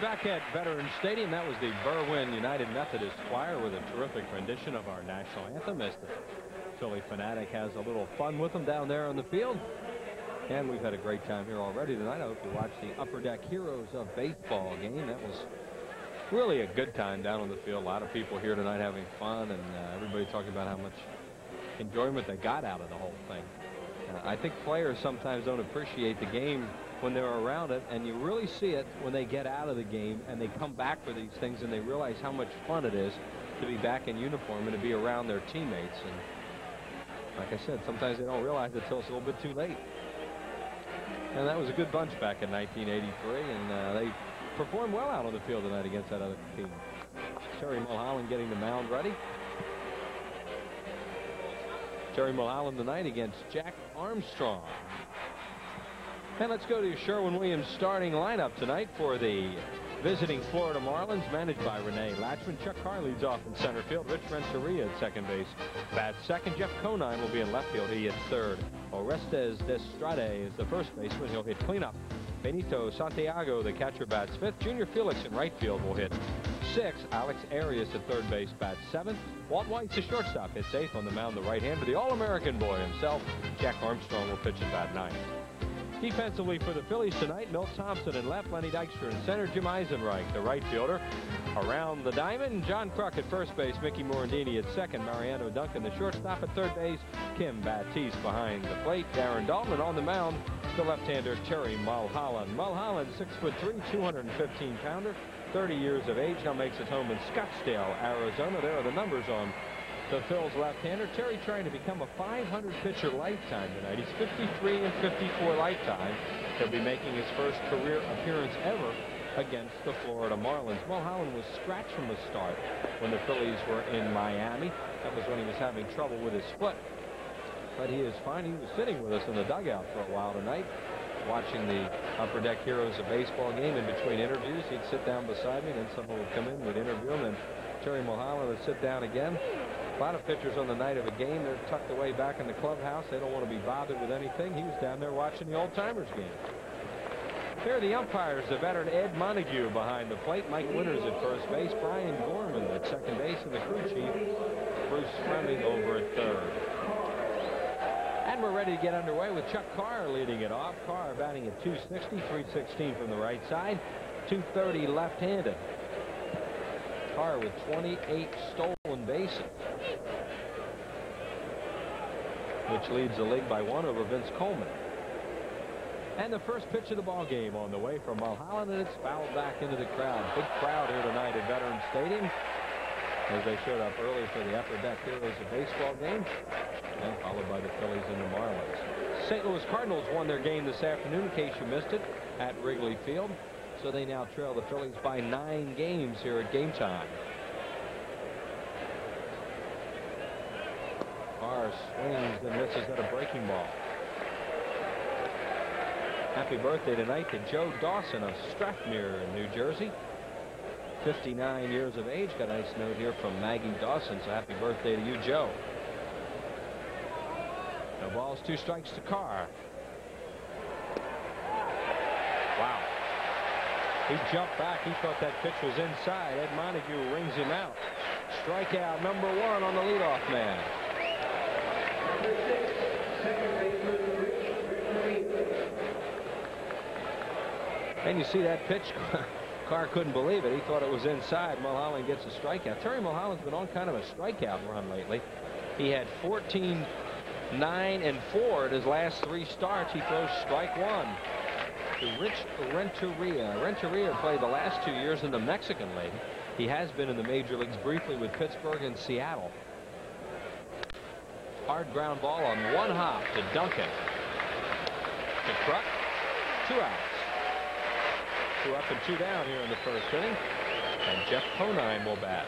Back at Veterans Stadium, that was the Berwyn United Methodist Choir with a terrific rendition of our national anthem as the Phillie Phanatic has a little fun with them down there on the field. And we've had a great time here already tonight. I hope you watched the Upper Deck Heroes of Baseball game. That was really a good time down on the field. A lot of people here tonight having fun and uh, everybody talking about how much enjoyment they got out of the whole thing. Uh, I think players sometimes don't appreciate the game when they're around it, and you really see it when they get out of the game and they come back for these things and they realize how much fun it is to be back in uniform and to be around their teammates. And like I said, sometimes they don't realize it until it's a little bit too late. And that was a good bunch back in 1983, and uh, they performed well out on the field tonight against that other team. Terry Mulholland getting the mound ready. Terry Mulholland tonight against Jack Armstrong. And let's go to Sherwin-Williams starting lineup tonight for the visiting Florida Marlins, managed by Rene Lachemann. Chuck Carr leads off in center field. Rich Renteria at second base. Bat second. Jeff Conine will be in left field. He at third. Orestes Destrade is the first baseman. He'll hit cleanup. Benito Santiago, the catcher, bats fifth. Junior Felix in right field will hit sixth. Alex Arias at third base bats seventh. Walt Weiss the shortstop hits eighth on the mound. The right-hander, the All-American boy himself, Jack Armstrong, will pitch at bat ninth. Defensively for the Phillies tonight, Milt Thompson in left, Lenny Dykstra in center, Jim Eisenreich, the right fielder. Around the diamond, John Kruk at first base, Mickey Morandini at second, Mariano Duncan the shortstop at third base, Kim Batiste behind the plate, Darren Daulton on the mound, the left-hander Terry Mulholland. Mulholland, 6'3", 215 pounder, 30 years of age, now makes his home in Scottsdale, Arizona. There are the numbers on the Phil's left-hander. Terry trying to become a 500 pitcher lifetime tonight. He's 53 and 54 lifetime. He'll be making his first career appearance ever against the Florida Marlins. Mulholland was scratched from the start when the Phillies were in Miami. That was when he was having trouble with his foot. But he is fine. He was sitting with us in the dugout for a while tonight, watching the Upper Deck Heroes of Baseball game. In between interviews, he'd sit down beside me, and then someone would come in, we'd interview him, and Terry Mulholland would sit down again. A lot of pitchers on the night of a game, they're tucked away back in the clubhouse. They don't want to be bothered with anything. He was down there watching the old-timers game. Here are the umpires, the veteran Ed Montague behind the plate, Mike Winters at first base, Brian Gorman at second base, and the crew chief, Bruce Froemming over at third. And we're ready to get underway with Chuck Carr leading it off. Carr batting at 260, 316 from the right side, 230 left-handed. Carr with 28 stolen bases, which leads the league by one over Vince Coleman. And the first pitch of the ball game on the way from Mulholland, and it's fouled back into the crowd. Big crowd here tonight at Veterans Stadium as they showed up early for the Upper Deck Heroes of Baseball game, and followed by the Phillies and the Marlins. St. Louis Cardinals won their game this afternoon, in case you missed it, at Wrigley Field. So they now trail the Phillies by nine games here at game time. Carr swings and misses at a breaking ball. Happy birthday tonight to Joe Dawson of Strathmere in New Jersey. 59 years of age. Got a nice note here from Maggie Dawson. So happy birthday to you, Joe. No balls, two strikes to Carr. Wow. He jumped back. He thought that pitch was inside. Ed Montague rings him out. Strikeout number one on the leadoff man. And you see that pitch. Carr couldn't believe it. He thought it was inside. Mulholland gets a strikeout. Terry Mulholland's been on kind of a strikeout run lately. He had 14, 9, and 4 at his last three starts. He throws strike one to Rich Renteria. Renteria played the last two years in the Mexican League. He has been in the major leagues briefly with Pittsburgh and Seattle. Hard ground ball on one hop to Duncan. To Kruk. Two outs. Two up and two down here in the first inning. And Jeff Conine will bat.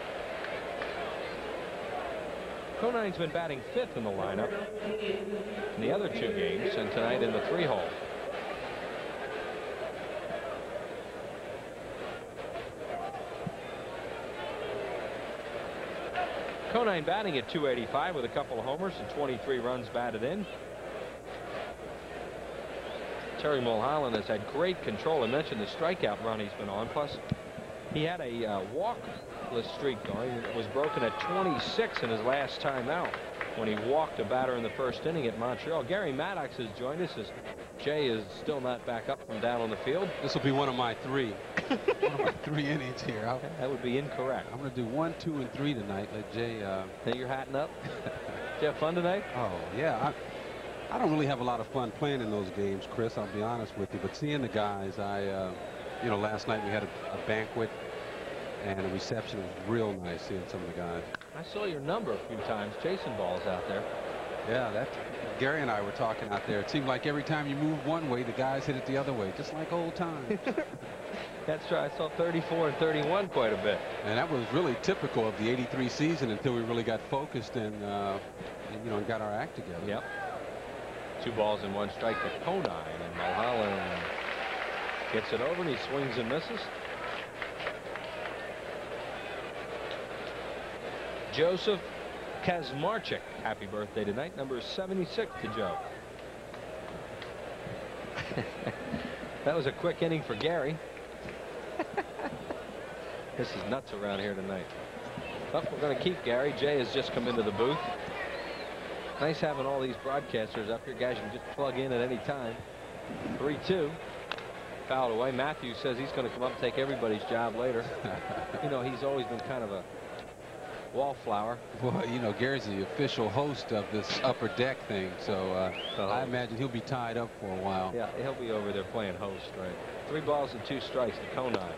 Conine's been batting fifth in the lineup in the other two games and tonight in the three hole. Conine batting at 285 with a couple of homers and 23 runs batted in. Terry Mulholland has had great control. I mentioned the strikeout run he's been on. Plus, he had a uh, walkless streak going. It was broken at 26 in his last time out when he walked a batter in the first inning at Montreal. Gary Maddox has joined us as Jay is still not back up from down on the field. This will be one of my three. one of my three innings here. I'll, that would be incorrect. I'm going to do one, two, and three tonight. Let Jay. Uh... Now you're hatting up. Did you have fun tonight? Oh yeah. I, I don't really have a lot of fun playing in those games, Chris. I'll be honest with you. But seeing the guys, I, uh, you know, last night we had a, a banquet and the reception. Was real nice seeing some of the guys. I saw your number a few times chasing balls out there. Yeah, that Gary and I were talking out there. It seemed like every time you moved one way, the guys hit it the other way, just like old times. That's right. I saw 34 and 31 quite a bit. And that was really typical of the 83 season until we really got focused and, uh, and you know, got our act together. Yep. Two balls and one strike to Conine, and Mulholland gets it over, and he swings and misses. Joseph Kazmarchik. Happy birthday tonight. Number 76 to Joe. that was a quick inning for Gary. this is nuts around here tonight. But we're going to keep Gary. Jay has just come into the booth. Nice having all these broadcasters up here. Guys, you can just plug in at any time. 3-2. Fouled away. Matthew says he's going to come up and take everybody's job later. you know, he's always been kind of a Wallflower. Well, you know, Gary's the official host of this upper deck thing, so uh, I imagine he'll be tied up for a while. Yeah, he'll be over there playing host, right? Three balls and two strikes to Conine.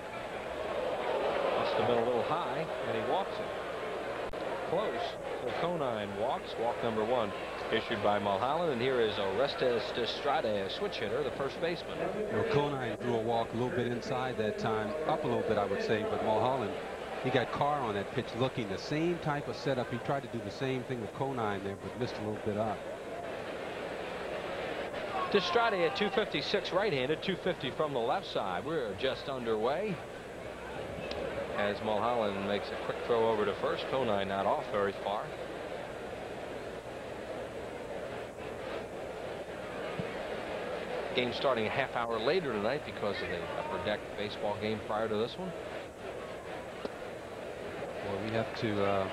Must have been a little high, and he walks it. Close. So Conine walks. Walk number one issued by Mulholland. And here is Orestes Destrade, a switch hitter, the first baseman. You know, Conine threw a walk a little bit inside that time, up a little bit, I would say, but Mulholland he got Carr on that pitch looking the same type of setup. He tried to do the same thing with Conine there, but missed a little bit up. Destrade at 256 right-handed, 250 from the left side. We're just underway. As Mulholland makes a quick throw over to first. Conine not off very far. Game starting a half hour later tonight because of the upper deck baseball game prior to this one. Well, we have to uh,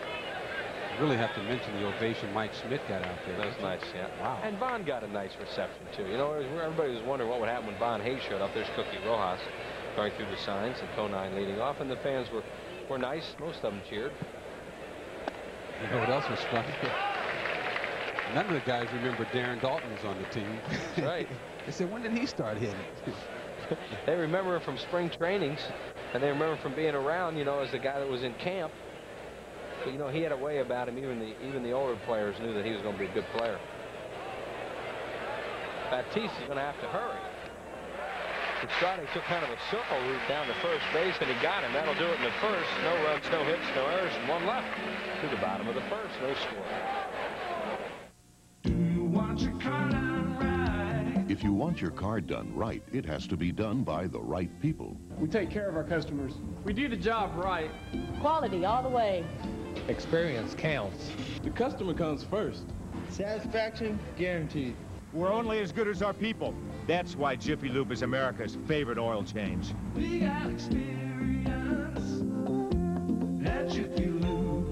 really have to mention the ovation Mike Schmidt got out there. That was nice, yeah. Wow. And Von got a nice reception, too. You know, everybody was wondering what would happen when Von Hayes showed up. There's Cookie Rojas going through the signs and Conine leading off, and the fans were, were nice. Most of them cheered. You know what else was funny? None of the guys remember Darren Daulton was on the team. That's right. they said, when did he start hitting? they remember him from spring trainings, and they remember him from being around, you know, as the guy that was in camp. But, you know, he had a way about him. Even the even the older players knew that he was going to be a good player. Batiste is going to have to hurry. Estrada took kind of a circle route down to first base, and he got him. That'll do it in the first. No runs, no hits, no errors, and one left to the bottom of the first. No score. If you want your car done right, it has to be done by the right people. We take care of our customers. We do the job right. Quality all the way. Experience counts. The customer comes first. Satisfaction guaranteed. We're only as good as our people. That's why Jiffy Lube is America's favorite oil change. We got experience at Jiffy Lube.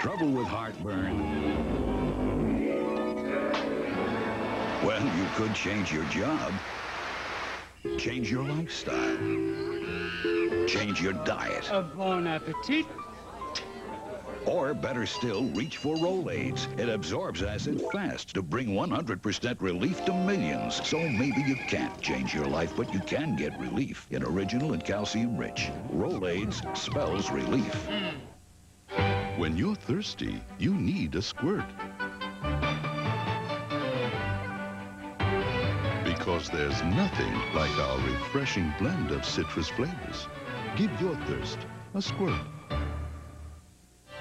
Trouble with heartburn? Well, you could change your job. Change your lifestyle. Change your diet. A bon appetit. Or better still, reach for Rolaids. It absorbs acid fast to bring 100% relief to millions. So maybe you can't change your life, but you can get relief in original and calcium rich. Rolaids spells relief. Mm. When you're thirsty, you need a squirt. Because there's nothing like our refreshing blend of citrus flavors. Give your thirst a squirt.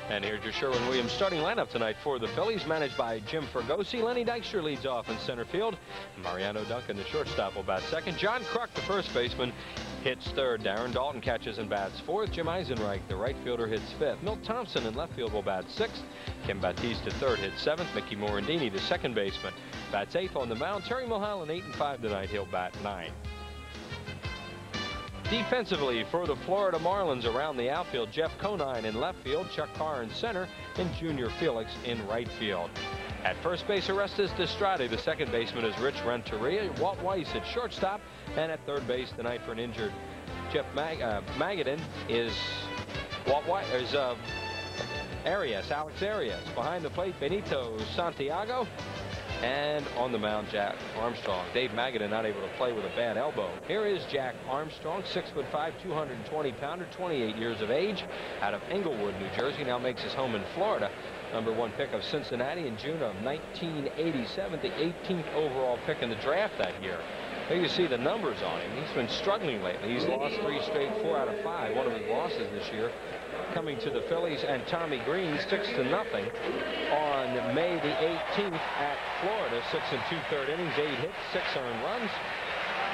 And here's your Sherwin-Williams starting lineup tonight for the Phillies, managed by Jim Fregosi. Lenny Dykstra leads off in center field. Mariano Duncan, the shortstop, will bat second. John Kruk, the first baseman, hits third. Darren Daulton catches and bats fourth. Jim Eisenreich, the right fielder, hits fifth. Milt Thompson in left field will bat sixth. Kim Batiste, third, hits seventh. Mickey Morandini, the second baseman, bats eighth on the mound. Terry Mulholland, eight and five tonight. He'll bat nine. Defensively for the Florida Marlins around the outfield, Jeff Conine in left field, Chuck Carr in center, and Junior Felix in right field. At first base, Orestes Destrade. The second baseman is Rich Renteria. Walt Weiss at shortstop. And at third base tonight for an injured Jeff Mag uh, Magadan is Walt Weiss, is uh, Arias, Alex Arias. Behind the plate, Benito Santiago. And on the mound, Jack Armstrong. Dave Magadan not able to play with a bad elbow. Here is Jack Armstrong, 6'5", 220 pounder, 28 years of age, out of Englewood, New Jersey. Now makes his home in Florida. Number one pick of Cincinnati in June of 1987, the 18th overall pick in the draft that year. There you see the numbers on him. He's been struggling lately. He's lost three straight, four out of five. One of his losses this year coming to the Phillies and Tommy Greene six to nothing on May the 18th at Florida. Six and two-third innings, eight hits, six earned runs,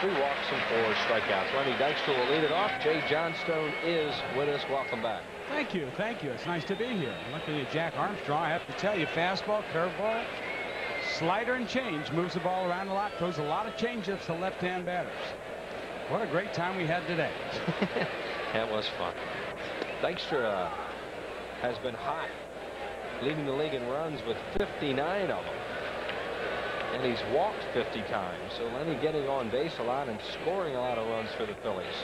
three walks and four strikeouts. Lenny Dykstra will lead it off. Jay Johnstone is with us. Welcome back. Thank you. Thank you. It's nice to be here. Looking at Jack Armstrong, I have to tell you, fastball, curveball, slider and change moves the ball around a lot, throws a lot of changeups to left-hand batters. What a great time we had today. that was fun. Dykstra uh, has been hot, leading the league in runs with 59 of them. And he's walked 50 times. So Lenny getting on base a lot and scoring a lot of runs for the Phillies.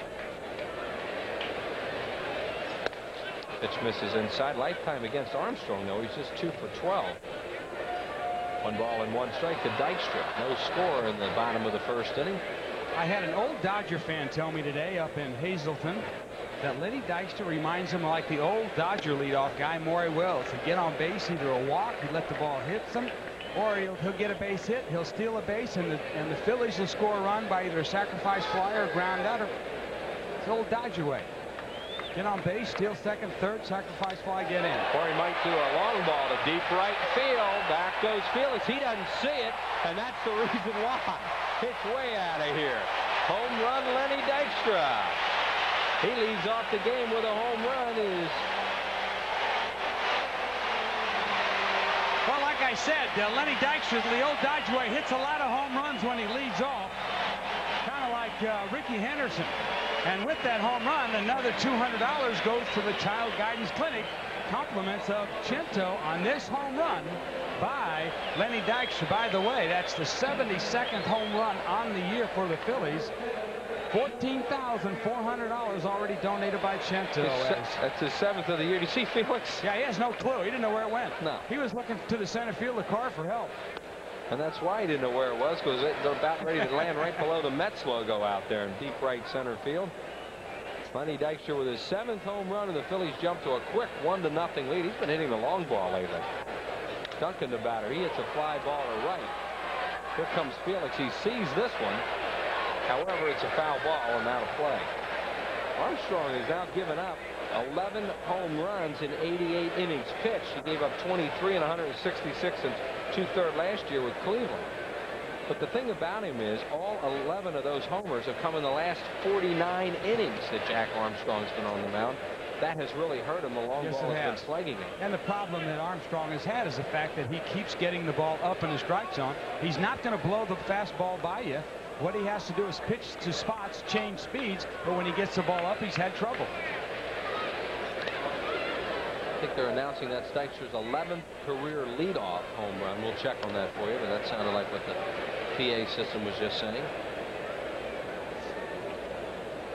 Pitch misses inside. Lifetime against Armstrong, though. He's just two for 12. One ball and one strike to Dykstra. No score in the bottom of the first inning. I had an old Dodger fan tell me today up in Hazleton that Lenny Dykstra reminds him like the old Dodger leadoff guy, Maury Wills. He'd get on base, either a walk, he'd let the ball hit him, or he'll, he'll get a base hit, he'll steal a base, and the, and the Phillies will score a run by either a sacrifice fly or ground out. It's old Dodger way. Get on base, steal second, third, sacrifice fly, get in. Or he might do a long ball to deep right field. Back goes Felix. He doesn't see it, and that's the reason why. It's way out of here. Home run, Lenny Dykstra. He leads off the game with a home run. Is well, like I said, uh, Lenny Dykstra, the old Dodge way, hits a lot of home runs when he leads off. Kind of like uh, Rickey Henderson. And with that home run, another $200 goes to the Child Guidance Clinic. Compliments of Cento on this home run by Lenny Dykstra. By the way, that's the 72nd home run on the year for the Phillies. $14,400 already donated by Cento. That's his seventh of the year. Do you see Felix? Yeah, he has no clue. He didn't know where it went. No. He was looking to the center field of the car for help. And that's why he didn't know where it was, because they're about ready to land right below the Mets logo out there in deep right center field. Lenny Dykstra with his seventh home run, and the Phillies jump to a quick one to nothing lead. He's been hitting the long ball lately. Duncan the batter. He hits a fly ball to right. Here comes Felix. He sees this one. However, it's a foul ball and out of play. Armstrong has now given up 11 home runs in 88 innings pitched. He gave up 23 and 166 and two-third last year with Cleveland. But the thing about him is all 11 of those homers have come in the last 49 innings that Jack Armstrong's been on the mound. That has really hurt him. The long yes, ball has, has been slugging him. And the problem that Armstrong has had is the fact that he keeps getting the ball up in the strike zone. He's not going to blow the fastball by you. What he has to do is pitch to spots, change speeds, but when he gets the ball up, he's had trouble. I think they're announcing that Dykstra's 11th career leadoff home run. We'll check on that for you, but that sounded like what the PA system was just saying.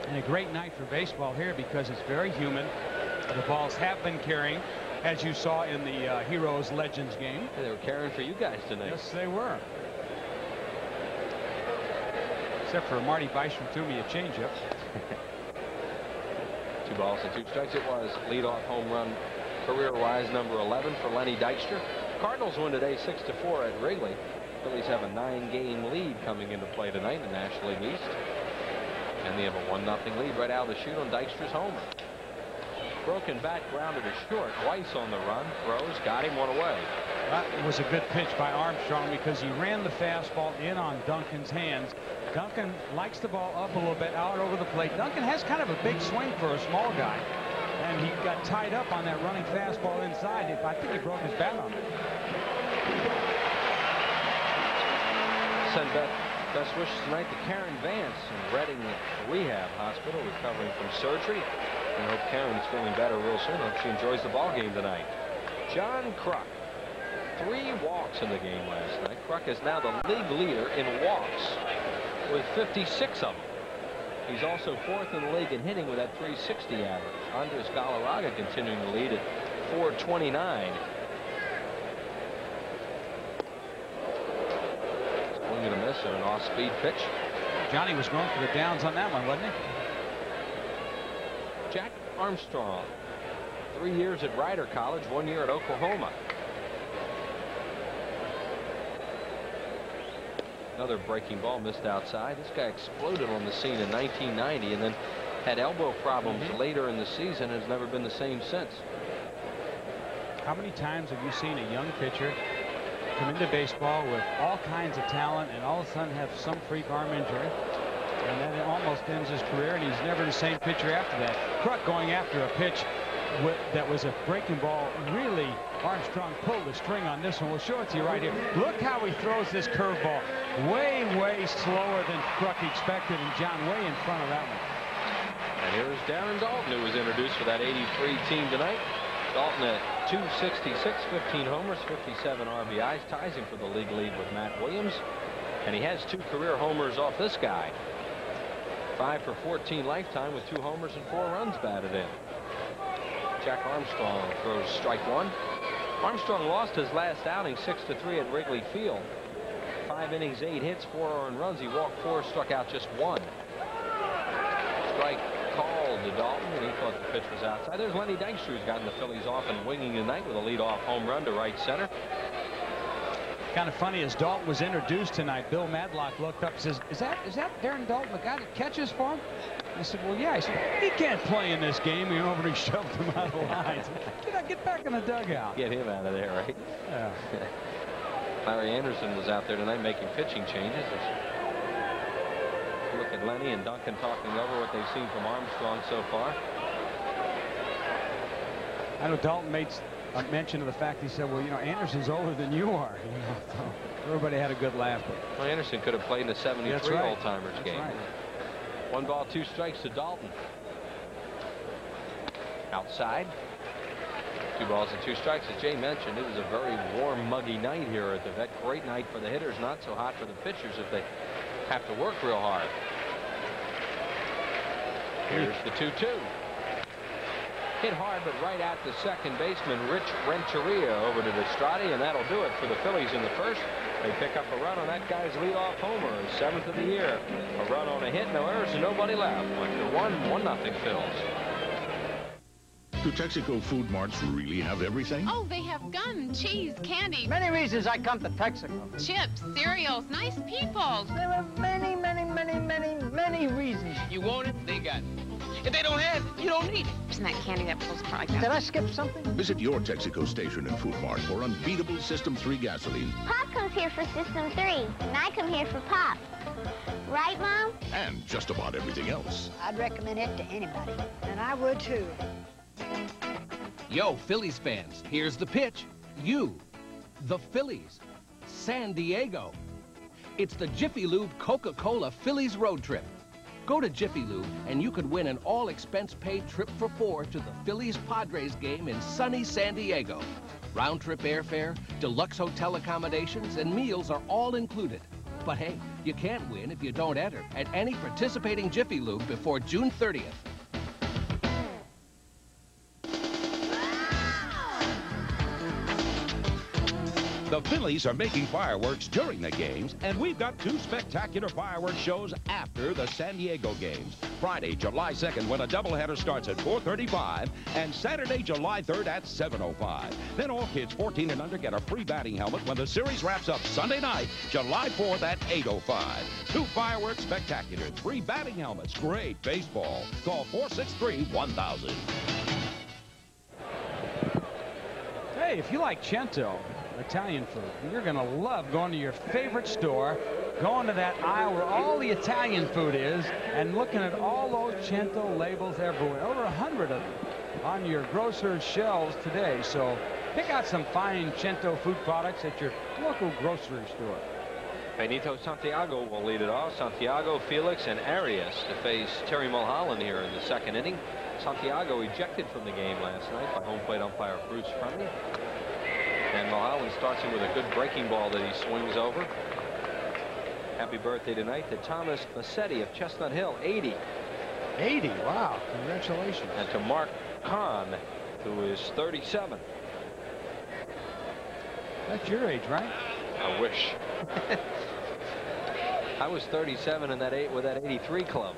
And a great night for baseball here because it's very humid. The balls have been carrying, as you saw in the uh, Heroes Legends game. they were carrying for you guys tonight. Yes, they were. Except for Marty Weissman threw me a changeup. Two balls and two strikes. It was leadoff home run career-wise number 11 for Lenny Dykstra. Cardinals win today 6 to 4 at Wrigley. Phillies have a nine game lead coming into play tonight in the National League East. And they have a 1 0 lead right out of the chute on Dykstra's homer. Broken back, grounded to short. Weiss on the run. Throws. Got him one away. That was a good pitch by Armstrong because he ran the fastball in on Duncan's hands. Duncan likes the ball up a little bit out over the plate. Duncan has kind of a big swing for a small guy. And he got tied up on that running fastball inside. I think he broke his bat on it. Send best, best wishes tonight to Karen Vance in Reading Rehab Hospital recovering from surgery. I hope Karen's feeling better real soon. Hope she enjoys the ball game tonight. John Kruk. Three walks in the game last night. Kruk is now the league leader in walks with 56 of them. He's also fourth in the league in hitting with that 360 average. Andres Galarraga continuing to lead at 429. Swing and a miss and an off-speed pitch. Johnny was going for the downs on that one, wasn't he? Jack Armstrong. Three years at Rider College, one year at Oklahoma. Another breaking ball missed outside. This guy exploded on the scene in 1990 and then had elbow problems mm -hmm. later in the season and has never been the same since. How many times have you seen a young pitcher come into baseball with all kinds of talent and all of a sudden have some freak arm injury and then it almost ends his career and he's never the same pitcher after that. Kruk going after a pitch that was a breaking ball. Really, Armstrong pulled the string on this one. We'll show it to you right here. Look how he throws this curveball. Way, way slower than Kruk expected, and John way in front of that one. And here's Darren Daulton, who was introduced for that 83 team tonight. Daulton at 266, 15 homers, 57 RBIs, ties him for the league lead with Matt Williams. And he has two career homers off this guy. Five for 14 lifetime with two homers and four runs batted in. Jack Armstrong throws strike one. Armstrong lost his last outing 6 to 3 at Wrigley Field. Five innings, eight hits, four earned runs. He walked four, struck out just one. Strike called to Daulton, and he thought the pitch was outside. There's Lenny Dykstra, who's gotten the Phillies off and winging tonight with a leadoff home run to right center. Kind of funny, as Daulton was introduced tonight, Bill Madlock looked up and says, is that is that Darren Daulton, the guy that catches for him? I said, well, yeah. He said, he can't play in this game. He over and shoved him out of the line. Get, get back in the dugout. Get him out of there, right? Yeah. Larry Andersen was out there tonight making pitching changes. Look at Lenny and Duncan talking over what they've seen from Armstrong so far. I know Daulton made a uh, mention of the fact he said, well, you know, Andersen's older than you are. You know, so everybody had a good laugh. Well, Andersen could have played in the 73 right. old-timers game. Right. One ball, two strikes to Daulton. Outside. Two balls and two strikes. As Jay mentioned, it was a very warm, muggy night here at the vet. Great night for the hitters, not so hot for the pitchers if they have to work real hard. Here's the 2-2. Hit hard, but right at the second baseman, Rich Renteria over to Destrade, and that'll do it for the Phillies in the first. They pick up a run on that guy's leadoff homer, seventh of the year. A run on a hit, no errors, and nobody left. After one, one nothing Phils. Do Texaco food marts really have everything? Oh, they have gum, cheese, candy. Many reasons I come to Texaco. Chips, cereals, nice people. There are many, many, many, many, many reasons. You want it, they got it. If they don't have it, you don't need it. Isn't that candy that pulls apart like that? Did I skip something? Visit your Texaco station and Food Mart for unbeatable System 3 gasoline. Pop comes here for System 3, and I come here for Pop. Right, Mom? And just about everything else. I'd recommend it to anybody. And I would, too. Yo, Phillies fans, here's the pitch. You, the Phillies, San Diego. It's the Jiffy Lube Coca-Cola Phillies road trip. Go to Jiffy Lube and you could win an all-expense-paid trip for four to the Phillies-Padres game in sunny San Diego. Round-trip airfare, deluxe hotel accommodations, and meals are all included. But hey, you can't win if you don't enter at any participating Jiffy Lube before June 30th. The Phillies are making fireworks during the games, and we've got two spectacular fireworks shows after the San Diego games. Friday, July 2nd, when a doubleheader starts at 4.35, and Saturday, July 3rd at 7.05. Then all kids 14 and under get a free batting helmet when the series wraps up Sunday night, July 4th at 8.05. Two fireworks spectacular, three batting helmets, great baseball. Call 463-1000. Hey, if you like Cento, Italian food, you're going to love going to your favorite store, going to that aisle where all the Italian food is, and looking at all those Cento labels everywhere. Over a hundred of them on your grocer's shelves today. So pick out some fine Cento food products at your local grocery store. Benito Santiago will lead it off. Santiago, Felix, and Arias to face Terry Mulholland here in the second inning. Santiago ejected from the game last night by home plate umpire Bruce Froemming. And Mulholland starts him with a good breaking ball that he swings over. Happy birthday tonight to Thomas Massetti of Chestnut Hill, 80. 80, wow, congratulations. And to Mark Kahn, who is 37. That's your age, right? I wish. I was 37 in that eight with that 83 club.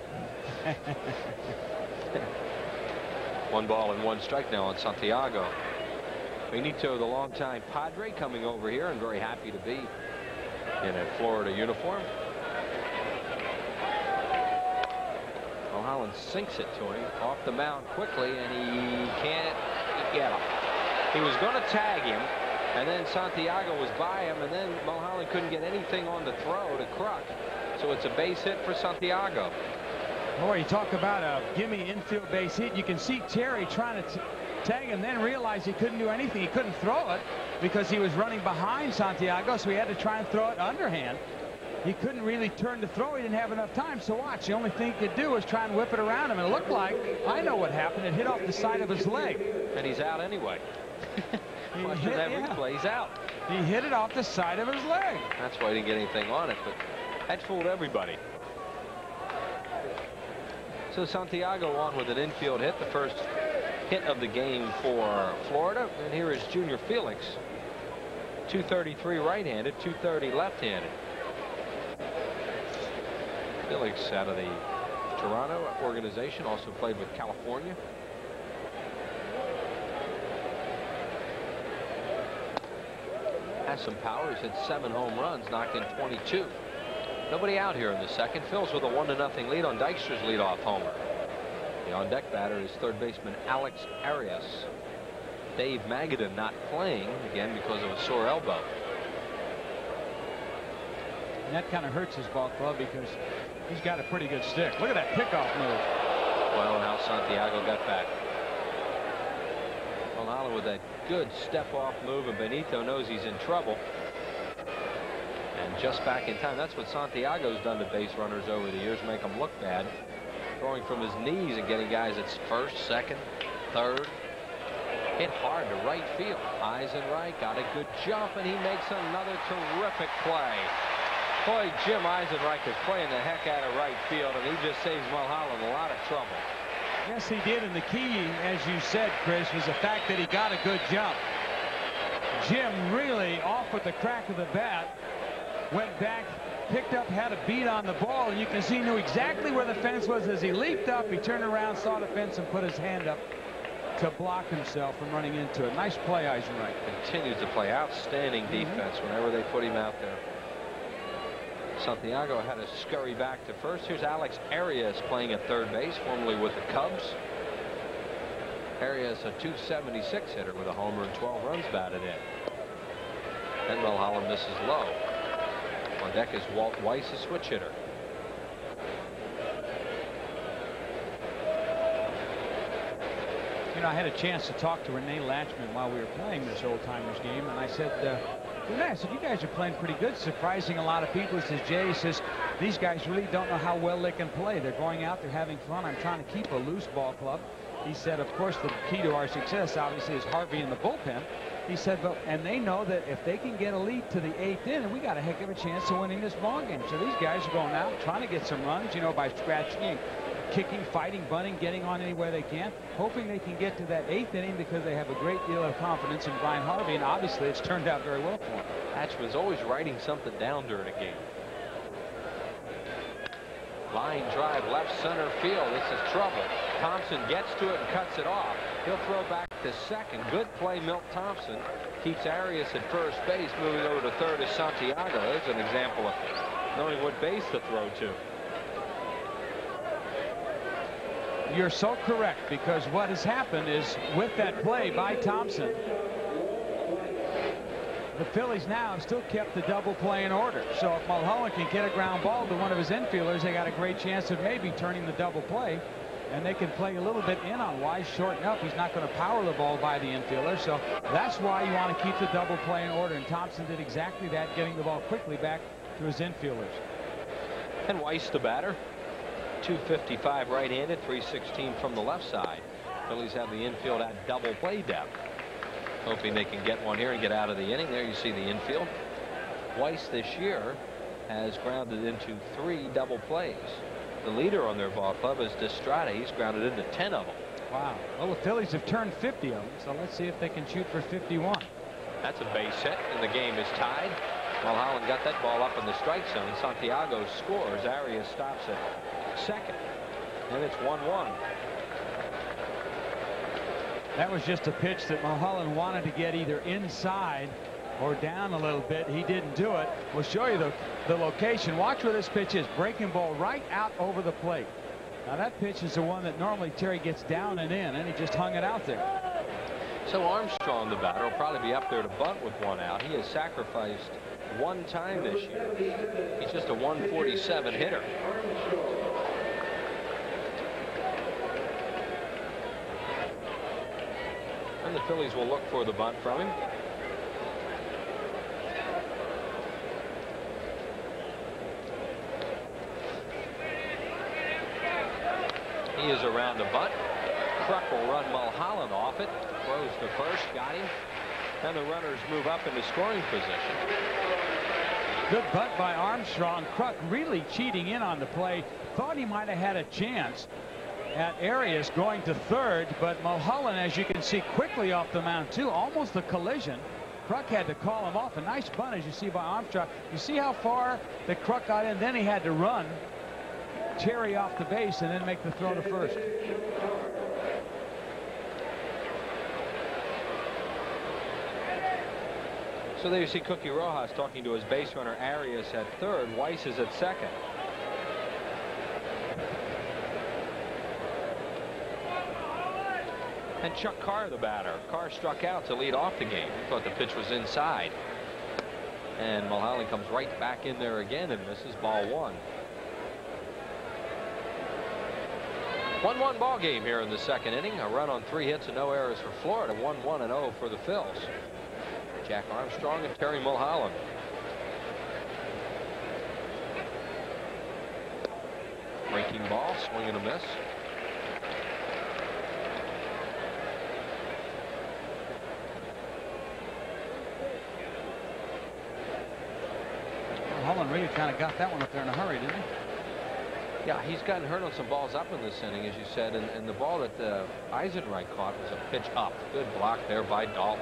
one ball and one strike now on Santiago. Benito, the longtime Padre, coming over here and very happy to be in a Florida uniform. Mulholland sinks it to him off the mound quickly, and he can't get him. He was going to tag him, and then Santiago was by him, and then Mulholland couldn't get anything on the throw to Kruk. So it's a base hit for Santiago. Boy, you talk about a gimme infield base hit. You can see Terry trying to tag him, then realized he couldn't do anything. He couldn't throw it because he was running behind Santiago, so he had to try and throw it underhand. He couldn't really turn to throw. He didn't have enough time. So watch. The only thing he could do was try and whip it around him. And it looked like, I know what happened. It hit off the side of his leg. And he's out anyway. Watch hit, that yeah. replay. He's out. He hit it off the side of his leg. That's why he didn't get anything on it, but that fooled everybody. So Santiago on with an infield hit, the first hit of the game for Florida. And here is Junior Felix. 233 right-handed, 230 left-handed. Felix out of the Toronto organization, also played with California. Has some power. He's hit seven home runs, knocked in 22. Nobody out here in the second. Phil's with a one to nothing lead on Dykstra's leadoff homer. The on deck batter is third baseman Alex Arias. Dave Magadan not playing again because of a sore elbow. And that kind of hurts his ball club because he's got a pretty good stick. Look at that pickoff move. Well, now Santiago got back. Mulholland with that good step off move, and Benito knows he's in trouble. And just back in time. That's what Santiago's done to base runners over the years, make them look bad. Throwing from his knees and getting guys at first, second, third. Hit hard to right field. Eisenreich got a good jump, and he makes another terrific play. Boy, Jim Eisenreich is playing the heck out of right field, and he just saves Mulholland a lot of trouble. Yes, he did. And the key, as you said, Chris, was the fact that he got a good jump. Jim really off with the crack of the bat, went back, picked up, had a beat on the ball, and you can see he knew exactly where the fence was as he leaped up. He turned around, saw the fence, and put his hand up to block himself from running into it. Nice play, Eisenreich. Continues to play outstanding mm-hmm. defense whenever they put him out there. Santiago had to scurry back to first. Here's Alex Arias playing at third base, formerly with the Cubs. Arias, a 276 hitter with a homer and 12 runs batted in. And Mulholland misses low. On deck is Walt Weiss, a switch hitter. You know, I had a chance to talk to Rene Lachemann while we were playing this old timers game, and I said, uh, Rene, I said, you guys are playing pretty good, surprising a lot of people. He says, Jay, says, these guys really don't know how well they can play. They're going out, they're having fun. I'm trying to keep a loose ball club. He said, of course, the key to our success, obviously, is Harvey in the bullpen. He said, but and they know that if they can get a lead to the eighth inning, we got a heck of a chance of winning this ball game. So these guys are going out trying to get some runs, you know, by scratching, kicking, fighting, bunting, getting on anywhere they can, hoping they can get to that eighth inning because they have a great deal of confidence in Brian Harvey, and obviously it's turned out very well for him. Hatchman's always writing something down during a game. Line drive left center field. This is trouble. Thompson gets to it and cuts it off. He'll throw back to second. Good play, Milt Thompson. Keeps Arias at first base. Moving over to third is Santiago. There's an example of knowing what base to throw to. You're so correct because what has happened is with that play by Thompson, the Phillies now have still kept the double play in order. So if Mulholland can get a ground ball to one of his infielders, they got a great chance of maybe turning the double play. And they can play a little bit in on Weiss, shorten up. He's not going to power the ball by the infielder. So that's why you want to keep the double play in order. And Thompson did exactly that, getting the ball quickly back to his infielders. And Weiss, the batter, 255 right-handed, 316 from the left side. Phillies have the infield at double play depth. Hoping they can get one here and get out of the inning. There you see the infield. Weiss this year has grounded into three double plays. The leader on their ball club is Destrade. He's grounded into 10 of them. Wow. Well, the Phillies have turned 50 of them, so let's see if they can shoot for 51. That's a base hit, and the game is tied. Mulholland got that ball up in the strike zone. Santiago scores. Arias stops at second, and it's 1-1. That was just a pitch that Mulholland wanted to get either inside or down a little bit. He didn't do it. We'll show you the, the location. Watch where this pitch is. Breaking ball right out over the plate. Now that pitch is the one that normally Terry gets down and in, and he just hung it out there. So Armstrong, the batter, will probably be up there to bunt with one out. He has sacrificed one time this year. He's just a 147 hitter. And the Phillies will look for the bunt from him. Is around the butt. Kruk will run Mulholland off it. Throws to first. Got him. And the runners move up into scoring position. Good butt by Armstrong. Kruk really cheating in on the play. Thought he might have had a chance at Arias going to third, but Mulholland, as you can see, quickly off the mound, too. Almost a collision. Kruk had to call him off. A nice bunt, as you see by Armstrong. You see how far the Kruk got in? Then he had to run Terry off the base and then make the throw to first. So there you see Cookie Rojas talking to his base runner Arias at third. Weiss is at second. And Chuck Carr, the batter. Carr struck out to lead off the game. He thought the pitch was inside. And Mulholland comes right back in there again and misses ball one. 1-1 ball game here in the second inning. A run on three hits and no errors for Florida. 1-1 and 0 for the Phils. Jack Armstrong and Terry Mulholland. Breaking ball, swing and a miss. Mulholland really kind of got that one up there in a hurry, didn't he? Yeah, he's gotten hurt on some balls up in this inning, as you said, and, and the ball that uh, Eisenreich caught was a pitch up. Good block there by Daulton.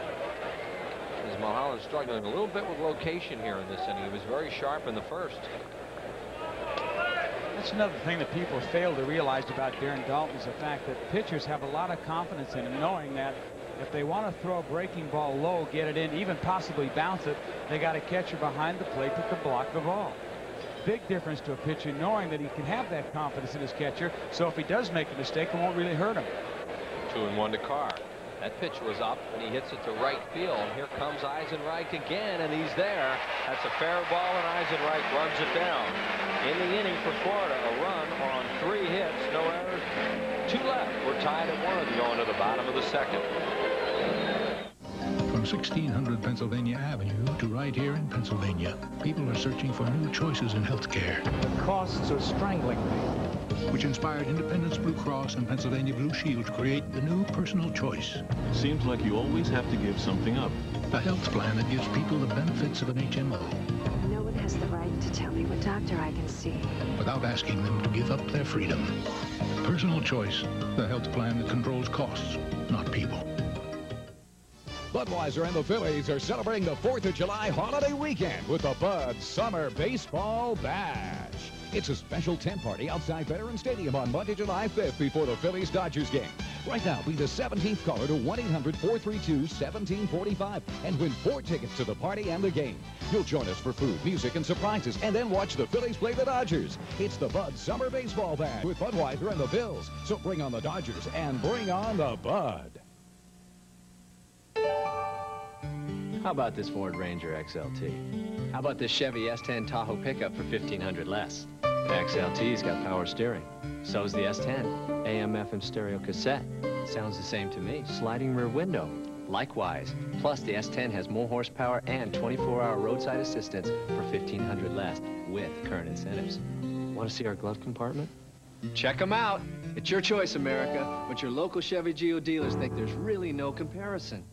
As Mulholland struggling a little bit with location here in this inning. He was very sharp in the first. That's another thing that people fail to realize about Darren Daulton is the fact that pitchers have a lot of confidence in him, knowing that if they want to throw a breaking ball low, get it in, even possibly bounce it, they got a catcher behind the plate that can block the ball. Big difference to a pitcher knowing that he can have that confidence in his catcher. So if he does make a mistake, it won't really hurt him. Two and one to Carr. That pitch was up, and he hits it to right field. Here comes Eisenreich again, and he's there. That's a fair ball, and Eisenreich runs it down. In the inning for Florida, a run on three hits, no errors, two left. We're tied at one, of the going to the bottom of the second. From 1600 Pennsylvania Avenue to right here in Pennsylvania, people are searching for new choices in healthcare. The costs are strangling me. Which inspired Independence Blue Cross and Pennsylvania Blue Shield to create the new personal choice. Seems like you always have to give something up. A health plan that gives people the benefits of an HMO. No one has the right to tell me what doctor I can see. Without asking them to give up their freedom. Personal choice, the health plan that controls costs, not people. Budweiser and the Phillies are celebrating the 4th of July holiday weekend with the Bud Summer Baseball Bash. It's a special tent party outside Veterans Stadium on Monday, July 5th before the Phillies-Dodgers game. Right now, be the 17th caller to 1-800-432-1745 and win four tickets to the party and the game. You'll join us for food, music, and surprises, and then watch the Phillies play the Dodgers. It's the Bud Summer Baseball Bash with Budweiser and the Bills. So bring on the Dodgers and bring on the Bud. How about this Ford Ranger XLT? How about this Chevy S10 Tahoe pickup for 1500 less? The XLT's got power steering. So's the S10. AM FM stereo cassette. Sounds the same to me. Sliding rear window. Likewise. Plus, the S10 has more horsepower and 24-hour roadside assistance for 1500 less with current incentives. Want to see our glove compartment? Check them out. It's your choice, America, but your local Chevy Geo dealers think there's really no comparison.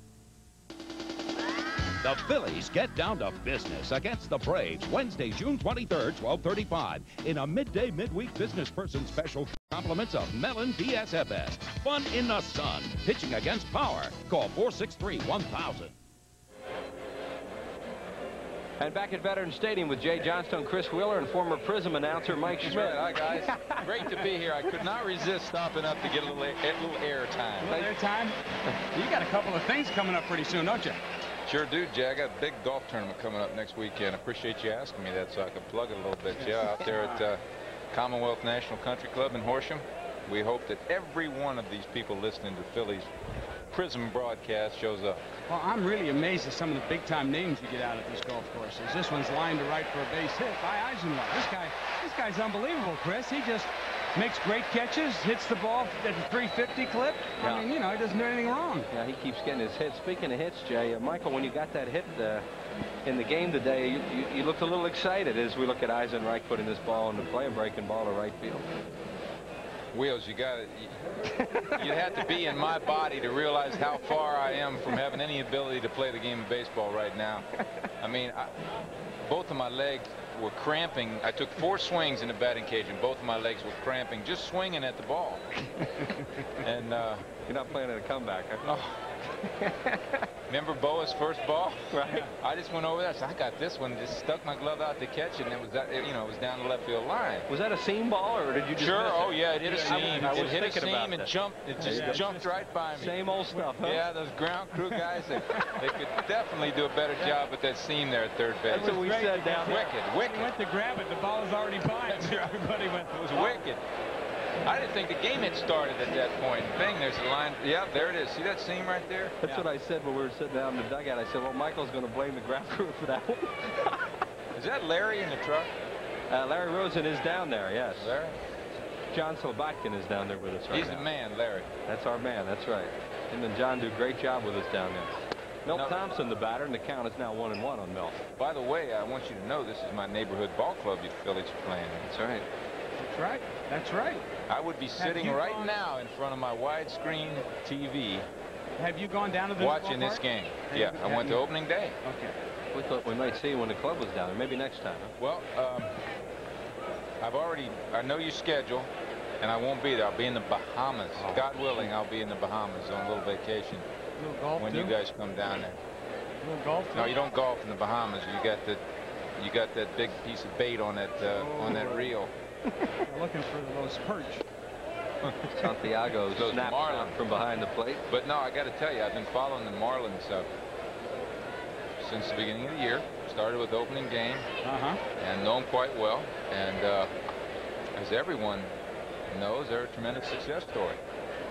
The Phillies get down to business against the Braves Wednesday, June 23rd, 1235 in a midday midweek business person special compliments of Mellon PSFS. Fun in the sun. Pitching against power. Call 463-1000. And back at Veterans Stadium with Jay Johnstone, Chris Wheeler, and former Prism announcer Mike Schmidt. Hi, guys. Great to be here. I could not resist stopping up to get a little, air, a little air time. A little air time? You got a couple of things coming up pretty soon, don't you? Sure do, Jay. I got a big golf tournament coming up next weekend. Appreciate you asking me that so I can plug it a little bit. Yeah, out there at uh, Commonwealth National Country Club in Horsham. We hope that every one of these people listening to Phillies Prism broadcast shows up. Well, I'm really amazed at some of the big-time names you get out at these golf courses. This one's lined to right for a base hit by Eisenreich. This guy, this guy's unbelievable, Chris. He just makes great catches, hits the ball at a 350 clip. Yeah. I mean, you know, he doesn't do anything wrong. Yeah, he keeps getting his hits. Speaking of hits, Jay, uh, Michael, when you got that hit uh, in the game today, you, you, you, looked a little excited as we look at Eisenreich putting this ball into play and breaking ball to right field. Wheels, you got it. You, have to be in my body to realize how far I am from having any ability to play the game of baseball right now. I mean, I, both of my legs were cramping. I took four swings in the batting cage, and both of my legs were cramping just swinging at the ball. and uh, you're not planning a comeback, huh? Oh. Remember Bowa's first ball? Right. I just went over there. So I got this one. Just stuck my glove out to catch it, and it was that. You know, it was down the left field line. Was that a seam ball, or did you just? Sure. oh yeah, it hit a seam. I, I it hit a seam and that. jumped. It just yeah. jumped right by me. Same old stuff, huh? Yeah, those ground crew guys. They, they could definitely do a better job with that seam there at third base. That's what we said down there. Wicked, wicked. He went to grab it. The ball was already by him. Everybody went. It was wicked. I didn't think the game had started at that point. Thing, there's a line. Yeah, there it is. See that seam right there? That's yeah. what I said when we were sitting down in the dugout. I said, well, Michael's going to blame the ground crew for that one. is that Larry in the truck? Uh, Larry Rosen is down there, yes. Larry? John Slobodkin is down there with us right He's now. the man, Larry. That's our man. That's right. Him and John do a great job with us down there. Milt no. Thompson, the batter, and the count is now one and one on Milt. By the way, I want you to know this is my neighborhood ball club you Phillies are playing. That's right. That's right. That's right. I would be sitting right gone... now in front of my widescreen TV. Have you gone down to the watching this game? Have yeah, you, I went you... to opening day. Okay. We thought we might see you when the club was down there. Maybe next time. Huh? Well, um, I've already. I know your schedule, and I won't be there. I'll be in the Bahamas. Oh. God willing, I'll be in the Bahamas on a little vacation. A little golf when too? you guys come down there. A little golf. Too? No, you don't golf in the Bahamas. You got the. You got that big piece of bait on that uh, oh. on that reel. Looking for those perch. Santiago those snapped Marlins from behind the plate. But no, I got to tell you, I've been following the Marlins uh, since the beginning of the year. Started with opening game, uh-huh. and know them quite well. And uh, as everyone knows, they're a tremendous success story.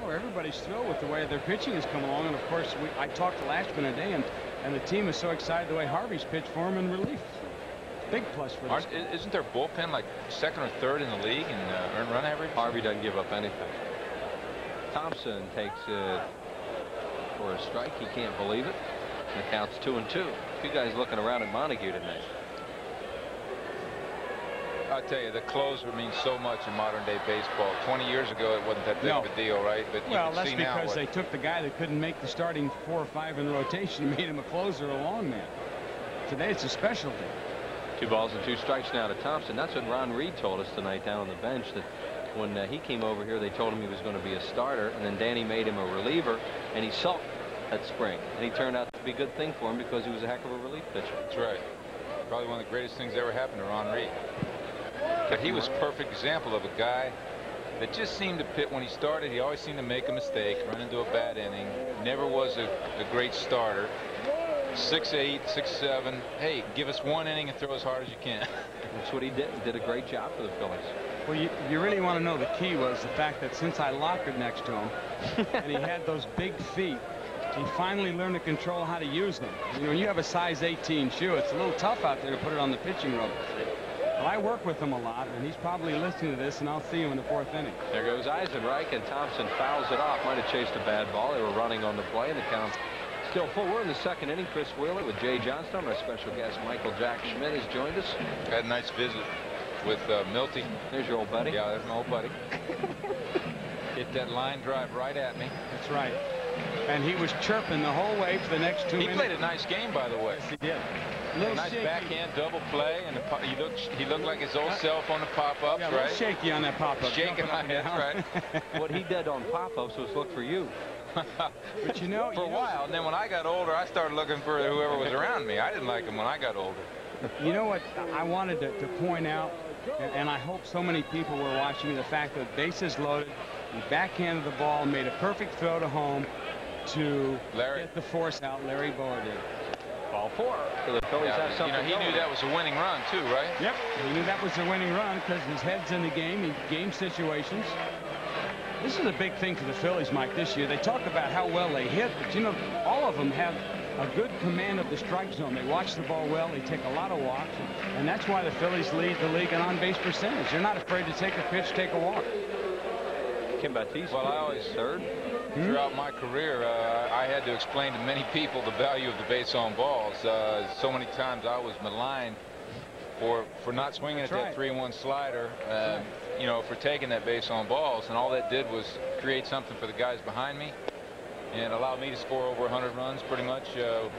Oh, everybody's thrilled with the way their pitching has come along. And of course, we, I talked to Lachemann today, and, and the team is so excited the way Harvey's pitched for him in relief big plus for this. Isn't their bullpen like second or third in the league in uh, earned run average? Harvey doesn't give up anything. Thompson takes it for a strike. He can't believe it. The count's two and two. You guys looking around at Montague tonight. I tell you, the closer means so much in modern day baseball. 20 years ago, it wasn't that big no. of a deal, right? But well, that's because what... they took the guy that couldn't make the starting four or five in the rotation and made him a closer, a long man. Today, it's a specialty. Two balls and two strikes now to Thompson. That's what Ron Reed told us tonight down on the bench, that when uh, he came over here, they told him he was going to be a starter, and then Danny made him a reliever, and he sulked that spring. And he turned out to be a good thing for him because he was a heck of a relief pitcher. That's right. Probably one of the greatest things ever happened to Ron Reed. But he was perfect example of a guy that just seemed to pit when he started. He always seemed to make a mistake, run into a bad inning. Never was a, a great starter six eight, six seven. Hey, give us one inning and throw as hard as you can. That's what he did. He did a great job for the Phillies. Well, you, you really want to know the key was the fact that since I locked it next to him, and he had those big feet, he finally learned to control how to use them. You know, when you have a size 18 shoe, it's a little tough out there to put it on the pitching rope. But I work with him a lot, and he's probably listening to this, and I'll see him in the fourth inning. There goes Eisenreich, and Thompson fouls it off. Might have chased a bad ball. They were running on the play, and the count still full. We're in the second inning. Chris Wheeler with Jay Johnstone. Our special guest, Michael Jack Schmidt, has joined us. Had a nice visit with uh, Milty. There's your old buddy. Yeah, there's my old buddy. Hit that line drive right at me. That's right. And he was chirping the whole way for the next two he minutes. He played a nice game, by the way. Yes, he did. A nice shaky. backhand double play, and the, he looked he looked like his old self on the pop-ups, yeah, right? shaky on that pop-up. Shaking my head, right? what he did on pop-ups was look for you. but you know, for you a while, and then when I got older, I started looking for whoever was around me. I didn't like him when I got older. You know what I wanted to, to point out, and I hope so many people were watching the fact that bases loaded, he backhanded the ball, made a perfect throw to home to Larry. get the force out. Larry Bowa did. Ball four. So the Phillies yeah, have something. You know, he going. knew that was a winning run too, right? Yep. He knew that was a winning run because his head's in the game, in game situations. This is a big thing for the Phillies, Mike, this year. They talk about how well they hit, but, you know, all of them have a good command of the strike zone. They watch the ball well. They take a lot of walks, and that's why the Phillies lead the league in on-base percentage. They're not afraid to take a pitch, take a walk. Kim Batiste. Well, I always third. Throughout my career, uh, I had to explain to many people the value of the base on balls. Uh, so many times I was maligned for for not swinging That's at right. that 3-1 slider, uh, you know, for taking that base on balls, and all that did was create something for the guys behind me, and allowed me to score over 100 runs pretty much uh,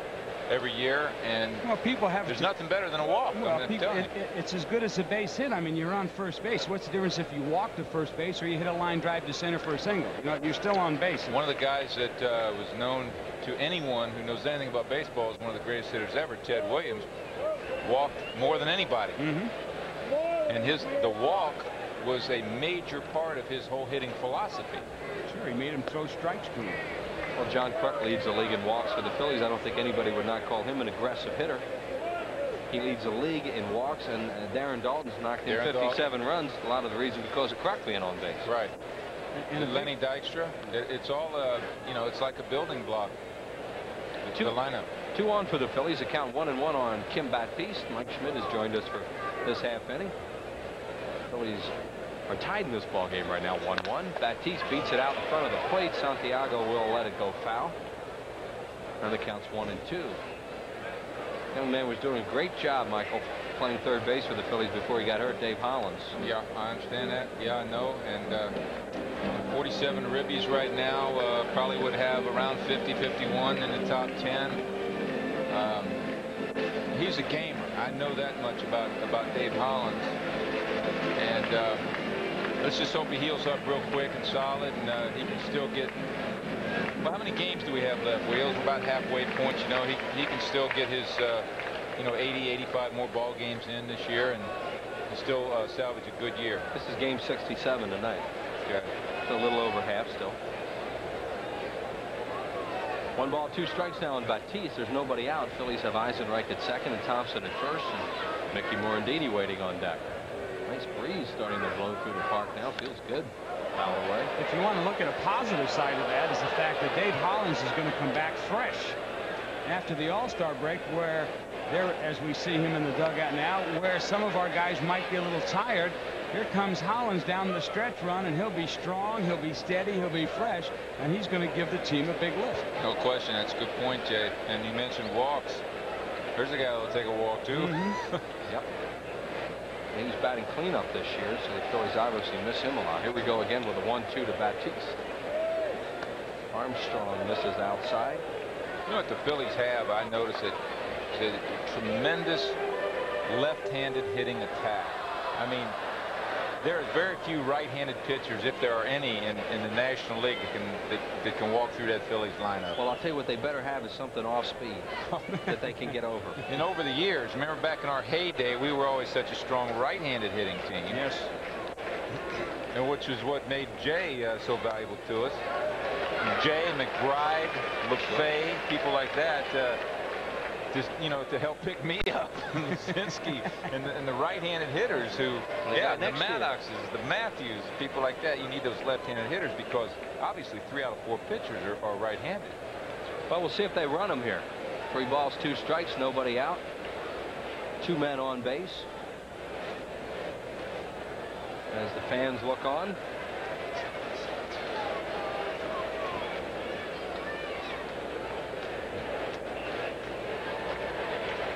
every year. And well, people have there's nothing better than a walk. Well, people, it, it, it's as good as a base hit. I mean, you're on first base. What's the difference if you walk to first base or you hit a line drive to center for a single? You know, you're still on base. One of the guys that uh, was known to anyone who knows anything about baseball is one of the greatest hitters ever, Ted Williams, walked more than anybody. Mm -hmm. And his the walk was a major part of his whole hitting philosophy. Sure, he made him throw strikes to him. Well, John Kruk leads the league in walks for the Phillies. I don't think anybody would not call him an aggressive hitter. He leads the league in walks, and uh, Darren Daulton's knocked in Darren 57 Daulton. runs. A lot of the reason because of Kruk being on base. Right. And, and Lenny Dykstra, it, it's all, uh, you know, it's like a building block. Two, the lineup. Two on for the Phillies. A count one and one on Kim Batiste. Mike Schmidt has joined us for this half inning. Phillies are tied in this ball game right now 1-1. Batiste beats it out in front of the plate. Santiago will let it go foul. And the count's one and two. Young man was doing a great job, Michael, playing third base for the Phillies before he got hurt. Dave Hollins. Yeah, I understand that. Yeah, I know. And uh, 47 ribbies right now. Uh, probably would have around 50, 51 in the top 10. Um, he's a gamer. I know that much about about Dave Hollins. And uh, let's just hope he heals up real quick and solid, and uh, he can still get. Well, how many games do we have left? Wheels about halfway point. You know, he he can still get his, uh, you know, 80, 85 more ball games in this year, and still uh, salvage a good year. This is game 67 tonight. Okay. So a little over half still. One ball, two strikes now on Batiste. There's nobody out. Phillies have Eisenreich at second and Thompson at first, and Mickey Morandini waiting on deck. Nice breeze starting to blow through the park now. Feels good. Foul away. If you want to look at a positive side of that is the fact that Dave Hollins is going to come back fresh after the All-Star break where there, as we see him in the dugout now, where some of our guys might be a little tired. Here comes Hollins down the stretch run, and he'll be strong, he'll be steady, he'll be fresh, and he's going to give the team a big lift. No question. That's a good point, Jay. And you mentioned walks. There's a guy that'll take a walk, too. Mm -hmm. And he's batting cleanup this year, so the Phillies obviously miss him a lot. Here we go again with a 1-2 to Batiste. Armstrong misses outside. You know what the Phillies have? I notice it. The tremendous left-handed hitting attack. I mean, there are very few right-handed pitchers, if there are any, in, in the National League that can that, that, can walk through that Phillies lineup. Well, I'll tell you what they better have is something off speed that they can get over. And over the years, remember back in our heyday, we were always such a strong right-handed hitting team. Yes. And which is what made Jay uh, so valuable to us. Jay, McBride, LeFay, people like that. Uh, just you know to help pick me up Luzinski and the, and the right-handed hitters who yeah the Maddoxes the Matthews people like that you need those left-handed hitters because obviously three out of four pitchers are, are right-handed Well, we'll see if they run him here. Three balls, two strikes, nobody out. Two men on base. As the fans look on.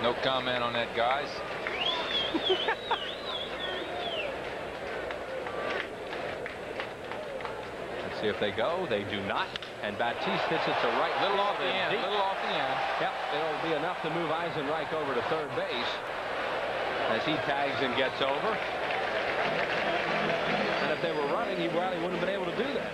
No comment on that, guys. Let's see if they go. They do not. And Batiste hits it to right. Little off the end. Little off the end. Yep. It'll be enough to move Eisenreich over to third base as he tags and gets over. And if they were running, he probably wouldn't have been able to do that.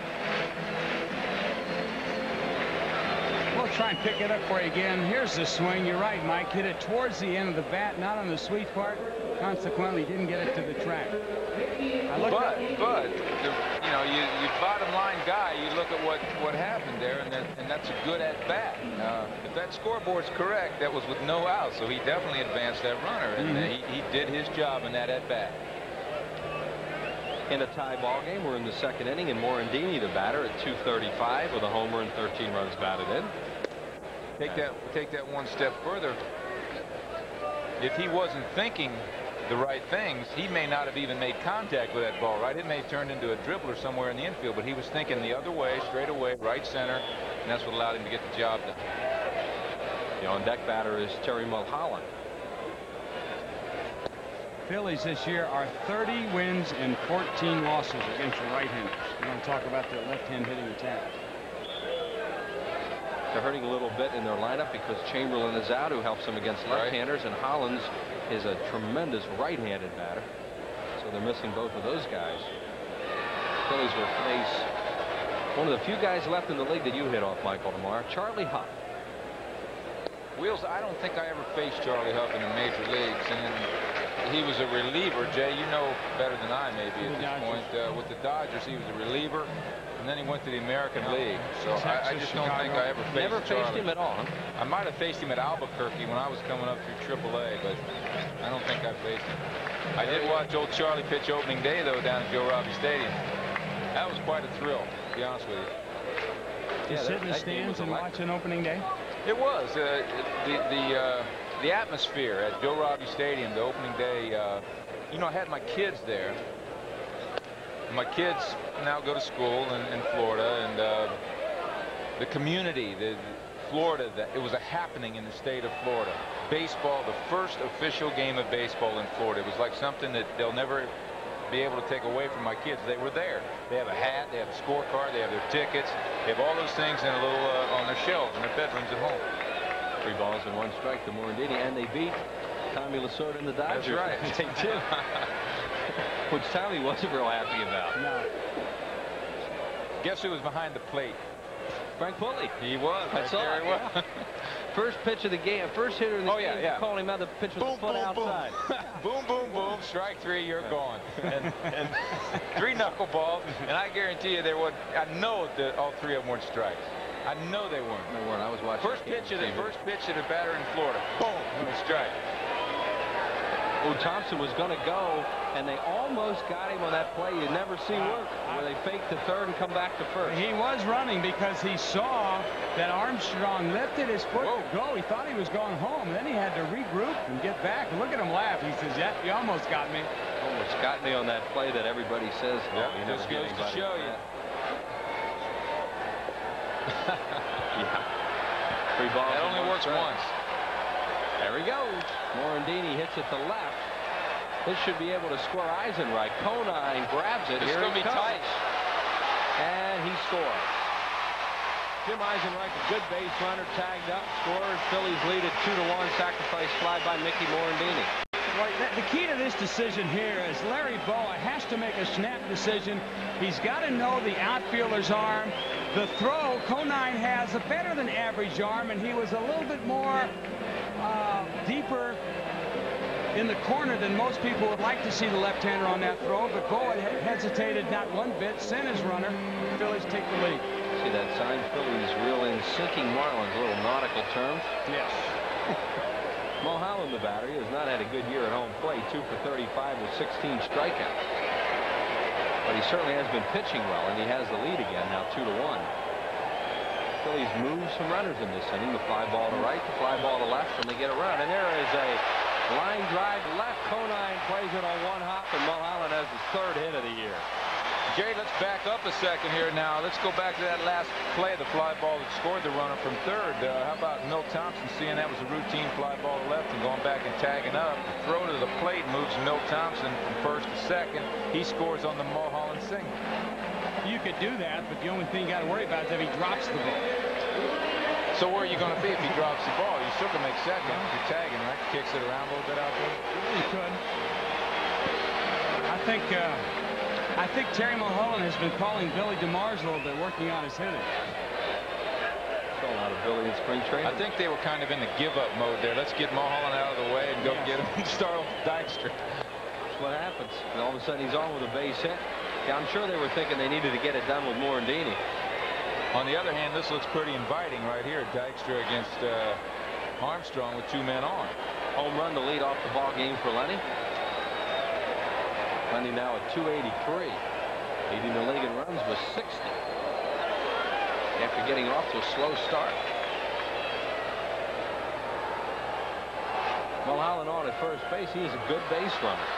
We'll try and pick it up for you again. Here's the swing. You're right, Mike. Hit it towards the end of the bat, not on the sweet part. Consequently, didn't get it to the track. but, but, the, you know, you, you bottom line guy, you look at what, what happened there, and, that, and that's a good at bat. Uh, if that scoreboard's correct, that was with no out, so he definitely advanced that runner, and Mm -hmm. he, he did his job in that at bat. In a tie ball game, we're in the second inning, and Morandini, the batter, at 235 with a homer and 13 runs batted in. Take that, take that one step further. If he wasn't thinking the right things, he may not have even made contact with that ball, right? It may have turned into a dribbler somewhere in the infield, but he was thinking the other way, straight away, right center, and that's what allowed him to get the job done. The on-deck batter is Terry Mulholland. Phillies this year are 30 wins and 14 losses against the right-handers. We want to talk about their left-hand hitting attack. They're hurting a little bit in their lineup because Chamberlain is out, who helps them against left-handers, and Hollins is a tremendous right-handed batter. So they're missing both of those guys. Phillies will face one of the few guys left in the league that you hit off, Michael, tomorrow, Charlie Hough. Wheels, I don't think I ever faced Charlie Hough in the major leagues, and he was a reliever. Jay, you know better than I maybe at this point. Uh, with the Dodgers, he was a reliever, and then he went to the American League. So I, I, just don't think I ever faced him. Never faced Charlie. him at all, huh? I might have faced him at Albuquerque when I was coming up through AAA, but I don't think I faced him. I did watch old Charlie pitch opening day, though, down at Joe Robbie Stadium. That was quite a thrill, to be honest with you. You yeah, sit in the stands and watch an opening day? It was. Uh, the the uh, the atmosphere at Joe Robbie Stadium, the opening day. Uh, you know, I had my kids there. My kids now go to school in, in Florida, and uh, the community, the Florida, that it was a happening in the state of Florida. Baseball, the first official game of baseball in Florida. It was like something that they'll never be able to take away from my kids. They were there. They have a hat, they have a scorecard, they have their tickets. They have all those things in a little uh, on their shelves in their bedrooms at home. Three balls and one strike to Morandini, and they beat Tommy Lasorda and the Dodgers. That's right. they did. Which Tommy wasn't real happy about. No. Guess who was behind the plate? Frank Pulli. He was. That's right all. There he was. First pitch of the game, first hitter in the oh, game. Yeah, yeah. Called him out. The pitch was boom, a foot boom, outside. Boom. boom, boom, boom. Strike three, you're gone. And, and three knuckleballs, and I guarantee you there was. I know that all three of them weren't strikes. I know they weren't. They weren't. I was watching. First pitch of the first pitch of the batter in Florida. Boom, strike. Oh, Thompson was going to go, and they almost got him on that play you never see work, where they faked to third and come back to first. He was running because he saw that Armstrong lifted his foot Whoa. to go. He thought he was going home. And then he had to regroup and get back. And look at him laugh. He says, yeah, you almost got me. Almost got me on that play that everybody says. Yeah, oh, just goes to show you. yeah. Three balls. That only works strike. once. There he goes. Morandini hits it to left. This should be able to score Eisenreich. Conine grabs it. It's Here going to be comes. tight. And he scores. Jim Eisenreich, a good base runner, tagged up, scores. Phillies lead at 2 to 1. Sacrifice fly by Mickey Morandini. The key to this decision here is Larry Bowa has to make a snap decision. He's got to know the outfielder's arm. The throw, Conine has a better than average arm, and he was a little bit more uh, deeper in the corner than most people would like to see the left-hander on that throw, but Bowa hesitated not one bit, sent his runner. Phillies take the lead. See that sign? Phillies reel in sinking Marlins, little nautical terms. Yes. Mulholland, the battery, has not had a good year at home plate, 2 for 35 with 16 strikeouts. But he certainly has been pitching well, and he has the lead again, now 2 to 1. Phillies move some runners in this inning. The fly ball to right, the fly ball to left, and they get a run. And there is a line drive left. Conine plays it on one hop, and Mulholland has his third hit of the year. Jay, let's back up a second here now. Let's go back to that last play, the fly ball that scored the runner from third. Uh, how about Milt Thompson seeing that was a routine fly ball to left and going back and tagging up. The throw to the plate moves Milt Thompson from first to second. He scores on the Mulholland single. You could do that, but the only thing you got to worry about is if he drops the ball. So where are you going to be if he drops the ball? You still can make second. You're tagging, right? Kicks it around a little bit out there. You could. I think. Uh, I think Terry Mulholland has been calling Billy DeMars a little bit, working on his hitting. Saw a lot of Billy in spring training. I think they were kind of in the give-up mode there. Let's get Mulholland out of the way and go Yeah. get him and start with Dykstra. That's what happens. And all of a sudden he's on with a base hit. Yeah, I'm sure they were thinking they needed to get it done with Morandini. On the other hand, this looks pretty inviting right here. Dykstra against uh, Armstrong with two men on. Home run to lead off the ball game for Lenny. Lenny now at 283. Leading the league in runs with 60. After getting off to a slow start. Mulholland on at first base. He is a good base runner.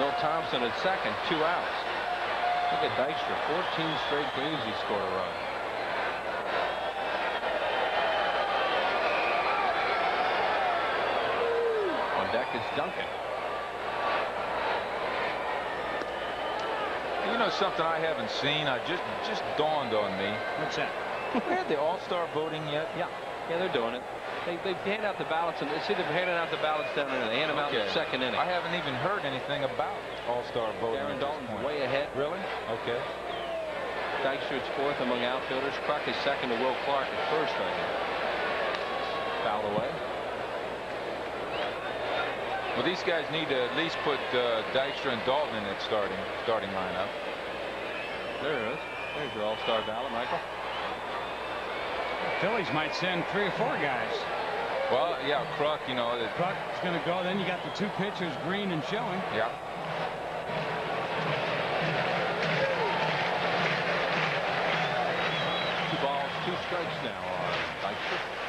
Milt Thompson at second. Two outs. Look at Dykstra. 14 straight games he scored a run. On deck is Duncan. You know something I haven't seen? I just just dawned on me. What's that? We had the All-Star voting yet? Yeah. Yeah, they're doing it. They, they hand out the ballots, and see, they're handing out the ballots down there. They hand them out in the second inning. I haven't even heard anything about All-Star voting. Darren Daulton's way ahead. Really? Okay. Dykstra's fourth among outfielders. Kruk is second to Will Clark at first right here. Fouled away. Well, these guys need to at least put uh, Dykstra and Daulton in that starting starting lineup. There it is. There's your all-star ballot, Michael. Phillies might send three or four guys. Well, yeah, Kruk, you know, Kruk's going to go. Then you got the two pitchers, Greene and Schilling. yeah. Two balls, two strikes now on Dykstra.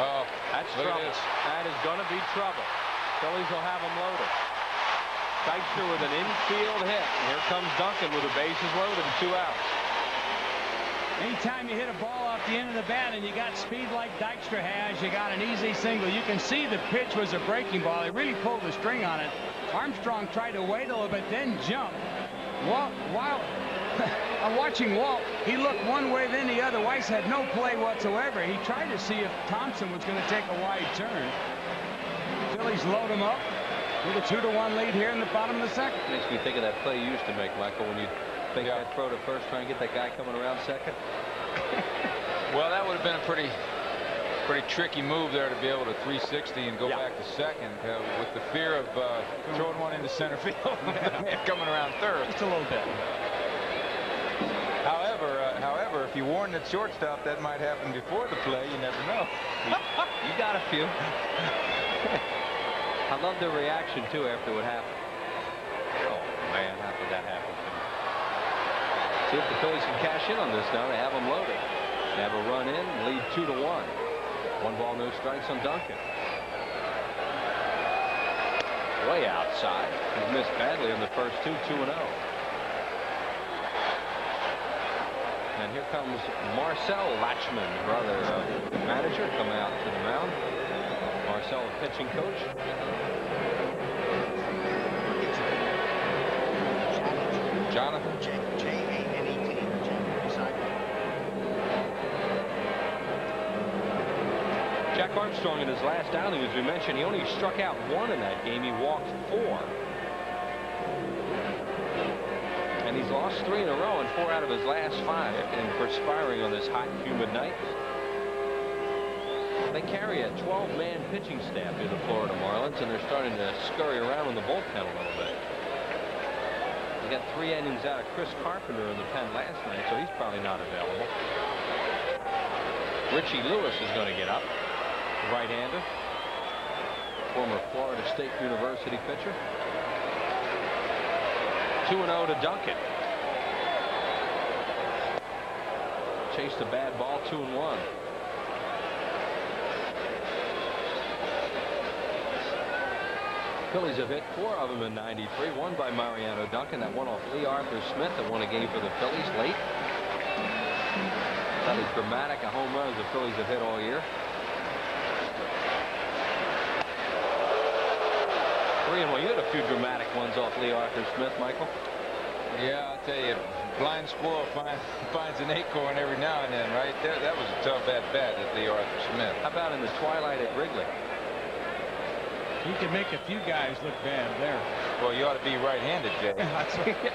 Oh, That's look trouble. That is going to be trouble. Phillies will have him loaded. Dykstra with an infield hit. And here comes Duncan with the bases loaded and two outs. Anytime you hit a ball off the end of the bat and you got speed like Dykstra has, you got an easy single. You can see the pitch was a breaking ball. He really pulled the string on it. Armstrong tried to wait a little bit, then jump. Walt, while I'm watching Walt, he looked one way, then the other. Weiss had no play whatsoever. He tried to see if Thompson was going to take a wide turn. Phillies load him up with a two to one lead here in the bottom of the second. Makes me think of that play you used to make, Michael, when you think Yeah. that throw to first, try and get that guy coming around second. Well, that would have been a pretty pretty tricky move there to be able to 360 and go back to second uh, with the fear of uh, throwing one into center field and coming around third. Just a little bit. However, uh, however, if you warn the shortstop that might happen before the play, you never know. You got a few. I love their reaction, too, after what happened. Oh, man, how could that happen? See if the Phillies can cash in on this now. They have them loaded. They have a run in, lead two to one. One ball, no strikes on Duncan. Way outside. He missed badly on the first two, two and oh. And here comes Marcel Lachemann, brother of the manager, coming out to the mound. Marcel, the pitching coach. Jonathan. J-A-N-E-T. Jack Armstrong in his last outing, as we mentioned, he only struck out one in that game. He walked four. And he's lost three in a row and four out of his last five and perspiring on this hot, humid night. They carry a 12-man pitching staff here, the Florida Marlins, and they're starting to scurry around in the bullpen a little bit. They got three innings out of Cris Carpenter in the pen last night, so he's probably not available. Richie Lewis is going to get up, right-hander, former Florida State University pitcher. 2-0 to Duncan. Chased a bad ball, two and one. Phillies have hit four of them in 93. One by Mariano Duncan. That one off Lee Arthur Smith that won a game for the Phillies late. That is dramatic a home run as the Phillies have hit all year. Three and one. You had a few dramatic ones off Lee Arthur Smith, Michael. Yeah, I'll tell you, blind squirrel find, finds an acorn every now and then, right? There, that was a tough at bat at Lee Arthur Smith. How about in the twilight at Wrigley? He can make a few guys look bad there. Well, you ought to be right-handed, Jay.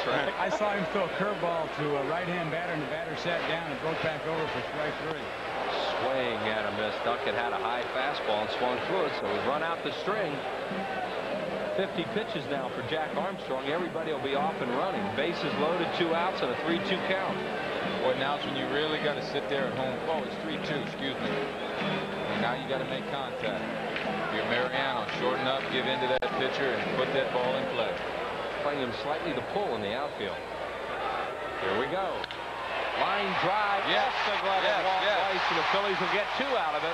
That's right. I saw him throw a curveball to a right-hand batter, and the batter sat down and broke back over for strike three. Swing and a miss. Duncan had a high fastball and swung through it, so he run out the string. 50 pitches now for Jack Armstrong. Everybody will be off and running. Bases loaded, two outs, and a 3-2 count. Boy, now it's when you really got to sit there at home. Oh, it's 3-2, excuse me. And now you got to make contact. You're Mariano. Shorten up, give into that pitcher, and put that ball in play. Playing him slightly to pull in the outfield. Here we go. Line drive. Yes. yes, yes. And the Phillies will get two out of it.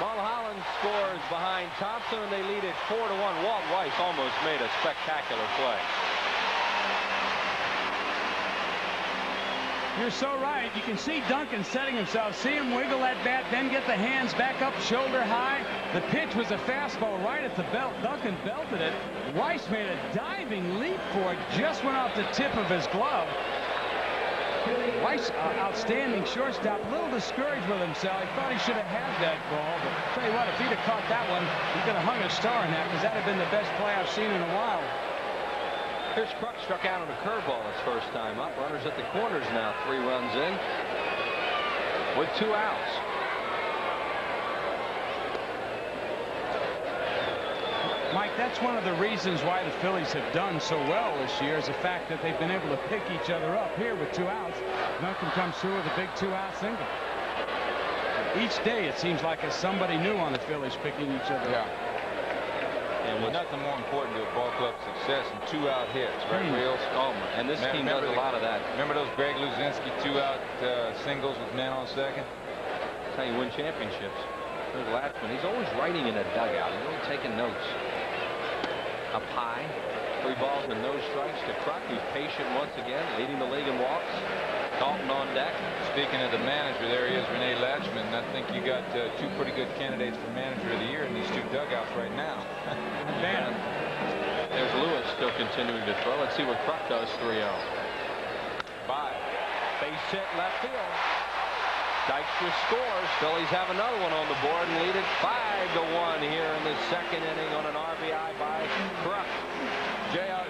Mulholland scores behind Thompson, and they lead it four to one. Walt Weiss almost made a spectacular play. You're so right. You can see Duncan setting himself. See him wiggle that bat, then get the hands back up shoulder high. The pitch was a fastball right at the belt. Duncan belted it. Weiss made a diving leap for it. Just went off the tip of his glove. Weiss, uh, outstanding shortstop. A little discouraged with himself. He thought he should have had that ball. But tell you what, if he'd have caught that one, he could have hung a star in that because that have been the best play I've seen in a while. Here's Kruk struck out on a curveball his first time up. Runners at the corners now. Three runs in with two outs. Mike, that's one of the reasons why the Phillies have done so well this year is the fact that they've been able to pick each other up here with two outs. Duncan comes through with a big two-out single. Each day it seems like it's somebody new on the Phillies picking each other yeah. up. And with nothing more important to a ball club success than two-out hits, right, Hmm. Wheels? Oh, my. And this Me- team does remember a lot of that. Remember those Greg Luzinski two-out uh, singles with men on second? That's how you win championships. There's Lachemann. He's always writing in a dugout. He's always taking notes. Up high. Three balls and no strikes to Kruk, who's patient once again, leading the league in walks. Daulton on deck. Speaking of the manager, there he is, Rene Lachemann. I think you got uh, two pretty good candidates for manager of the year in these two dugouts right now. Man, There's Lewis still continuing to throw. Let's see what Kruk does 3-0. Five. Base hit left field. Dykstra scores. Phillies have another one on the board and lead it 5 to 1 here in the second inning on an RBI by Kruk.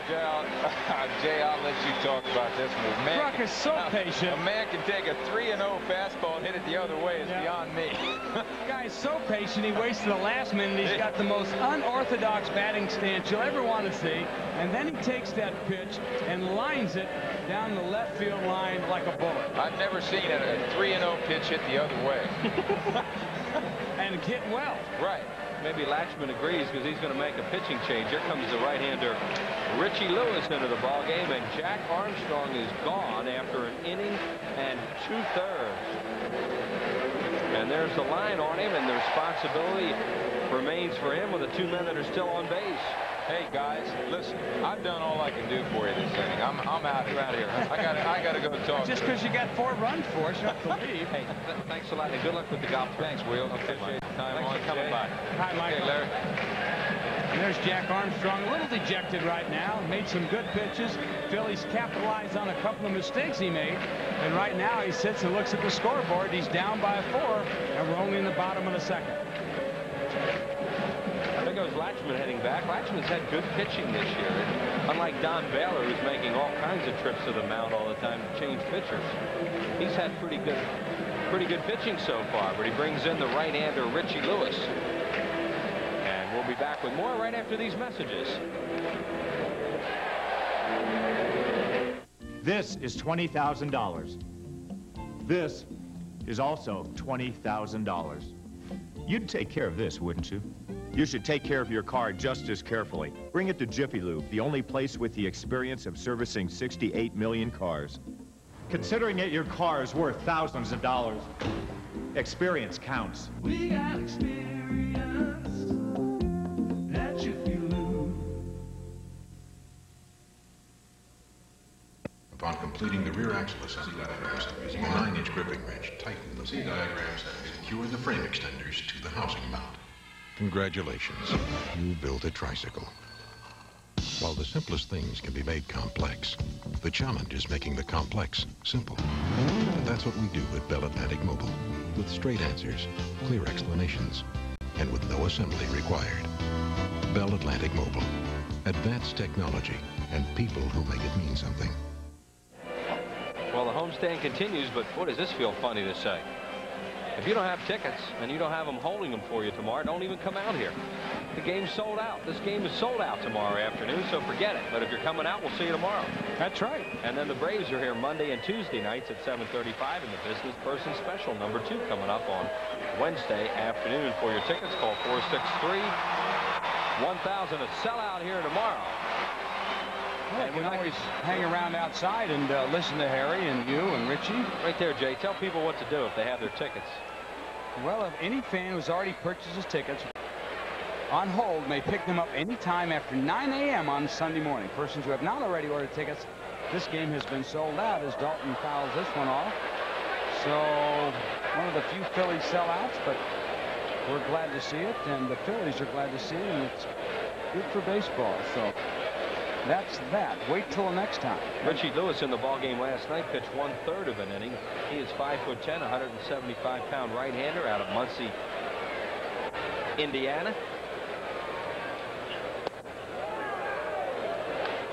Jay, I'll, Jay, I'll, let you talk about this one. Man Kruk is so patient. A man can take a 3-0 fastball and hit it the other way. It's Yeah. beyond me. guy is so patient. He waits to the last minute. He's got the most unorthodox batting stance you'll ever want to see. And then he takes that pitch and lines it down the left field line like a bullet. I've never seen a, a 3-0 pitch hit the other way. and hit well. Right. Maybe Lachemann agrees because he's going to make a pitching change. Here comes the right-hander Richie Lewis into the ball game, and Jack Armstrong is gone after an inning and two-thirds. And there's the line on him, and the responsibility remains for him with the two men that are still on base. Hey guys, listen. I've done all I can do for you this inning. I'm I'm out here. Out here. I got I got to go talk. Just because you got four runs for us, you have to leave. Hey, th thanks a lot, and good luck with the golf. Thanks, Will. Appreciate the time Thanks on for coming Jay. by. Hi, Michael. Okay, Larry. And there's Jack Armstrong, a little dejected right now. Made some good pitches. Phillies capitalized on a couple of mistakes he made. And right now he sits and looks at the scoreboard. He's down by four, and we're only in the bottom of the second. Was Lachemann heading back. Lachemann's had good pitching this year. And unlike Don Baylor, who's making all kinds of trips to the mound all the time to change pitchers, he's had pretty good, pretty good pitching so far. But he brings in the right-hander Richie Lewis. And we'll be back with more right after these messages. This is $20,000. This is also $20,000. You'd take care of this, wouldn't you? You should take care of your car just as carefully. Bring it to Jiffy Lube, the only place with the experience of servicing 68 million cars. Considering that your car is worth thousands of dollars, experience counts. We got experience that you feel. Upon completing the rear axle assembly diagrams using a 9-inch gripping wrench, tighten the C secure the frame extenders to the housing mount. Congratulations, you built a tricycle. While the simplest things can be made complex, the challenge is making the complex simple. And that's what we do at Bell Atlantic Mobile, with straight answers, clear explanations, and with no assembly required. Bell Atlantic Mobile, advanced technology and people who make it mean something. Well, the homestand continues, but boy, does this feel funny to say. If you don't have tickets and you don't have them holding them for you tomorrow, don't even come out here. The game's sold out. This game is sold out tomorrow afternoon, so forget it. But if you're coming out, we'll see you tomorrow. That's right. And then the Braves are here Monday and Tuesday nights at 7.35 in the Business Person Special, number two, coming up on Wednesday afternoon. For your tickets, call 463-1000. A sellout here tomorrow. Well, you can always hang around outside and uh, listen to Harry and you and Richie. Right there, Jay. Tell people what to do if they have their tickets. Well, if any fan who's already purchased his tickets on hold may pick them up anytime after 9 a.m. on Sunday morning. Persons who have not already ordered tickets, this game has been sold out as Daulton fouls this one off. So one of the few Phillies sellouts, but we're glad to see it, and the Phillies are glad to see it, and it's good for baseball. So that's that. Wait till next time. Richie Lewis in the ball game last night pitched one third of an inning. He is five 5'10", 175 pound right-hander out of Muncie, Indiana.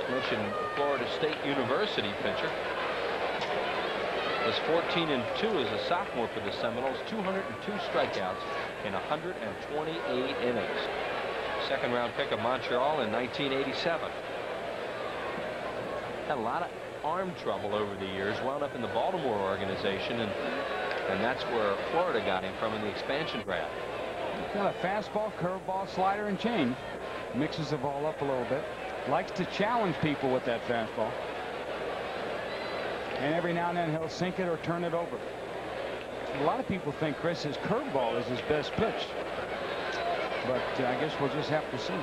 Mentioned Florida State University pitcher. Was 14 and 2 as a sophomore for the Seminoles. 202 strikeouts in 128 innings. Second round pick of Montreal in 1987 had a lot of arm trouble over the years, wound up in the Baltimore organization, and and that's where Florida got him from in the expansion draft. Got a fastball, curveball, slider, and change. Mixes the ball up a little bit. Likes to challenge people with that fastball. And every now and then he'll sink it or turn it over. A lot of people think Chris's curveball is his best pitch. But uh, I guess we'll just have to see.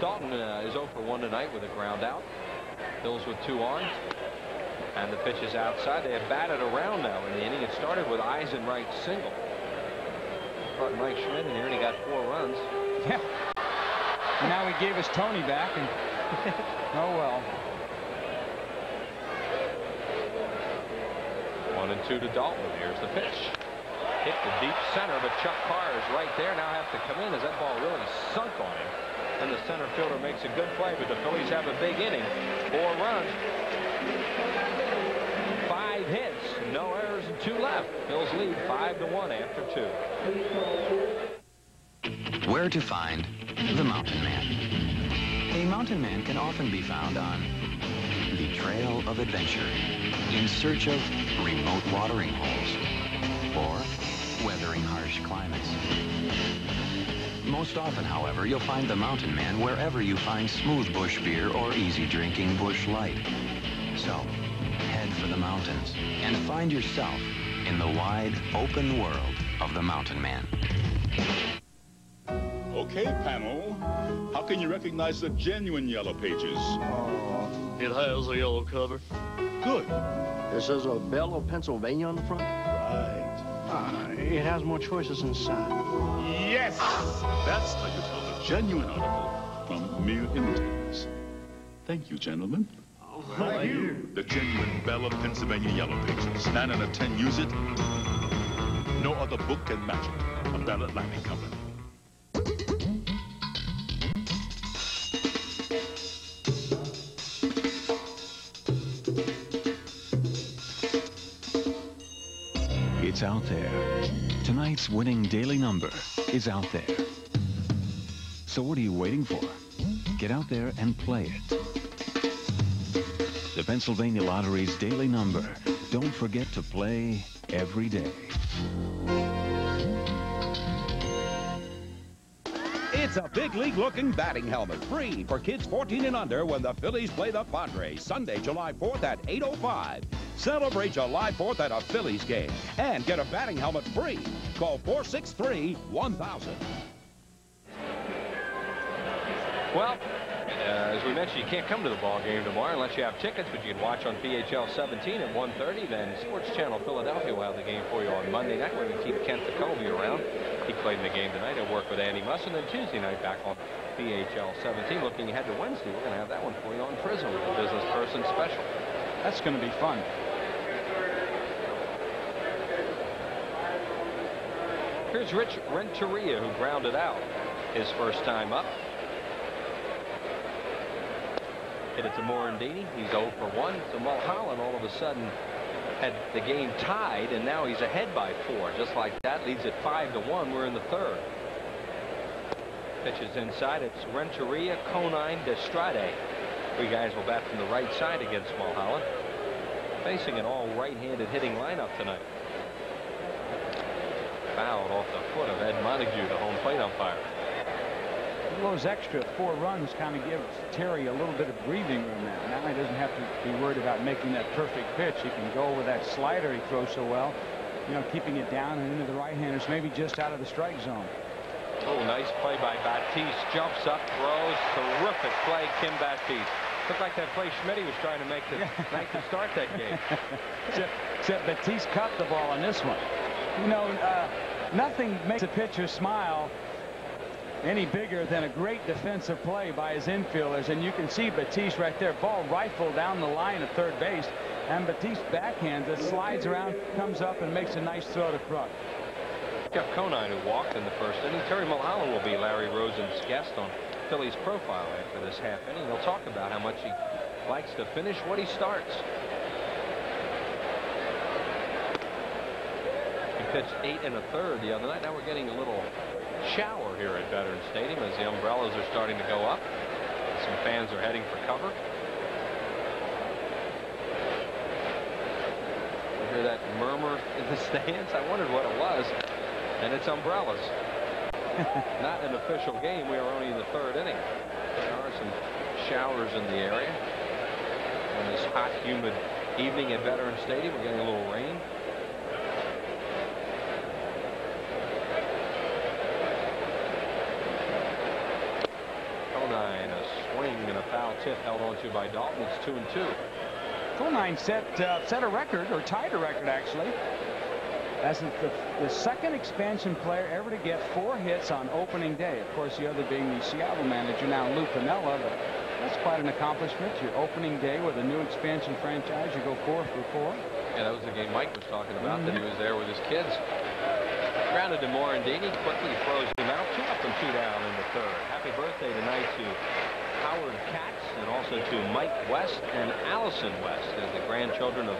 Daulton uh, is 0 for 1 tonight with a ground out. Hills with two on. And the pitch is outside. They have batted around now in the inning. It started with Eisenreich single. Caught Mike Schmidt in here and he got four runs. Yeah. And now he gave us Tony back and oh well. One and two to Daulton. Here's the pitch. Hit the deep center, but Chuck Carr is right there. Now have to come in as that ball really sunk on him. And the center fielder makes a good play, but the Phillies have a big inning. Four runs. Five hits, no errors, and two left. Phil's lead five to one after two. Where to find the Mountain Man. A mountain man can often be found on the trail of adventure in search of remote watering holes or weathering harsh climates. Most often, however, you'll find the mountain man wherever you find smooth Busch beer or easy drinking Busch light. So, head for the mountains and find yourself in the wide, open world of the mountain man. Okay, panel. How can you recognize the genuine Yellow Pages? It has a yellow cover. Good. It says a Bell of Pennsylvania on the front. Right. Uh, it has more choices inside. Yes! That's how you tell a genuine article from mere imitators. Thank you, gentlemen. Oh, thank you. The genuine Bell of Pennsylvania Yellow Pages. Nine out of ten use it. No other book can match it. A Bell Atlantic company. It's out there. Tonight's winning daily number is out there. So what are you waiting for? Get out there and play it. The Pennsylvania Lottery's daily number. Don't forget to play every day. It's a big league looking batting helmet, free for kids 14 and under when the Phillies play the Padres Sunday, July 4th at 8.05. Celebrate July 4th at a Phillies game and get a batting helmet free. Call 463-1000. Well, uh, as we mentioned, you can't come to the ball game tomorrow unless you have tickets, but you can watch on PHL 17 at 1.30. Then Sports Channel Philadelphia will have the game for you on Monday night. We're going to keep Kent Jacoby around. He played in the game tonight. He'll work with Andy Muss. And then Tuesday night back on PHL 17. Looking ahead to Wednesday, we're going to have that one for you on Prism, the business person special. That's going to be fun. Here's Rich Renteria, who grounded out his first time up. Hit it to Morandini. He's 0 for 1. So Mulholland all of a sudden had the game tied, and now he's ahead by four. Just like that, leads it 5 to 1. We're in the third. Pitches inside. It's Renteria, Conine, Destrade. Three guys will bat from the right side against Mulholland. Facing an all right-handed hitting lineup tonight. Fouled off the foot of Ed Montague, the home plate umpire those extra four runs kind of gives Terry a little bit of breathing room now. Now he doesn't have to be worried about making that perfect pitch. He can go with that slider he throws so well, you know, keeping it down and into the right-handers, maybe just out of the strike zone. Oh, nice play by Batiste. Jumps up, throws. Terrific play, Kim Batiste. Looked like that play Schmidt was trying to make the night to start that game. except, except Batiste caught the ball on this one. You know, uh, nothing makes a pitcher smile any bigger than a great defensive play by his infielders. And you can see Batiste right there. Ball rifled down the line at third base. And Batiste backhands it, slides around, comes up, and makes a nice throw to Kruk. Jeff Conine, who walked in the first inning. Terry Mulholland will be Larry Rosen's guest on Philly's profile after this half inning. He'll talk about how much he likes to finish what he starts. Pitched eight and a third the other night. Now we're getting a little shower here at Veterans Stadium as the umbrellas are starting to go up. Some fans are heading for cover. You hear that murmur in the stands? I wondered what it was. And it's umbrellas. Not an official game. We are only in the third inning. There are some showers in the area. On this hot, humid evening at Veterans Stadium, we're getting a little rain. Foul tip held onto by Daulton. It's two and two. Conine set uh, set a record or tied a record actually as the, the, second expansion player ever to get four hits on opening day. Of course, the other being the Seattle manager now, Lou Piniella. But that's quite an accomplishment. Your opening day with a new expansion franchise, you go four for four. Yeah, that was the game Mike was talking about. Mm -hmm. That he was there with his kids. Grounded to Morandini, quickly throws him out. Two up and two down in the third. Happy birthday tonight to Howard Katz and also to Mike West and Allison West as the grandchildren of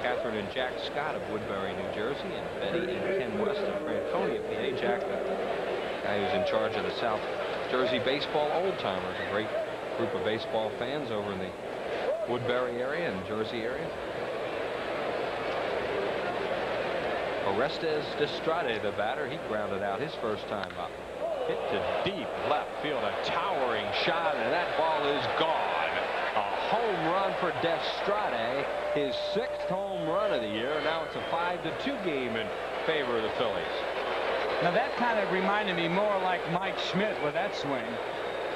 Catherine and Jack Scott of Woodbury, New Jersey, and Betty and Ken West of Franconia, PA. Jack, the guy who's in charge of the South Jersey baseball old timers, a great group of baseball fans over in the Woodbury area and Jersey area. Orestes Destrade, the batter, he grounded out his first time up hit to deep left field. A towering shot, and that ball is gone. A home run for Destrade, his sixth home run of the year. Now it's a 5 to 2 game in favor of the Phillies. Now that kind of reminded me more like Mike Schmidt with that swing.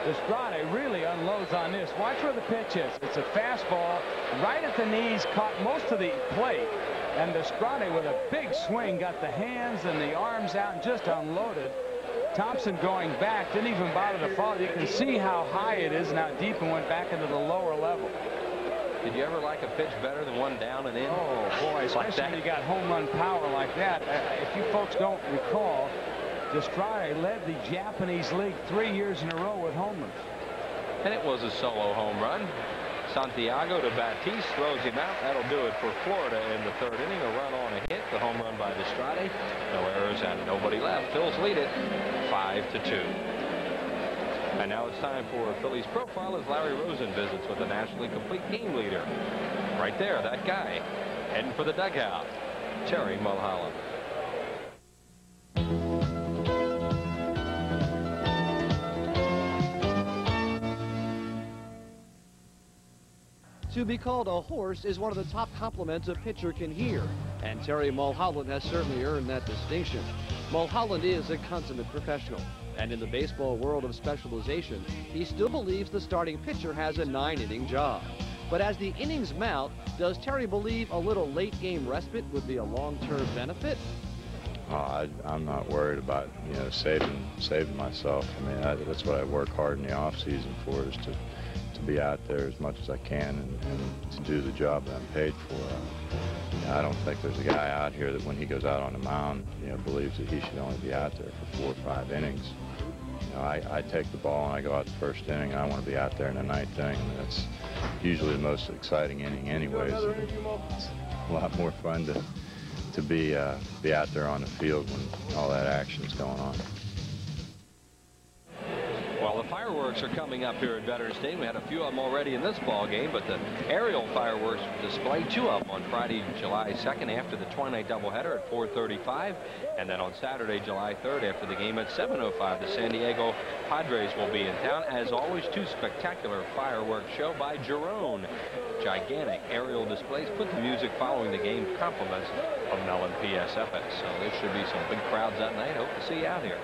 Destrade really unloads on this. Watch where the pitch is. It's a fastball right at the knees, caught most of the plate. And Destrade with a big swing got the hands and the arms out and just unloaded. Thompson going back, didn't even bother to fall. You can see how high it is now deep and went back into the lower level. Did you ever like a pitch better than one down and in? Oh, boy, especially like when you got home run power like that. Uh, if you folks don't recall, Destrade led the Japanese league three years in a row with homers. And it was a solo home run. Santiago to Batiste throws him out. That'll do it for Florida in the third inning. A run on a hit. The home run by Destrade. No errors and nobody left. Phils lead it 5 to 2. And now it's time for Phillies profile as Larry Rosen visits with the nationally complete game leader. Right there, that guy. Heading for the dugout. Terry Mulholland. To be called a horse is one of the top compliments a pitcher can hear, and Terry Mulholland has certainly earned that distinction. Mulholland is a consummate professional, and in the baseball world of specialization, he still believes the starting pitcher has a nine-inning job. But as the innings mount, does Terry believe a little late-game respite would be a long-term benefit? Oh, I, I'm not worried about you know saving saving myself. I mean I, that's what I work hard in the off season for is to to be out there as much as I can and, and to do the job that I'm paid for. Uh, you know, I don't think there's a guy out here that when he goes out on the mound, you know, believes that he should only be out there for four or five innings. You know, I, I take the ball and I go out the first inning. I want to be out there in the ninth inning. Mean, that's usually the most exciting inning, anyways. It's a lot more fun to to be uh, be out there on the field when all that action is going on. Well, the fireworks are coming up here at Veterans Stadium. We had a few of them already in this ball game, but the aerial fireworks display, two of them on Friday, July 2nd after the 20-night doubleheader at 4:35, and then on Saturday, July 3rd after the game at 7:05. The San Diego Padres will be in town. As always, two spectacular fireworks show by Jerome. Gigantic aerial displays. Put the music following the game compliments of Mellon PSFS. So there should be some big crowds that night. Hope to see you out here.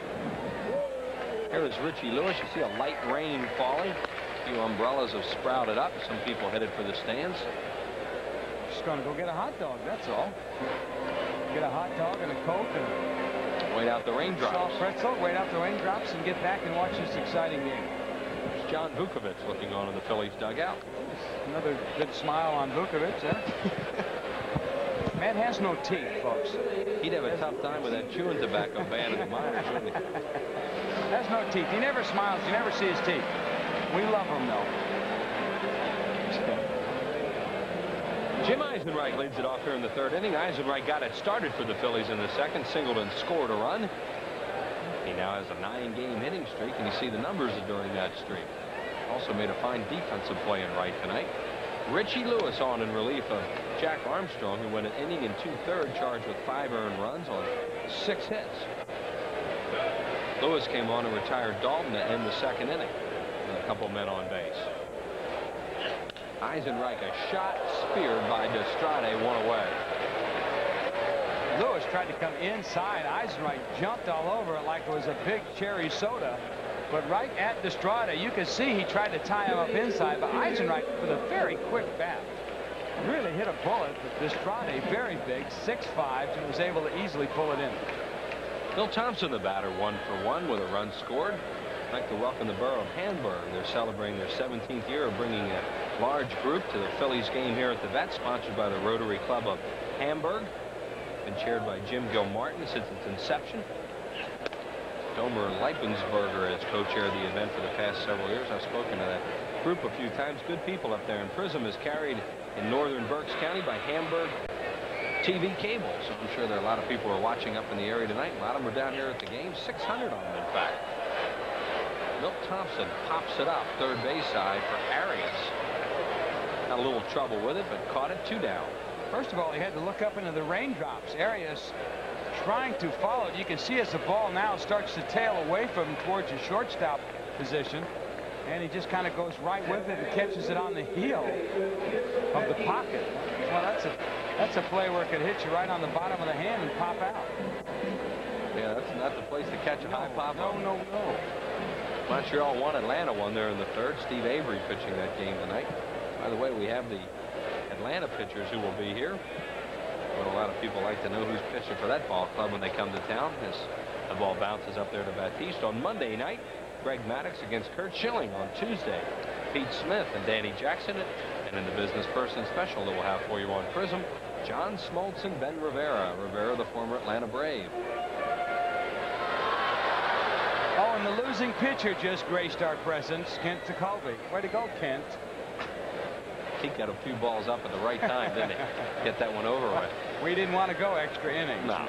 Here is Richie Lewis. You see a light rain falling. A few umbrellas have sprouted up. Some people headed for the stands. Just going to go get a hot dog, that's all. Get a hot dog and a Coke and Wait out the raindrops. soft pretzel, wait out the raindrops, and get back and watch this exciting game. There's John Vukovic looking on in the Phillies dugout. Another good smile on Vukovic, huh? Man has no teeth, folks. He'd have a tough time with that chewing tobacco ban in the minors, wouldn't he? Has no teeth. He never smiles. You never see his teeth. We love him, though. Jim Eisenreich leads it off here in the third inning. Eisenreich got it started for the Phillies in the second. Singleton scored a run. He now has a nine-game hitting streak, and you see the numbers during that streak. Also made a fine defensive play in right tonight. Richie Lewis on in relief of Jack Armstrong, who went an inning and two-thirds, charged with five earned runs on six hits. Lewis came on and retired Daulton to end the second inning with a couple men on base. Eisenreich a shot speared by Destrade one away. Lewis tried to come inside. Eisenreich jumped all over it like it was a big cherry soda. But right at Destrade, you could see he tried to tie him up inside. But Eisenreich, with a very quick bat, really hit a bullet. But Destrade, very big, 6'5", and was able to easily pull it in. Bill Thompson, the batter, one for one with a run scored. I'd like to welcome the borough of Hamburg. They're celebrating their 17th year of bringing a large group to the Phillies game here at the Vet, sponsored by the Rotary Club of Hamburg. Been chaired by Jim Gilmartin since its inception. Domer Leipensberger has co-chaired the event for the past several years. I've spoken to that group a few times. Good people up there. And Prism is carried in northern Berks County by Hamburg TV cable. So I'm sure there are a lot of people who are watching up in the area tonight. A lot of them are down here at the game. 600 on them, in fact. Milt Thompson pops it up third base side for Arias. Had a little trouble with it, but caught it two down. First of all, he had to look up into the raindrops. Arias trying to follow it. You can see as the ball now starts to tail away from him towards his shortstop position. And he just kind of goes right with it and catches it on the heel of the pocket. Well, that's a that's a play where it could hit you right on the bottom of the hand and pop out. Yeah, that's not the place to catch a high pop. No, no, no. Montreal won, Atlanta won there in the third. Steve Avery pitching that game tonight. By the way, we have the Atlanta pitchers who will be here. But a lot of people like to know who's pitching for that ball club when they come to town as the ball bounces up there to Batiste. On Monday night, Greg Maddux against Curt Schilling on Tuesday. Pete Smith and Danny Jackson. And in the business person special that we'll have for you on Prism, John Smoltz and Ben Rivera. Rivera, the former Atlanta Brave. Oh, and the losing pitcher just graced our presence, Kent Tekulve. Way to go, Kent. He got a few balls up at the right time, didn't he? Get that one over with. We didn't want to go extra innings. No.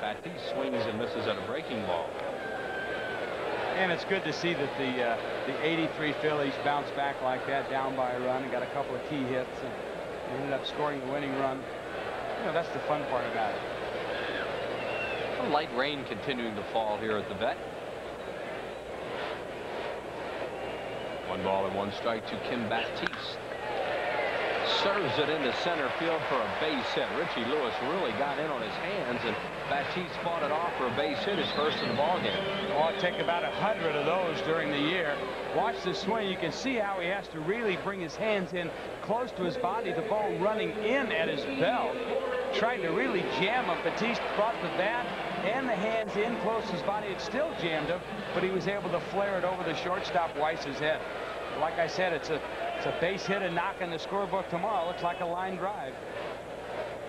Batiste swings and misses at a breaking ball. And it's good to see that the uh, the 83 Phillies bounced back like that, down by a run, and got a couple of key hits, and ended up scoring the winning run. You know, that's the fun part about it. A light rain continuing to fall here at the vet. One ball and one strike to Kim Batiste. Serves it into center field for a base hit. Richie Lewis really got in on his hands, and Batiste fought it off for a base hit, his first in the ballgame. Oh, it take about a hundred of those during the year. Watch the swing. You can see how he has to really bring his hands in close to his body. The ball running in at his belt. Trying to really jam him. Batiste brought the bat and the hands in close to his body. It still jammed him, but he was able to flare it over the shortstop Weiss's head. Like I said, it's a it's a base hit and knock in the scorebook tomorrow. Looks like a line drive.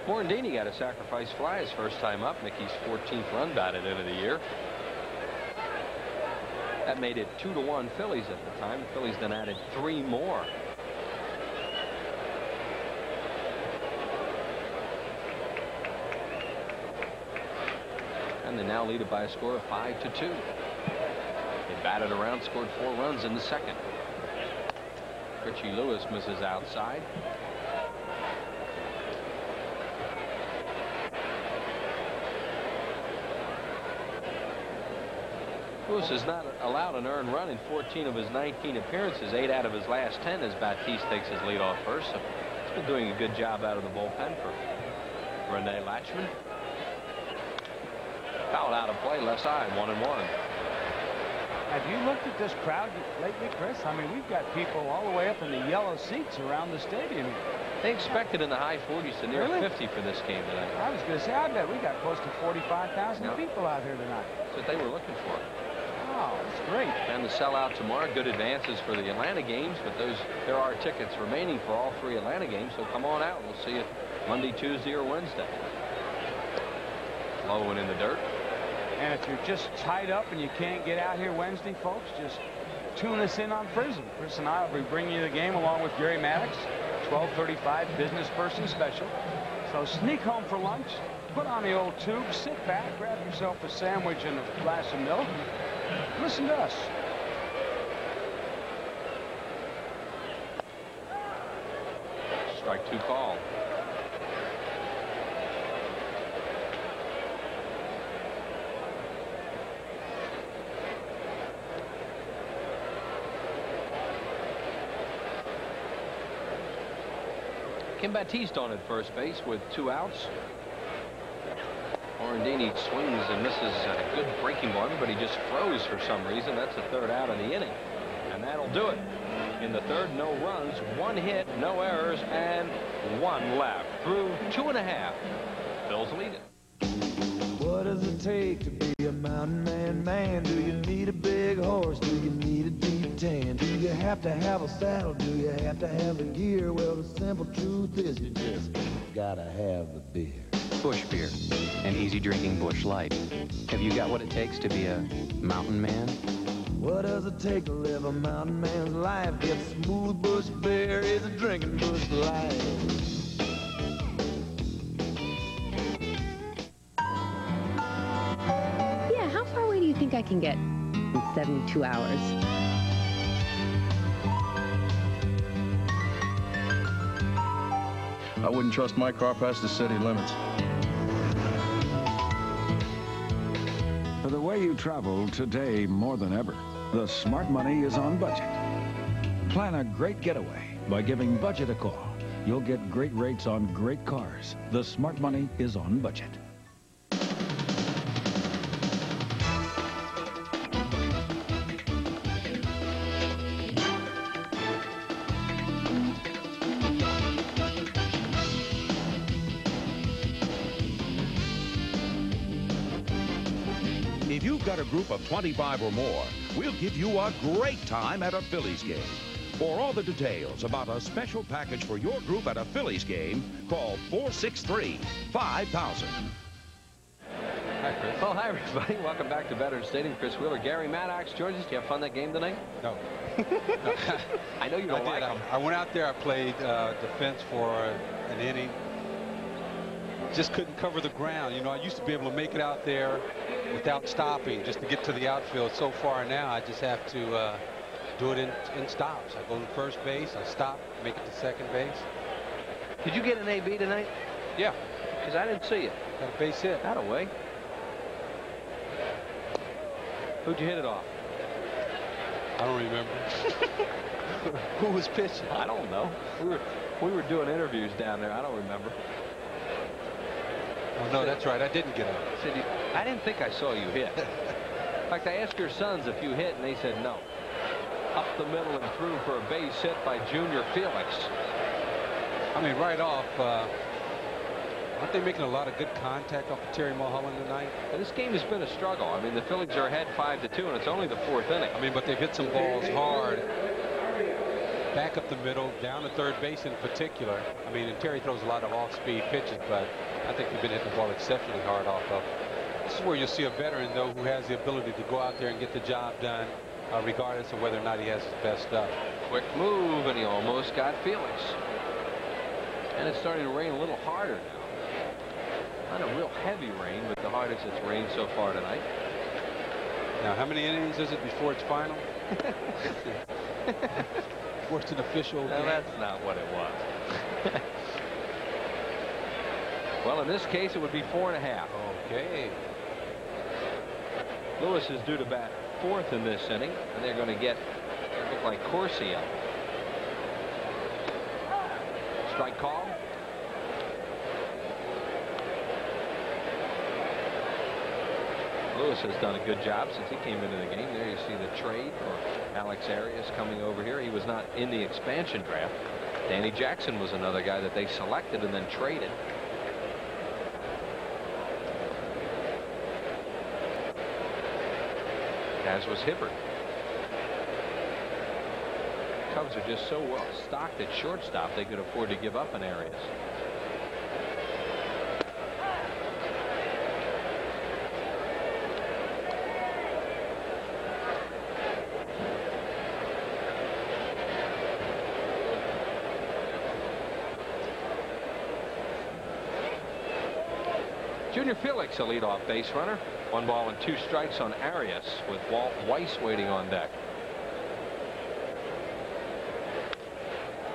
Morandini got a sacrifice fly his first time up. Mickey's 14th run batted into the year. That made it two to one Phillies at the time. The Phillies then added three more. And they now lead it by a score of five to two. They batted around, scored four runs in the second. Richie Lewis misses outside. Lewis has not allowed an earned run in 14 of his 19 appearances. Eight out of his last 10 as Batiste takes his lead off first. So he's been doing a good job out of the bullpen for Rene Lachemann. Foul out of play, left side, one and one. Have you looked at this crowd lately, Chris? I mean, we've got people all the way up in the yellow seats around the stadium. They expected in the high 40s to near Really? 50 for this game tonight. I was going to say, I bet we got close to 45,000 Yeah. people out here tonight. That's what they were looking for. Oh, that's great. And the sellout tomorrow, good advances for the Atlanta games, but those there are tickets remaining for all three Atlanta games, so come on out. We'll see you Monday, Tuesday, or Wednesday. Low and in the dirt. And if you're just tied up and you can't get out here Wednesday, folks, just tune us in on Prism. Chris and I will be bringing you the game along with Gary Maddox, 1235 business person special. So sneak home for lunch, put on the old tube, sit back, grab yourself a sandwich and a glass of milk, listen to us. Strike two call. Kim Batiste on at first base with two outs. Morandini swings and misses a good breaking one, but he just froze for some reason. That's the third out of the inning. And that'll do it. In the third, no runs, one hit, no errors, and one left. Through two and a half. Bills lead it. What does it take to be a mountain man, man? Do you need a big horse? Do you need a deep tan? Do you have to have a saddle? Do you have to have the gear? Well, the simple truth is you just gotta have the beer. Busch beer, an easy drinking Busch Light. Have you got what it takes to be a mountain man? What does it take to live a mountain man's life? Get smooth Busch beer is a drinking Busch life. Yeah, how far away do you think I can get in 72 hours? I wouldn't trust my car past the city limits. Travel today more than ever, the smart money is on budget. Plan a great getaway by giving Budget a call. You'll get great rates on great cars. The smart money is on budget. Group of 25 or more, we'll give you a great time at a Phillies game. For all the details about a special package for your group at a Phillies game, call 463 5000. Hi, Chris. Well, hi, everybody. Welcome back to Veterans Stadium. Chris Wheeler, Gary Maddox, Georges. Did you have fun that game tonight? No. I know you don't did. like I, them. I went out there. I played uh, defense for an inning. Just couldn't cover the ground. You know, I used to be able to make it out there without stopping just to get to the outfield. So far now, I just have to uh, do it in, in stops. I go to first base, I stop, make it to second base. Did you get an AB tonight? Yeah. Because I didn't see it. Got a base hit. That away. Who'd you hit it off? I don't remember. Who was pitching? I don't know. We were we were doing interviews down there. I don't remember. Oh, no, that's right. I didn't get up. Said, I didn't think I saw you hit. In fact, I asked your sons if you hit, and they said no. Up the middle and through for a base hit by Junior Felix. I mean, right off, uh, aren't they making a lot of good contact off of Terry Mulholland tonight? This game has been a struggle. I mean, the Phillies are ahead 5 to 2, and it's only the fourth inning. I mean, but they've hit some balls hard. Back up the middle, down to third base in particular. I mean, and Terry throws a lot of off-speed pitches, but I think they've been hitting the ball exceptionally hard off of. This is where you'll see a veteran, though, who has the ability to go out there and get the job done, uh, regardless of whether or not he has his best stuff. Quick move, and he almost got Felix. And it's starting to rain a little harder now. Not a real heavy rain, but the hardest it's rained so far tonight. Now, how many innings is it before it's final? before it's an official No, that's not what it was. well, in this case, it would be four and a half. Okay. Lewis is due to bat fourth in this inning, and they're going to get look like Corsi up. Strike call. Lewis has done a good job since he came into the game. There you see the trade for Alex Arias coming over here. He was not in the expansion draft. Danny Jackson was another guy that they selected and then traded. As was Hibbard. Cubs are just so well stocked at shortstop they could afford to give up an Arias. Junior Felix, a leadoff base runner. One ball and two strikes on Arias with Walt Weiss waiting on deck.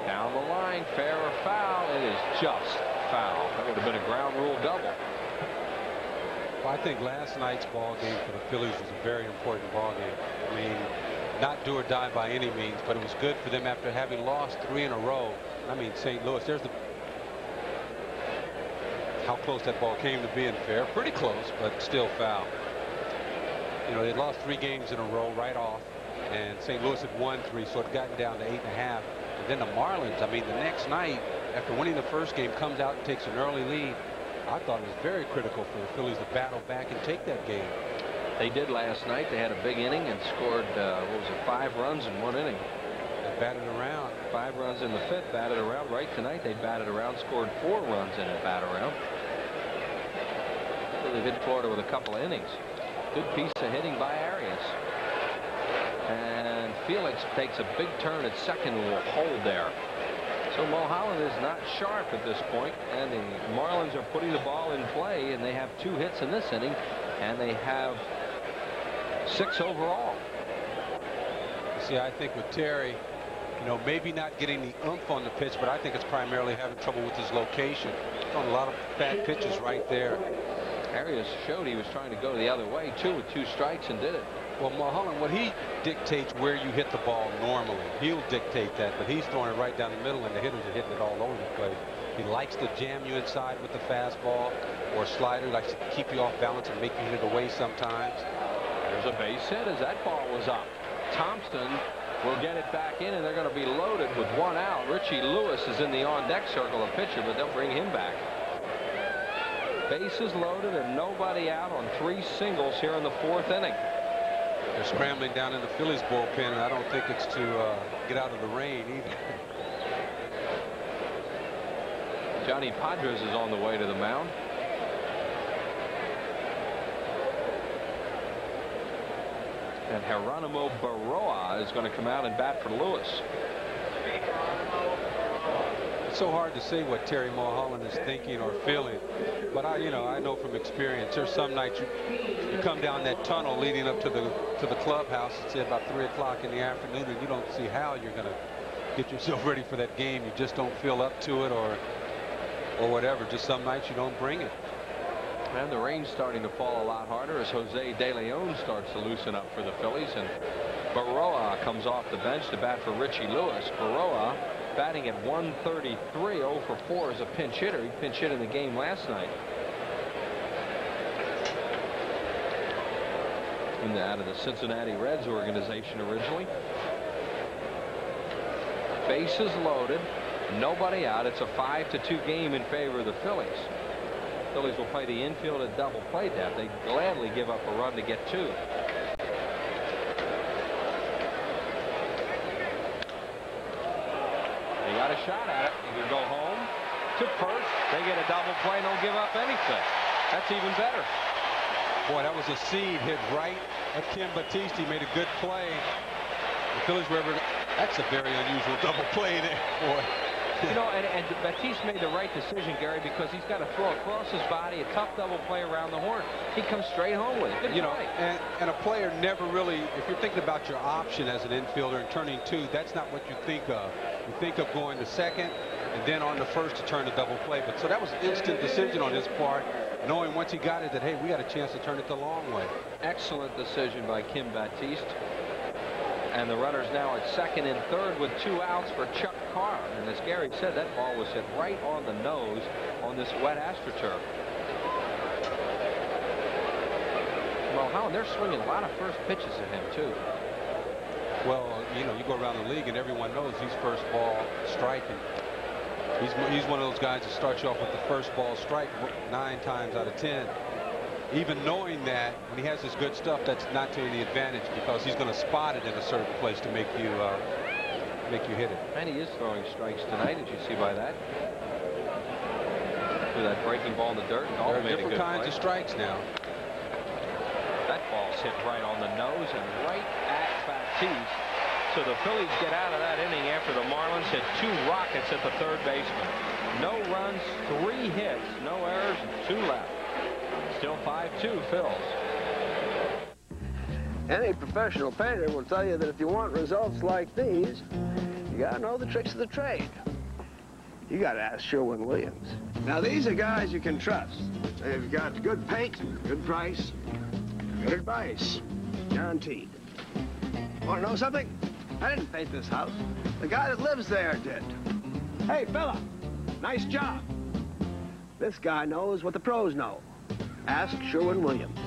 Down the line, fair or foul. It is just foul. That would have been a ground rule double. Well, I think last night's ball game for the Phillies was a very important ball game. I mean, not do or die by any means, but it was good for them after having lost three in a row. I mean, St. Louis, there's the how close that ball came to being fair. Pretty close, but still foul. You know, they lost three games in a row right off, and St. Louis had won three, so it gotten down to eight and a half. And then the Marlins, I mean, the next night, after winning the first game, comes out and takes an early lead. I thought it was very critical for the Phillies to battle back and take that game. They did last night. They had a big inning and scored, uh, what was it, five runs in one inning. Batted around. Five runs in the fifth, batted around. Right tonight, they batted around, scored four runs in a bat around. They've hit Florida with a couple of innings. Good piece of hitting by Arias. And Felix takes a big turn at second and will hold there. So Mulholland is not sharp at this point, and the Marlins are putting the ball in play, and they have two hits in this inning, and they have six overall. See, I think with Terry, you know, maybe not getting the oomph on the pitch, but I think it's primarily having trouble with his location. Throwing a lot of bad pitches right there. Arias showed he was trying to go the other way, too, with two strikes and did it. Well, Mulholland, what he dictates where you hit the ball normally. He'll dictate that, but he's throwing it right down the middle, and the hitters are hitting it all over the place. He likes to jam you inside with the fastball or slider. He likes to keep you off balance and make you hit it away sometimes. There's a base hit as that ball was up. Thompson will get it back in, and they're going to be loaded with one out. Richie Lewis is in the on-deck circle, a pitcher, but they'll bring him back. Bases loaded and nobody out on three singles here in the fourth inning. They're scrambling down in the Phillies bullpen, and I don't think it's to uh, get out of the rain either. Johnny Podres is on the way to the mound. And Geronimo Berroa is going to come out and bat for Lewis. It's so hard to say what Terry Mulholland is thinking or feeling. But I, you know, I know from experience. There's some nights you, you come down that tunnel leading up to the to the clubhouse. It's about three o'clock in the afternoon, and you don't see how you're going to get yourself ready for that game. You just don't feel up to it, or or whatever. Just some nights you don't bring it. And the rain's starting to fall a lot harder as Jose De Leon starts to loosen up for the Phillies. And Berroa comes off the bench to bat for Richie Lewis. Berroa batting at 133, 0 for 4 as a pinch hitter. He pinch hit in the game last night. And out of the Cincinnati Reds organization originally. Bases loaded. Nobody out. It's a 5 to 2 game in favor of the Phillies. Phillies will play the infield at double play depth. They gladly give up a run to get two. They got a shot at it. Can go home to first. They get a double play. Don't give up anything. That's even better. Boy, that was a seed hit right at Kim Batiste. He made a good play. The Phillies were ever. That's a very unusual double play there, boy. You know, and, and Batiste made the right decision, Gary, because he's got to throw across his body, a tough double play around the horn. He comes straight home with it. Good you know, and, and a player never really, if you're thinking about your option as an infielder and turning two, that's not what you think of. You think of going to second and then on the first to turn the double play. But so that was an instant decision on his part, knowing once he got it that, hey, we got a chance to turn it the long way. Excellent decision by Kim Batiste. And the runner's now at second and third with two outs for Chuck Carr. And as Gary said, that ball was hit right on the nose on this wet AstroTurf. Well, Mulholland, they're swinging a lot of first pitches at him, too. Well, you know, you go around the league and everyone knows he's first ball striking. He's, he's one of those guys that starts you off with the first ball strike nine times out of ten even knowing that when he has his good stuff that's not to any advantage because he's going to spot it in a certain place to make you uh, make you hit it. And he is throwing strikes tonight as you see by that. With that breaking ball in the dirt. There are different kinds play. of strikes now. That ball's hit right on the nose and right at Batiste. So the Phillies get out of that inning after the Marlins hit two rockets at the third baseman. No runs, three hits, no errors, and two left. Still 5-2, Phils. Any professional painter will tell you that if you want results like these, you gotta know the tricks of the trade. You gotta ask Sherwin-Williams. Now, these are guys you can trust. They've got good paint, good price, good advice. Guaranteed. Want to know something? I didn't paint this house. The guy that lives there did. Hey, fella, nice job. This guy knows what the pros know. Ask Sherwin-Williams.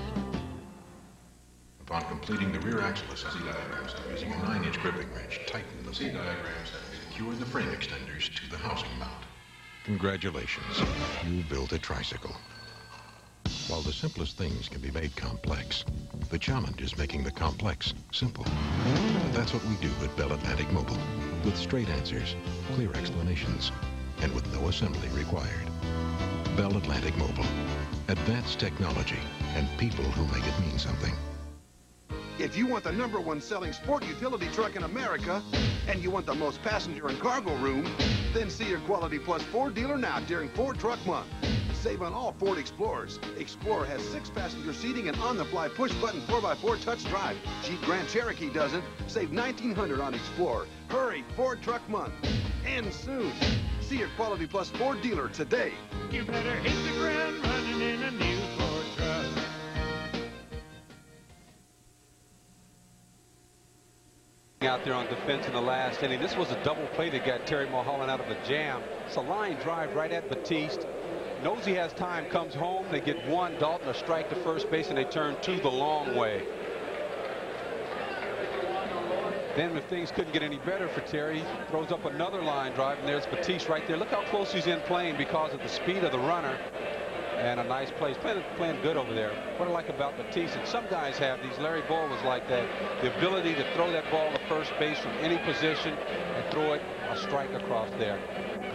Upon completing the rear axle assembly diagram set using a 9-inch gripping wrench, tighten the C diagram and secure the frame extenders to the housing mount. Congratulations, you built a tricycle. While the simplest things can be made complex, the challenge is making the complex simple. That's what we do at Bell Atlantic Mobile, with straight answers, clear explanations, and with no assembly required. Bell Atlantic Mobile, advanced technology and people who make it mean something. If you want the number one selling sport utility truck in America, and you want the most passenger and cargo room, then see your Quality Plus Ford dealer now during Ford Truck Month. Save on all Ford Explorers. Explorer has six passenger seating and on-the-fly push-button 4x4 touch drive. Jeep Grand Cherokee doesn't. Save 1900 on Explorer. Hurry, Ford Truck Month. Ends soon. See your Quality Plus Ford dealer today. You better hit the ground running in a new Ford truck. out there on defense in the last inning. This was a double play that got Terry Mulholland out of a jam. It's a line drive right at Batiste. Knows he has time, comes home. They get one, Daulton, a strike to first base, and they turn two the long way. Then if things couldn't get any better for Terry, throws up another line drive, and there's Batiste right there. Look how close he's in playing because of the speed of the runner. And a nice play. Playing, playing good over there. What I like about Batiste, and some guys have these, Larry Bowa was like that, the ability to throw that ball to first base from any position and throw it a strike across there.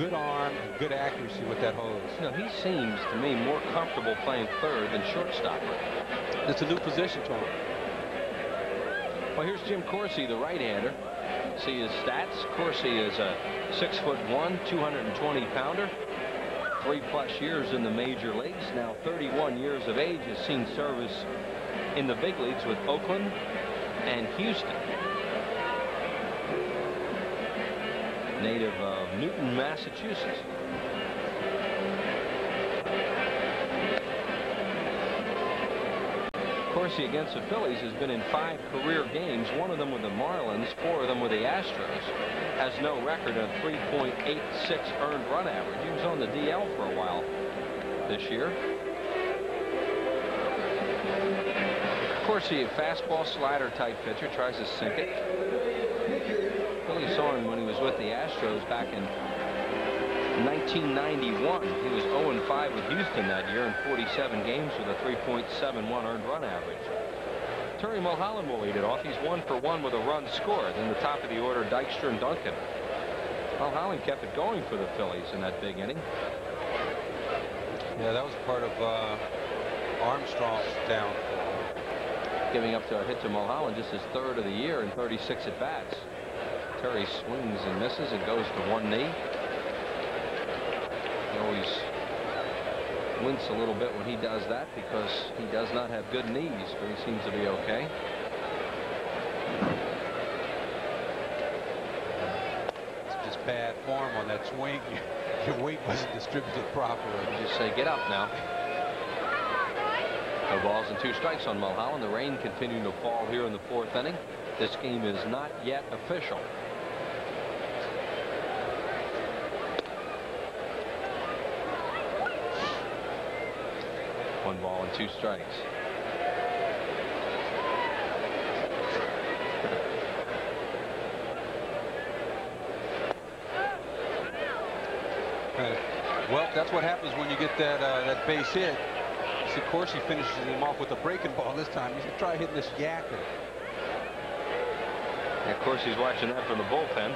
Good arm and good accuracy with that hose. You know, he seems to me more comfortable playing third than shortstop. It's a new position to him. Well, here's Jim Corsi, the right-hander. See his stats. Corsi is a six foot one, 220 pounder. Three plus years in the major leagues. Now 31 years of age. Has seen service in the big leagues with Oakland and Houston. Native of Newton, Massachusetts. Corsi against the Phillies has been in five career games, one of them with the Marlins, four of them with the Astros. Has no record of 3.86 earned run average. He was on the DL for a while this year. Corsi, a fastball slider type pitcher, tries to sink it. Phillies saw him when he was with the Astros back in 1991. He was 0-5 with Houston that year in 47 games with a 3.71 earned run average. Terry Mulholland will lead it off. He's one for one with a run scored. In the top of the order, Dykstra and Duncan. Mulholland kept it going for the Phillies in that big inning. Yeah, that was part of uh, Armstrong's down. Giving up to a hit to Mulholland, just his third of the year in 36 at Terry swings and misses and goes to one knee. He always wince a little bit when he does that because he does not have good knees, but he seems to be okay. It's just bad form on that swing. Your weight wasn't distributed properly. You just say, get up now. No balls and two strikes on Mulholland. The rain continuing to fall here in the fourth inning. This game is not yet official. One ball and two strikes. Well, that's what happens when you get that uh, that base hit. See, he finishes him off with a breaking ball this time. He's going to try hitting this yacker. And of course, he's watching that from the bullpen.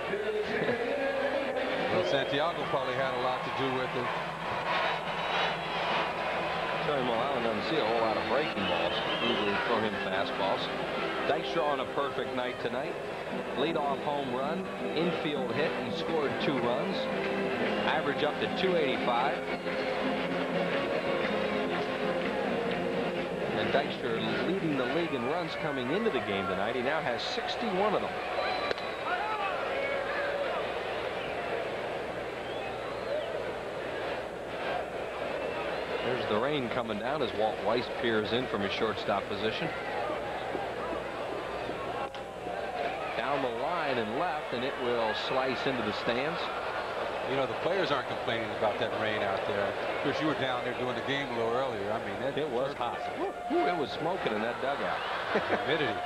well, Santiago probably had a lot to do with it. Terry Mulholland doesn't see a whole lot of breaking balls. Usually throw him fastballs. Dykstra on a perfect night tonight. Leadoff home run, infield hit. He scored two runs. Average up to 285. And Dykstra leading the league in runs coming into the game tonight. He now has 61 of them. The rain coming down as Walt Weiss peers in from his shortstop position. Down the line and left, and it will slice into the stands. You know, the players aren't complaining about that rain out there. Of course, you were down there doing the game a little earlier. I mean, it was hot. It was smoking in that dugout. Humidity.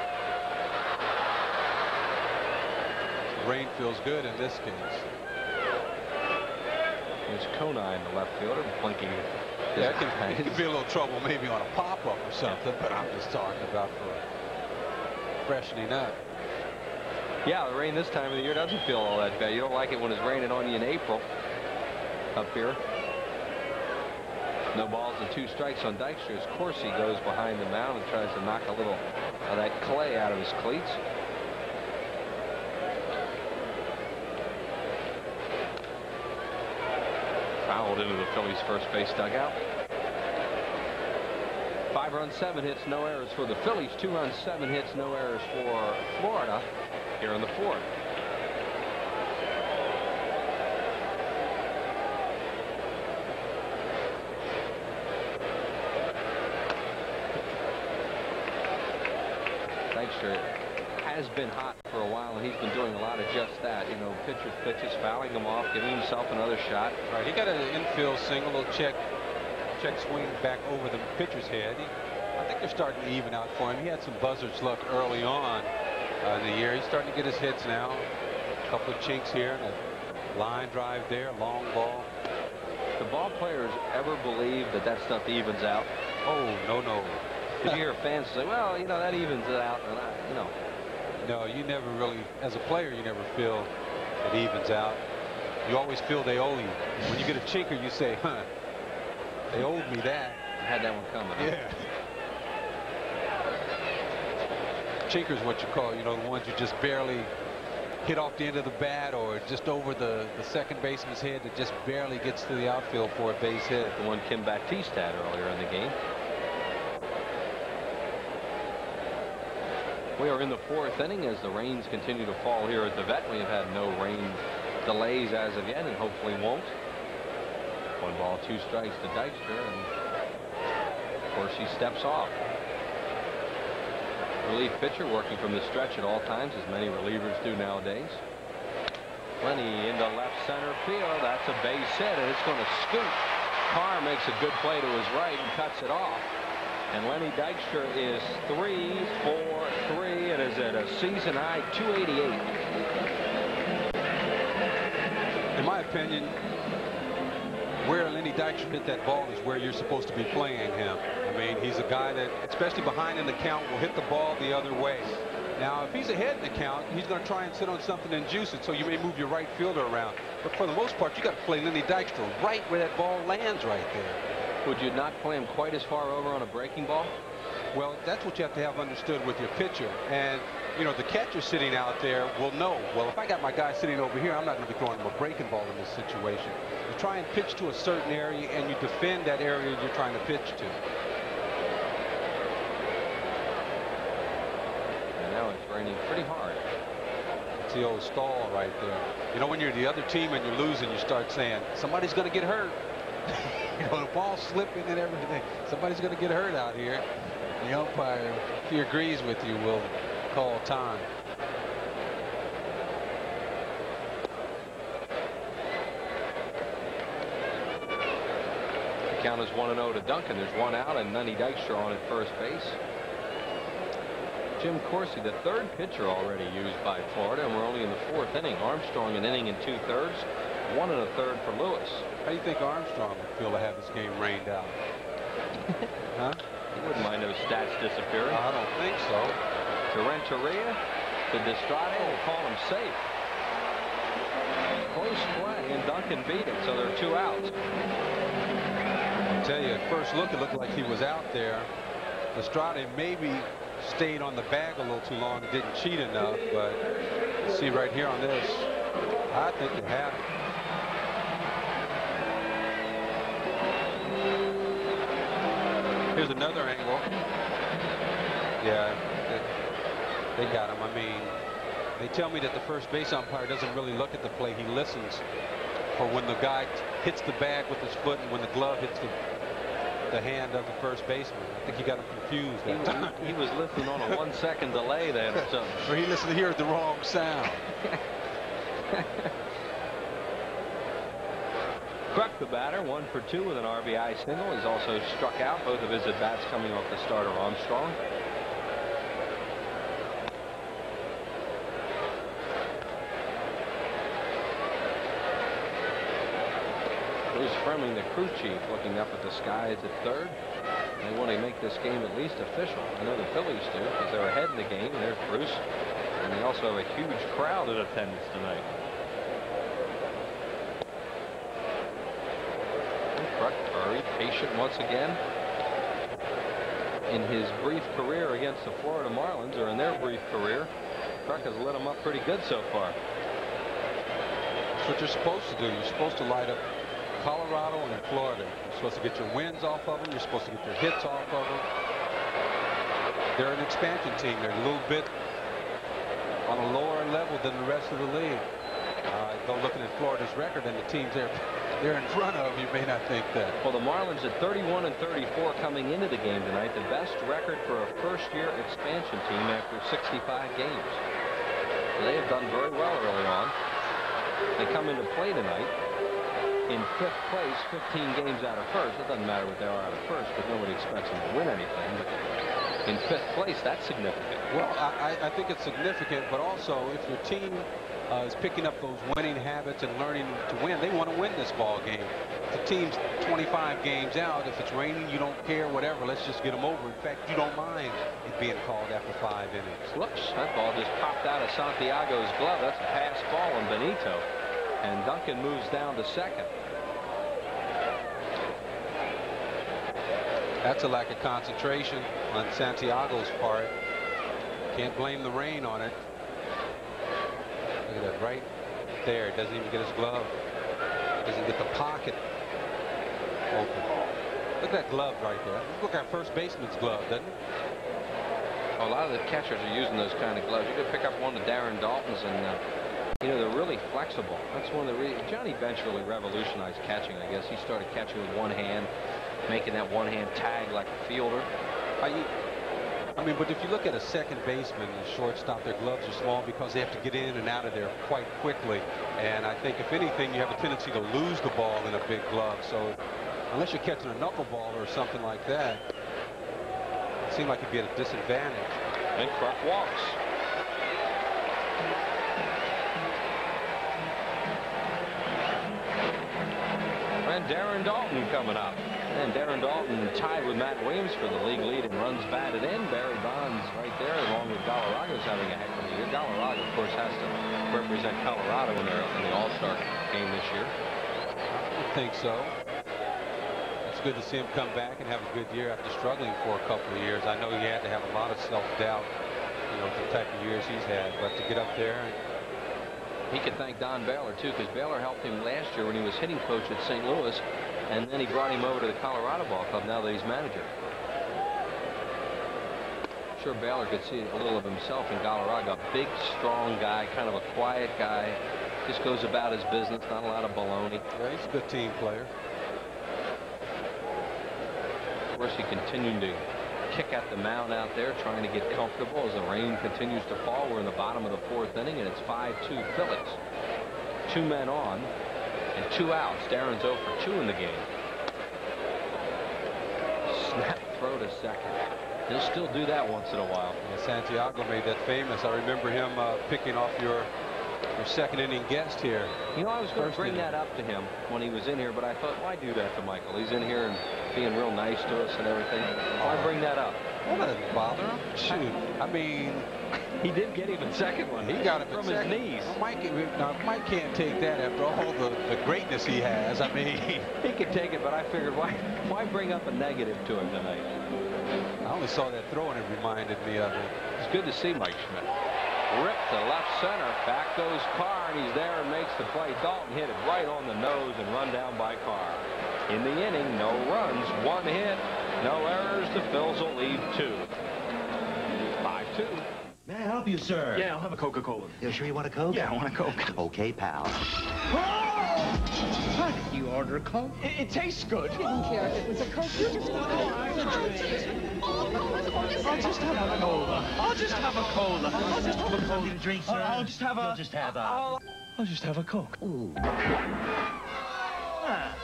rain feels good in this case. There's Conine, the left fielder, blinking. Yeah, it can, it can be a little trouble maybe on a pop-up or something, but I'm just talking about for freshening up. Yeah, the rain this time of the year doesn't feel all that bad. You don't like it when it's raining on you in April up here. No balls and two strikes on Dykstra. Of course, he goes behind the mound and tries to knock a little of that clay out of his cleats. Fouled into the Phillies' first base dugout. Five runs, seven hits, no errors for the Phillies. Two runs, seven hits, no errors for Florida here in the fourth. Dykstra has been hot for a while, and he's been doing a lot of just that. Pitchers pitches, fouling them off, giving himself another shot. All right, he got an infield single, little check, check swing back over the pitcher's head. He, I think they're starting to even out for him. He had some buzzards luck early on uh, in the year. He's starting to get his hits now. A couple of chinks here, and a line drive there, long ball. Do ball players ever believe that that stuff evens out? Oh, no, no. Did you hear fans say, well, you know, that evens it out, and I, you know. No, you never really, as a player, you never feel it evens out. You always feel they owe you. When you get a chinker, you say, huh, they owed me that. I had that one coming. Yeah. Chinker's what you call, you know, the ones you just barely hit off the end of the bat or just over the, the second baseman's head that just barely gets to the outfield for a base hit. The one Kim Baptiste had earlier in the game. We are in the fourth inning as the rains continue to fall here at the vet. We have had no rain delays as of yet and hopefully won't. One ball, two strikes to Dykstra, and of course he steps off. relief pitcher working from the stretch at all times, as many relievers do nowadays. Lenny into left center field. That's a base hit, and it's going to scoot. Carr makes a good play to his right and cuts it off. And Lenny Dykstra is three, four, three, and is at a season high 288. In my opinion, where Lenny Dykstra hit that ball is where you're supposed to be playing him. I mean, he's a guy that, especially behind in the count, will hit the ball the other way. Now, if he's ahead in the count, he's going to try and sit on something and juice it, so you may move your right fielder around. But for the most part, you got to play Lenny Dykstra right where that ball lands right there. Would you not play him quite as far over on a breaking ball? Well, that's what you have to have understood with your pitcher. And, you know, the catcher sitting out there will know, well, if I got my guy sitting over here, I'm not going to be throwing him a breaking ball in this situation. You try and pitch to a certain area, and you defend that area you're trying to pitch to. And now it's raining pretty hard. It's the old stall right there. You know, when you're the other team and you're losing, you start saying, somebody's going to get hurt. you know, the ball's slipping and everything. Somebody's going to get hurt out here. The umpire, if he agrees with you, will call time. The count is 1 0 to Duncan. There's one out, and Lenny Dykstra on at first base. Jim Corsi, the third pitcher already used by Florida, and we're only in the fourth inning. Armstrong an inning and two thirds, one and a third for Lewis. How do you think Armstrong would feel to have this game rained out? huh? He wouldn't mind those stats disappearing. I don't think so. To Renteria, to Destrade, will call him safe. Close play, and Duncan beat it, so there are two outs. I tell you, at first look, it looked like he was out there. Destrade maybe stayed on the bag a little too long and didn't cheat enough, but see right here on this, I think it Here's another angle. Yeah, they, they got him. I mean, they tell me that the first base umpire doesn't really look at the play. He listens for when the guy hits the bag with his foot and when the glove hits the the hand of the first baseman. I think he got him confused that he, time. He was listening on a one second delay then or something. or he listened to hear the wrong sound. Kruk, the batter, one for two with an RBI single. He's also struck out both of his at bats coming off the starter Armstrong. Bruce Froemming, the crew chief, looking up at the skies at third. They want to make this game at least official. I know the Phillies do because they're ahead in the game. There's Bruce. And they also have a huge crowd in attendance tonight. Kruk very patient once again. In his brief career against the Florida Marlins, or in their brief career, Kruk has lit them up pretty good so far. That's what you're supposed to do. You're supposed to light up Colorado and Florida. You're supposed to get your wins off of them. You're supposed to get your hits off of them. They're an expansion team. They're a little bit on a lower level than the rest of the league. Uh, though looking at Florida's record and the teams they're, they're in front of, you may not think that. Well, the Marlins at 31 and 34 coming into the game tonight, the best record for a first-year expansion team after 65 games. They have done very well early on. They come into play tonight in fifth place, 15 games out of first. It doesn't matter what they are out of first because nobody expects them to win anything. But in fifth place, that's significant. Well, I, I think it's significant, but also if your team uh, is picking up those winning habits and learning to win, they want to win this ball game. The team's 25 games out, if it's raining, you don't care, whatever. Let's just get them over. In fact, you don't mind it being called after five innings. Whoops, that ball just popped out of Santiago's glove. That's a pass ball on Benito. And Duncan moves down to second. That's a lack of concentration on Santiago's part. Can't blame the rain on it. At right there. Doesn't even get his glove. Doesn't get the pocket open. Look at that glove right there. Look at first baseman's glove, doesn't it? A lot of the catchers are using those kind of gloves. You could pick up one of Darren Daulton's and uh, you know, they're really flexible. That's one of the reasons. Johnny Bench really revolutionized catching, I guess. He started catching with one hand, making that one hand tag like a fielder. I, I mean, but if you look at a second baseman and shortstop, their gloves are small because they have to get in and out of there quite quickly. And I think, if anything, you have a tendency to lose the ball in a big glove. So unless you're catching a knuckleball or something like that, it seemed like you'd be at a disadvantage. And Kruk walks. And Darren Daulton coming up. And Darren Daulton tied with Matt Williams for the league lead and runs batted in. Barry Bonds right there along with Galarraga's having a heck of a year. Galarraga, of course, has to represent Colorado in, their, in the All-Star game this year. I think so. It's good to see him come back and have a good year after struggling for a couple of years. I know he had to have a lot of self-doubt, you know, the type of years he's had. But to get up there he could thank Don Baylor, too, because Baylor helped him last year when he was hitting coach at St. Louis, and then he brought him over to the Colorado Ball Club now that he's manager. I'm sure Baylor could see a little of himself in Galarraga. Big, strong guy, kind of a quiet guy, just goes about his business, not a lot of baloney. Yeah, he's a good team player. Of course, he continued to kick at the mound out there, trying to get comfortable as the rain continues to fall. We're in the bottom of the fourth inning, and it's 5-2 Phillies. Two men on and two outs. Darren's 0 for 2 in the game. Snap throw to second. He'll still do that once in a while. Yeah, Santiago made that famous. I remember him uh, picking off your your second inning guest here. You know, I was going to bring inning. that up to him when he was in here, but I thought, why do that to Michael? He's in here and being real nice to us and everything. Why bring that up? Well, that doesn't bother him. Shoot. I mean, he did get him in second one. He got it from his second. knees. Well, Mike, uh, now, Mike can't take that after all the, the greatness he has. I mean, he could take it, but I figured, why, why bring up a negative to him tonight? I only saw that throw and it reminded me of it. It's good to see Mike Schmidt. Ripped to left center. Back goes Carr, and he's there and makes the play. Daulton hit it right on the nose and run down by Carr. In the inning, no runs, one hit, no errors. The Phils will lead two. 5-2. May I help you, sir? Yeah, I'll have a Coca-Cola. You sure you want a Coke? Yeah, I want a Coke. Okay, pal. How did you order a Coke? It, it tastes good. I didn't care if it was a Coke. You just want a Coke. I'll just have a cola. I'll just have a cola. I'll just have a cola. Something to drink, sir? I'll just have a... You'll just have a... I'll, I'll just have a Coke. Ooh. Ah,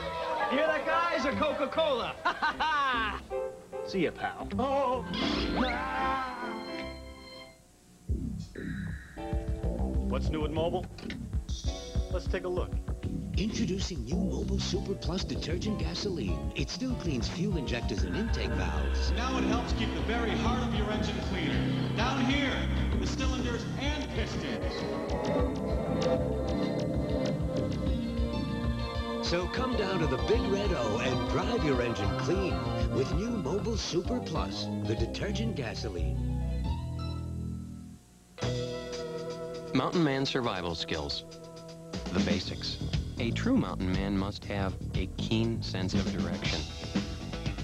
Hear that, guys? A Coca-Cola. See ya, pal. Oh. What's new at Mobil? Let's take a look. Introducing new Mobil Super Plus detergent gasoline. It still cleans fuel injectors and intake valves. Now it helps keep the very heart of your engine cleaner. Down here, the cylinders and pistons. So come down to the Big Red O and drive your engine clean with new Mobile Super Plus, the detergent gasoline. Mountain man survival skills. The basics. A true mountain man must have a keen sense of direction,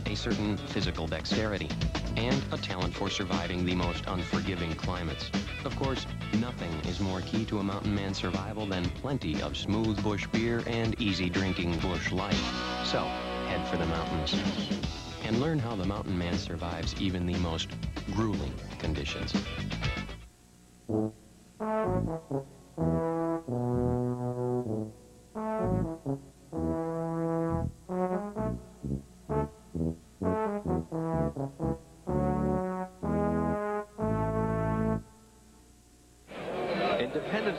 a certain physical dexterity, and a talent for surviving the most unforgiving climates. Of course, nothing is more key to a mountain man's survival than plenty of smooth Busch beer and easy drinking Busch Light. So, head for the mountains and learn how the mountain man survives even the most grueling conditions. Independence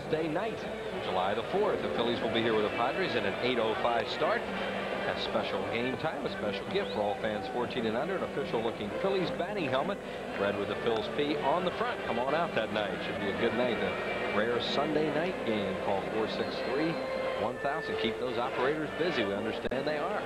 Day night, July the 4th. The Phillies will be here with the Padres at an 8.05 start. A special game time, a special gift for all fans 14 and under, an official looking Phillies batting helmet, red with the Phil's P on the front. Come on out that night. Should be a good night. A rare Sunday night game. Call 463 1000. Keep those operators busy. We understand they are.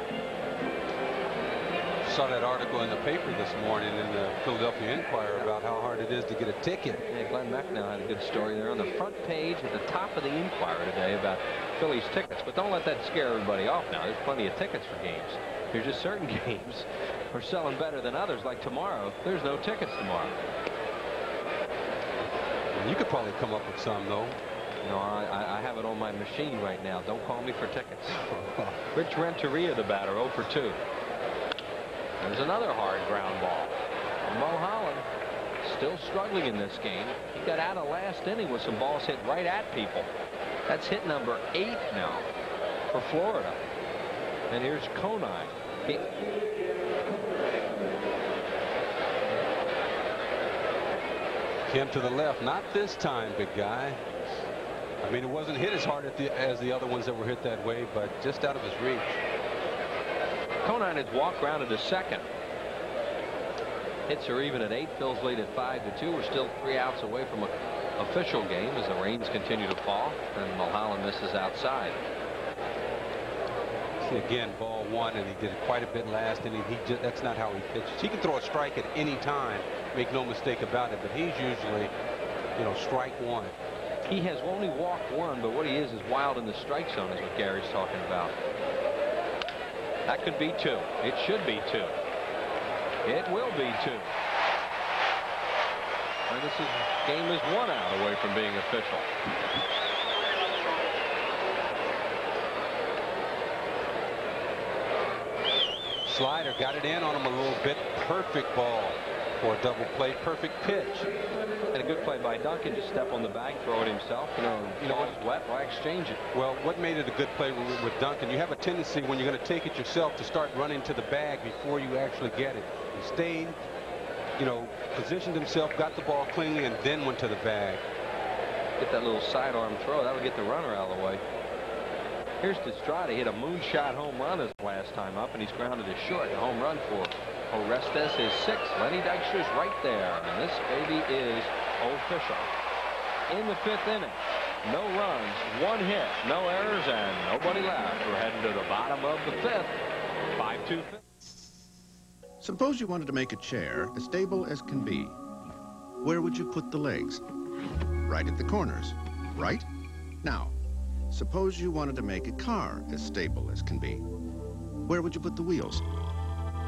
Saw that article in the paper this morning in the Philadelphia Inquirer about how hard it is to get a ticket. Yeah, Glenn Macnow had a good story there on the front page at the top of the Inquirer today about Phillies tickets. But don't let that scare everybody off now. There's plenty of tickets for games. There's just certain games are selling better than others. Like tomorrow, there's no tickets tomorrow. You could probably come up with some, though. No, I, I have it on my machine right now. Don't call me for tickets. Rich Renteria, the batter, 0 for 2. There's another hard ground ball. Mulholland still struggling in this game. He got out of last inning with some balls hit right at people. That's hit number eight now for Florida. And here's Conine. He, Kim to the left. Not this time, big guy. I mean, it wasn't hit as hard the, as the other ones that were hit that way, but just out of his reach. Conine has walked grounded to second. Hits are even at eight. Phil's lead at five to two. We're still three outs away from a official game as the rains continue to fall and Mulholland misses outside. See again, ball one, and he did it quite a bit last inning. He just, that's not how he pitches. He can throw a strike at any time, make no mistake about it, but he's usually, you know, strike one. He has only walked one, but what he is is wild in the strike zone is what Gary's talking about. That could be two. It should be two. It will be two. And this is, game is one out away from being official. Slider got it in on him a little bit. Perfect ball for a double play. Perfect pitch. And a good play by Duncan. Just step on the bag, throw it himself. You know, you know it's wet. Why exchange it? Well, what made it a good play with, with Duncan? You have a tendency when you're going to take it yourself to start running to the bag before you actually get it. He stayed, you know, positioned himself, got the ball cleanly, and then went to the bag. Get that little sidearm throw. That would get the runner out of the way. Here's Destrade. He hit a moonshot home run his last time up, and he's grounded to short. A home run for Orestes is six. Lenny Dykstra's right there, and this baby is official. In the fifth inning, no runs, one hit, no errors, and nobody left. We're heading to the bottom of the fifth. 5-2 Suppose you wanted to make a chair as stable as can be. Where would you put the legs? Right at the corners, right? Now, suppose you wanted to make a car as stable as can be. Where would you put the wheels?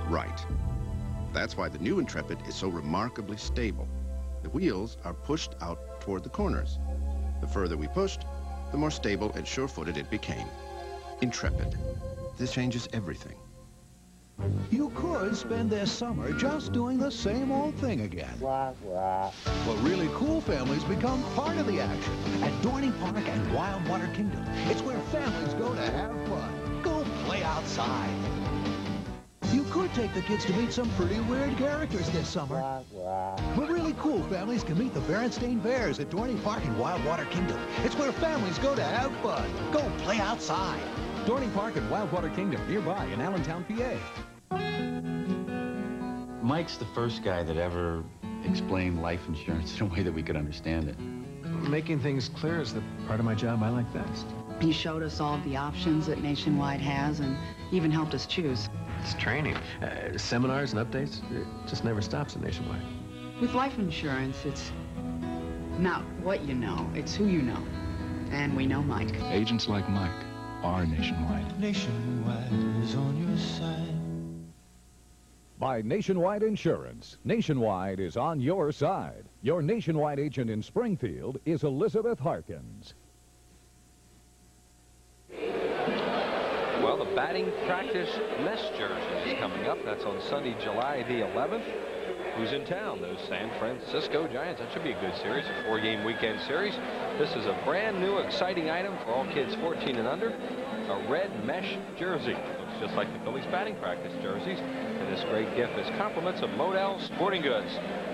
Right. That's why the new Intrepid is so remarkably stable. The wheels are pushed out toward the corners. The further we pushed, the more stable and sure-footed it became. Intrepid. This changes everything. You could spend this summer just doing the same old thing again. Blah, blah. But really cool families become part of the action at Dorney Park and Wildwater Kingdom. It's where families go to have fun. Go play outside. You could take the kids to meet some pretty weird characters this summer. Blah, but really cool families can meet the Berenstain Bears at Dorney Park and Wildwater Kingdom. It's where families go to have fun. Go play outside. Dorney Park and Wildwater Kingdom, nearby in Allentown, PA. Mike's the first guy that ever explained life insurance in a way that we could understand it. Making things clear is the part of my job I like best. He showed us all the options that Nationwide has and even helped us choose. It's training. Uh, seminars and updates. It just never stops at Nationwide. With life insurance, it's not what you know, it's who you know. And we know Mike. Agents like Mike are Nationwide. Nationwide is on your side. By Nationwide Insurance, Nationwide is on your side. Your Nationwide agent in Springfield is Elizabeth Harkins. Batting practice mess jerseys coming up. That's on Sunday, July the 11th. Who's in town? Those San Francisco Giants. That should be a good series, a four-game weekend series. This is a brand new, exciting item for all kids 14 and under. A red mesh jersey. Looks just like the Phillies batting practice jerseys. And this great gift is compliments of Modell Sporting Goods.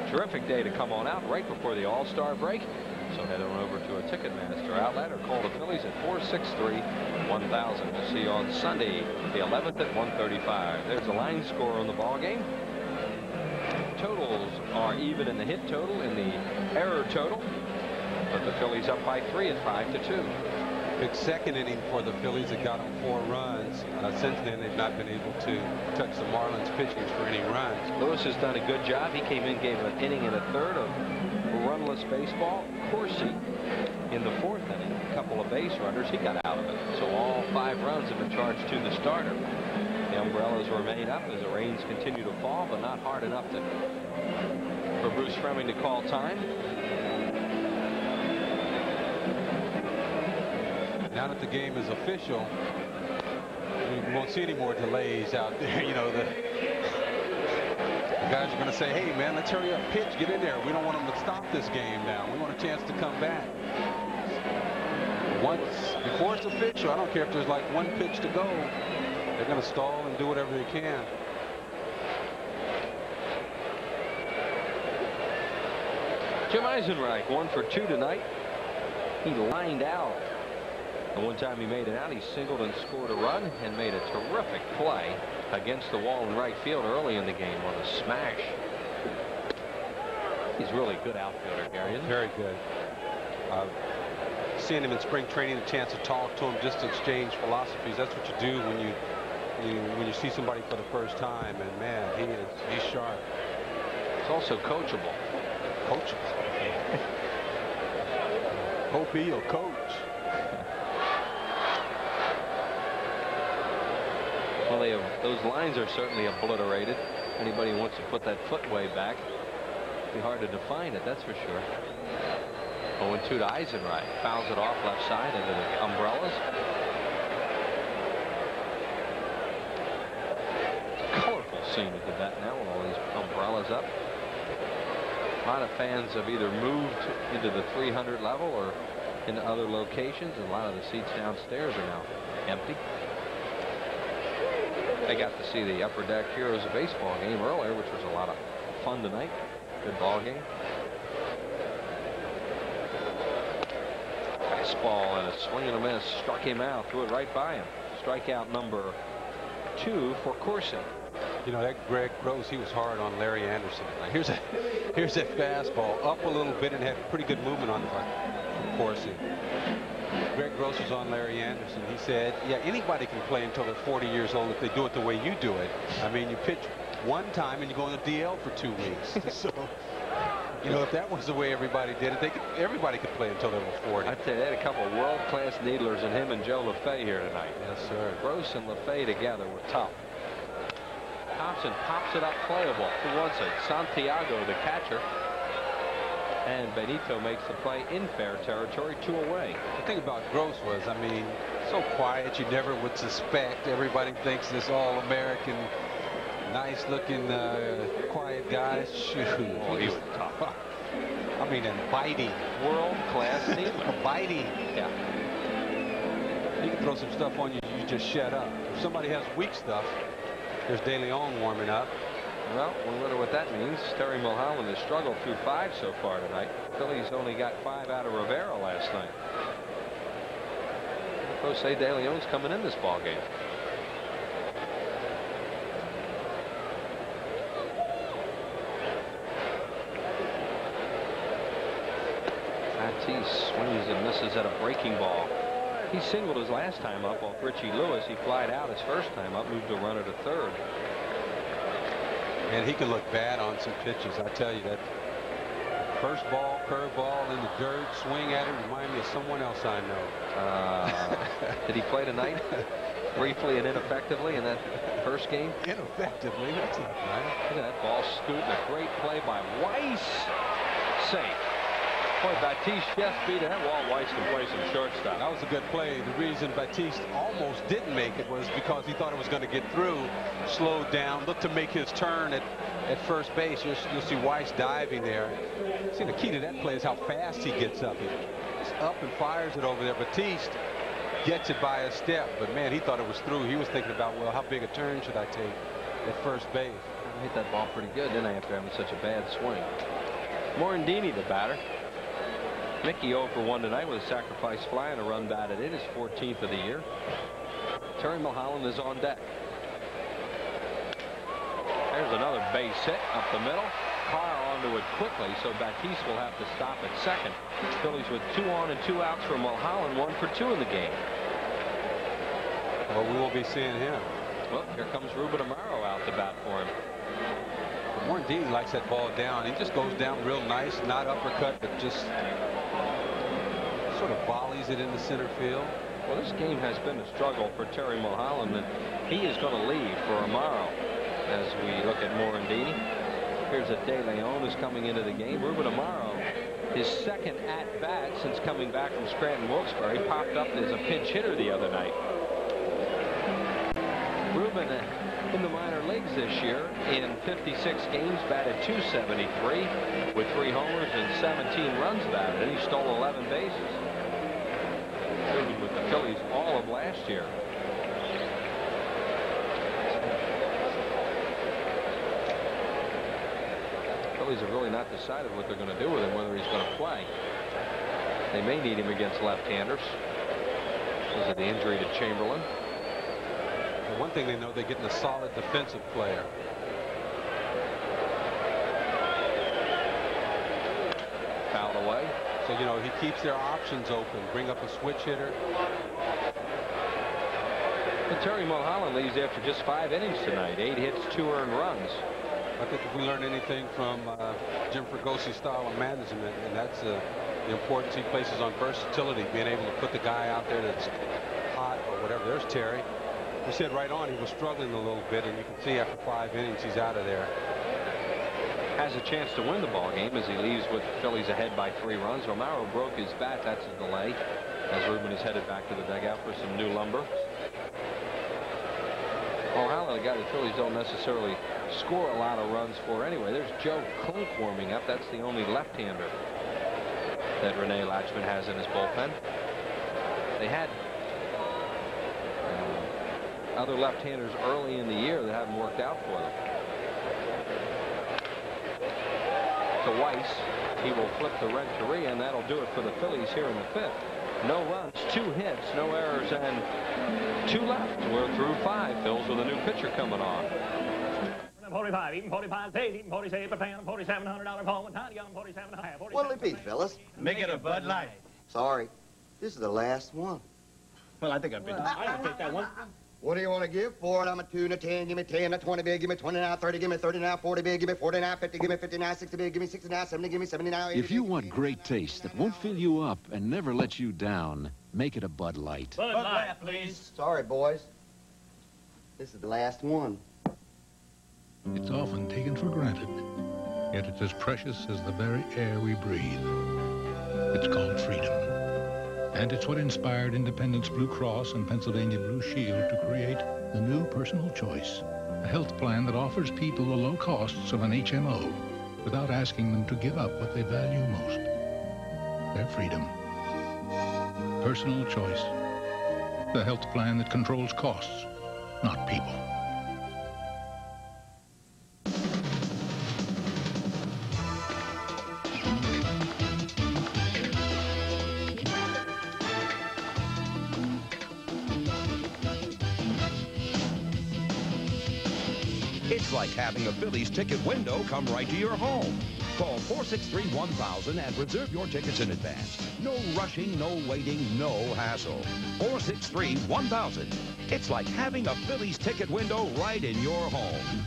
Terrific day to come on out right before the All-Star break. So head on over to a Ticketmaster outlet or call the Phillies at 463-1000. We'll see you on Sunday, the 11th at 135. There's the line score on the ball game. Totals are even in the hit total, in the error total. But the Phillies up by three at five to two. Big second inning for the Phillies that got them four runs. Uh, since then, they've not been able to touch the Marlins pitching for any runs. Lewis has done a good job. He came in, gave an inning and a third of runless baseball. Corsi in the fourth inning, a couple of base runners. He got out of it. So all five runs have been charged to the starter. The umbrellas remain up as the rains continue to fall, but not hard enough to, for Bruce Froemming to call time. Now that the game is official, we won't see any more delays out there. You know, the The guys are going to say, hey, man, let's hurry up, pitch, get in there. We don't want them to stop this game now. We want a chance to come back. Once, before it's official, I don't care if there's like one pitch to go. They're going to stall and do whatever they can. Jim Eisenreich, one for two tonight. He lined out. And one time he made it out, he singled and scored a run and made a terrific play against the wall in right field early in the game on a smash. He's really good outfielder, Gary. Very good. Uh, seeing him in spring training, a chance to talk to him, just to exchange philosophies. That's what you do when you, you when you see somebody for the first time. And man, he is he's sharp. He's also coachable. Coachable. Hope he'll coach. Those lines are certainly obliterated. Anybody who wants to put that foot way back, be hard to define it, that's for sure. 0-2 to Eisenreich. Fouls it off left side into the umbrellas. Colorful scene at the bat now with all these umbrellas up. A lot of fans have either moved into the 300 level or into other locations, and a lot of the seats downstairs are now empty. I got to see the Upper Deck Heroes Baseball game earlier, which was a lot of fun tonight. Good ball game. Fastball and a swing and a miss struck him out, threw it right by him. Strikeout number two for Corsi. You know that Greg Gross, he was hard on Larry Andersen. Now here's a here's that fastball up a little bit and had pretty good movement on the Corsi. Greg Gross was on Larry Andersen. He said, yeah, anybody can play until they're 40 years old if they do it the way you do it. I mean, you pitch one time and you go on the DL for two weeks. so, you know, if that was the way everybody did it, they could, everybody could play until they were 40. I'd say they had a couple of world-class needlers in him and Joe LaFay here tonight. Yes, sir. Gross and LaFay together were tough. Thompson pops it up playable. Who wants it? Santiago, the catcher. And Benito makes the play in fair territory, two away. The thing about Gross was, I mean, so quiet you never would suspect. Everybody thinks this all-American, nice-looking, uh, quiet guy. Shoot. Oh, he was tough. I mean, and biting. World-class needler. biting. Yeah. He can throw some stuff on you, you just shut up. If somebody has weak stuff, there's De Leon warming up. Well, we wonder what that means. Terry Mulholland has struggled through five so far tonight. Phillies only got five out of Rivera last night. Jose De Leon's coming in this ball game. Tatis swings and misses at a breaking ball. He singled his last time up off Richie Lewis. He flied out his first time up, moved a runner to third. And he can look bad on some pitches. I tell you that first ball, curveball in the dirt, swing at it, remind me of someone else I know. Uh, did he play tonight? Briefly and ineffectively in that first game? Ineffectively, that's not right. Look at that ball scooting. A great play by Weiss. Safe. Boy, Batiste just beat it. That Walt Weiss can play some shortstop. That was a good play. The reason Batiste almost didn't make it was because he thought it was going to get through, slowed down, looked to make his turn at, at first base. You'll, you'll see Weiss diving there. See, the key to that play is how fast he gets up. He's up and fires it over there. Batiste gets it by a step, but man, he thought it was through. He was thinking about, well, how big a turn should I take at first base? I hit that ball pretty good, didn't I, after having such a bad swing. Morandini, the batter. Mickey 0 for 1 tonight with a sacrifice fly and a run batted in, his 14th of the year. Terry Mulholland is on deck. There's another base hit up the middle. Carr onto it quickly, so Batiste will have to stop at second. Phillies with two on and two outs for Mulholland, one for two in the game. Well, we will be seeing him. Well, here comes Ruben Amaro out to bat for him. Morandini likes that ball down. He just goes down real nice, not uppercut, but just sort of volleys it into center field. Well, this game has been a struggle for Terry Mulholland, and he is going to leave for Amaro as we look at Morandini. Here's a De Leon is coming into the game. Ruben Amaro, his second at-bat since coming back from Scranton Wilkes-Barre, popped up as a pinch hitter the other night. Ruben uh, in the minor leagues this year. In 56 games, batted 273 with three homers and 17 runs batted, and he stole 11 bases. With the Phillies all of last year. Phillies have really not decided what they're going to do with him, whether he's going to play. They may need him against left-handers because of the injury to Chamberlain. One thing they know, they're getting a solid defensive player. Fouled away. So, you know, he keeps their options open. Bring up a switch hitter. And Terry Mulholland leaves after just five innings tonight. Eight hits, two earned runs. I think if we learn anything from uh, Jim Fregosi's style of management, and that's uh, the importance he places on versatility, being able to put the guy out there that's hot or whatever. There's Terry. He said right on he was struggling a little bit, and you can see after five innings he's out of there. Has a chance to win the ball game as he leaves with the Phillies ahead by three runs. Amaro broke his bat. That's a delay as Ruben is headed back to the dugout for some new lumber. Mulholland, a guy the Phillies don't necessarily score a lot of runs for anyway. There's Joe Klink warming up. That's the only left-hander that Rene Lachemann has in his bullpen. They had uh, other left-handers early in the year that haven't worked out for them. To Weiss, he will flip the red Renteria, and that'll do it for the Phillies here in the fifth. No runs, two hits, no errors, and two left. We're through five. Phil's with a new pitcher coming on. 45, even 45 days, eating 46, but paying $4,700 phone, with time, 47 and a half. What'll it be, Phyllis? Make it a Bud Light. Sorry. This is the last one. Well, I think I've been. I can take that one. What do you want to give for it? I'm a 2 and a 10, give me 10, a 20 big, give me 29, 30, give me 39, 40 big, give me 49, 50, give me 59, 60 big, give me 69, 70, give me 79, 80. If you want great taste that won't fill you up and never let you down, make it a Bud Light. Bud Light, please. Sorry, boys. This is the last one. It's often taken for granted, yet it's as precious as the very air we breathe. It's called freedom. And it's what inspired Independence Blue Cross and Pennsylvania Blue Shield to create the new personal choice, a health plan that offers people the low costs of an HMO without asking them to give up what they value most, their freedom. Personal choice, the health plan that controls costs, not people. Having a Phillies ticket window come right to your home. Call 463-1000 and reserve your tickets in advance. No rushing, no waiting, no hassle. 463-1000. It's like having a Phillies ticket window right in your home.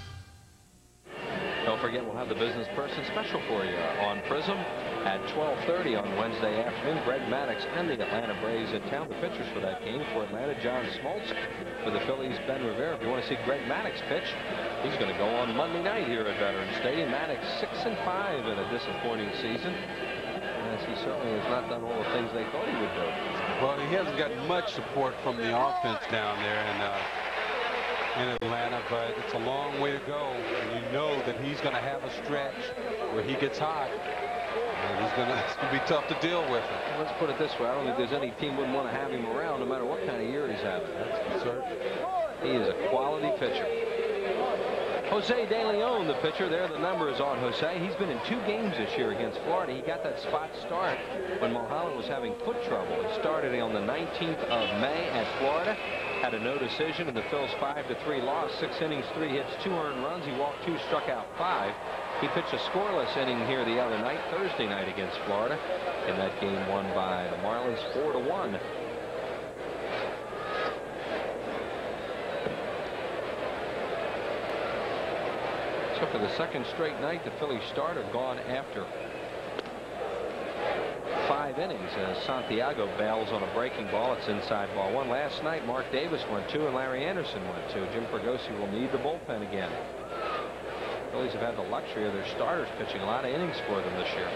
Don't forget, we'll have the business person special for you on Prism at 12.30 on Wednesday afternoon. Greg Maddux and the Atlanta Braves in town. The pitchers for that game for Atlanta, John Smoltz. For the Phillies, Ben Rivera. If you want to see Greg Maddux pitch, he's going to go on Monday night here at Veterans Stadium. Maddux 6 and 5 in a disappointing season. As he certainly has not done all the things they thought he would do. Well, he hasn't got much support from the offense down there in, uh, in Atlanta, but it's a long way to go. And you know that he's going to have a stretch where he gets hot. And he's going to be tough to deal with. Let's put it this way. I don't think there's any team wouldn't want to have him around no matter what kind of year he's having. That's certain. He is a quality pitcher. Jose De Leon, the pitcher. There the number is on Jose. He's been in two games this year against Florida. He got that spot start when Mulholland was having foot trouble. He started on the 19th of May at Florida. Had a no decision in the Phil's 5 to 3 loss. Six innings, three hits, two earned runs. He walked two, struck out five. He pitched a scoreless inning here the other night, Thursday night against Florida. In that game won by the Marlins 4 to 1. So for the second straight night, the Phillies starter gone after five innings as Santiago bails on a breaking ball. It's inside ball one. Last night, Mark Davis went two and Larry Andersen went two. Jim Fregosi will need the bullpen again. Phillies have had the luxury of their starters pitching a lot of innings for them this year.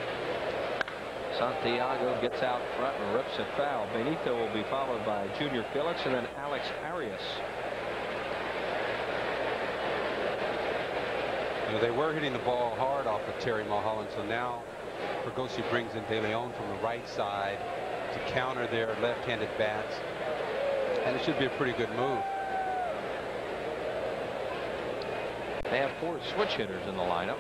Santiago gets out front and rips it foul. Benito will be followed by Junior Felix and then Alex Arias. You know, they were hitting the ball hard off of Terry Mulholland, so now Fregosi brings in De Leon from the right side to counter their left-handed bats. And it should be a pretty good move. They have four switch hitters in the lineup.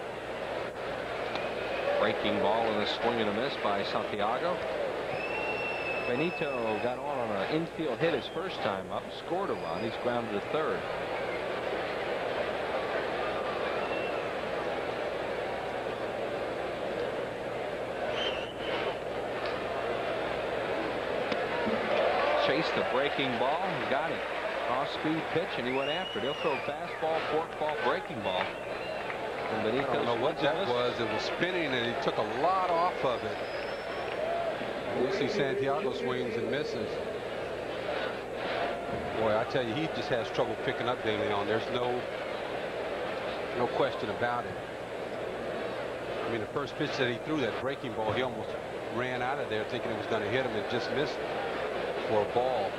Breaking ball and a swing and a miss by Santiago. Benito got on on an infield hit his first time up, scored a run. He's grounded to third. Chased the breaking ball, he got it. Off-speed pitch, and he went after it. He'll throw fastball, forkball, breaking ball. And Benito I don't know what that was. It was spinning, and he took a lot off of it. You see Santiago swings and misses. Boy, I tell you, he just has trouble picking up De Leon. There's no, no question about it. I mean, the first pitch that he threw, that breaking ball, he almost ran out of there thinking it was going to hit him and just missed for a ball.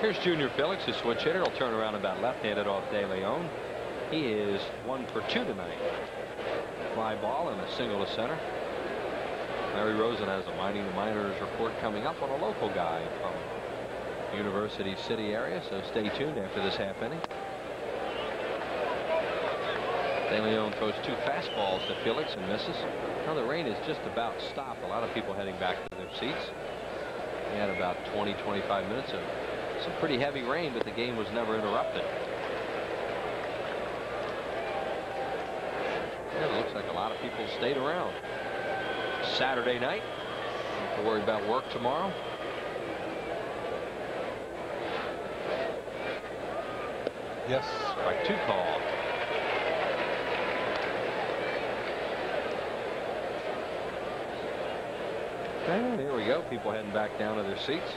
Here's Junior Felix, a switch hitter. He'll turn around about left-handed off De Leon. He is one for two tonight. Fly ball and a single to center. Larry Rosen has a mining the Minors report coming up on a local guy from University City area, so stay tuned after this half inning. De Leon throws two fastballs to Felix and misses. Now the rain is just about stopped. A lot of people heading back to their seats. We had about 20, 25 minutes of some pretty heavy rain, but the game was never interrupted. It looks like a lot of people stayed around. Saturday night. Don't have to worry about work tomorrow. Yes. Strike two call. And here we go. People heading back down to their seats.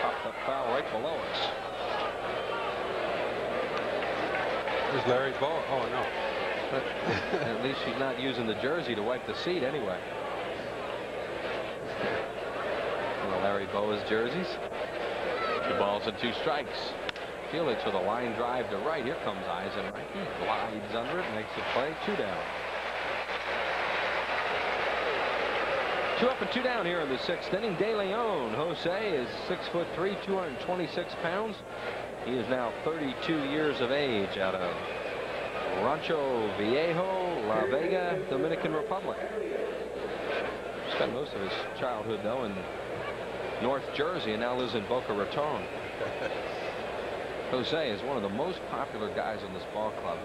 Popped up foul right below us. There's Larry Bowa. Oh, no. At least she's not using the jersey to wipe the seat anyway. Of Larry Bowa's jerseys. Two balls and two strikes. Felix with a line drive to right. Here comes Eisenreich. He glides under it, makes the play. Two down. Two up and two down here in the sixth inning. De Leon, Jose is six foot three, 226 pounds. He is now 32 years of age out of Rancho Viejo, La Vega, Dominican Republic. Spent most of his childhood, though, in North Jersey and now lives in Boca Raton. Jose is one of the most popular guys in this ball club.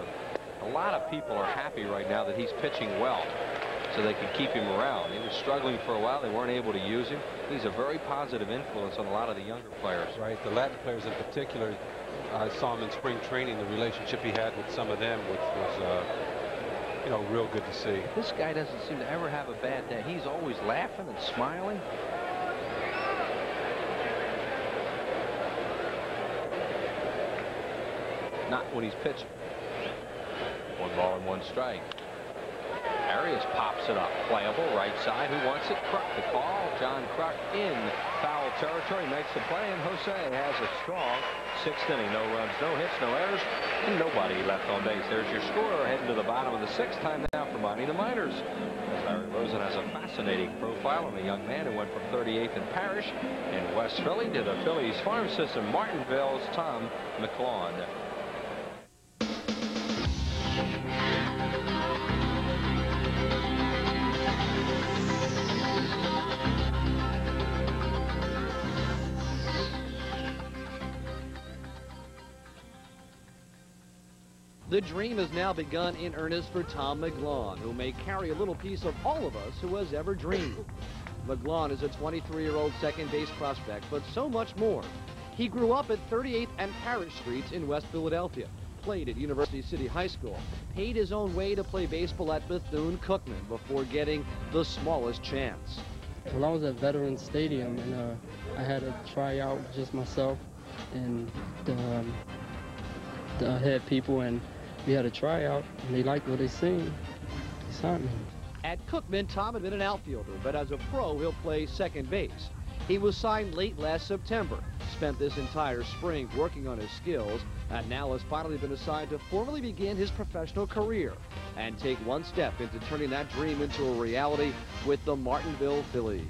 A lot of people are happy right now that he's pitching well so they could keep him around. He was struggling for a while. They weren't able to use him. He's a very positive influence on a lot of the younger players. Right. The Latin players in particular, I saw him in spring training, the relationship he had with some of them, which was, uh, you know, real good to see. This guy doesn't seem to ever have a bad day. He's always laughing and smiling. Not when he's pitching. One ball and one strike. Arias pops it up. Playable right side. Who wants it? Kruk the call. John Kruk in foul territory makes the play, and Jose has a strong sixth inning. No runs, no hits, no errors, and nobody left on base. There's your scorer heading to the bottom of the sixth time now for mining the Minors. Larry Rosen has a fascinating profile on a young man who went from 38th in Parish in West Philly to the Phillies farm system. Martinsville's Tom McLawn. The dream has now begun in earnest for Tom McLawn, who may carry a little piece of all of us who has ever dreamed. McLawn is a 23-year-old second base prospect, but so much more. He grew up at 38th and Parish Streets in West Philadelphia, played at University City High School, paid his own way to play baseball at Bethune-Cookman before getting the smallest chance. Well, I was at Veterans Stadium, and uh, I had to try out just myself and the, um, the head people, and we had a tryout, and they liked what they seen. They signed me. At Cookman, Tom had been an outfielder, but as a pro, he'll play second base. He was signed late last September, spent this entire spring working on his skills, and now has finally been assigned to formally begin his professional career and take one step into turning that dream into a reality with the Martinsville Phillies.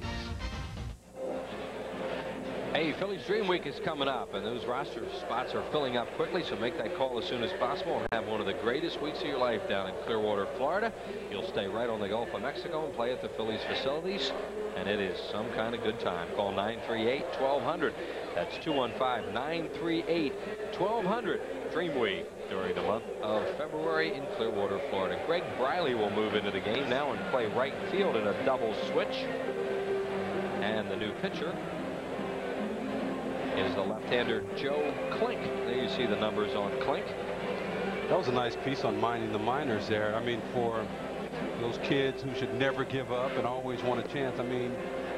Hey, Phillies Dream Week is coming up, and those roster spots are filling up quickly, so make that call as soon as possible and have one of the greatest weeks of your life down in Clearwater, Florida. You'll stay right on the Gulf of Mexico and play at the Phillies facilities, and it is some kind of good time. Call 938-1200. That's 215-938-1200. Dream Week during the month of February in Clearwater, Florida. Greg Briley will move into the game now and play right field in a double switch. And the new pitcher is the left-hander Joe Klink. There you see the numbers on Klink. That was a nice piece on mining the minors there. I mean, for those kids who should never give up and always want a chance. I mean,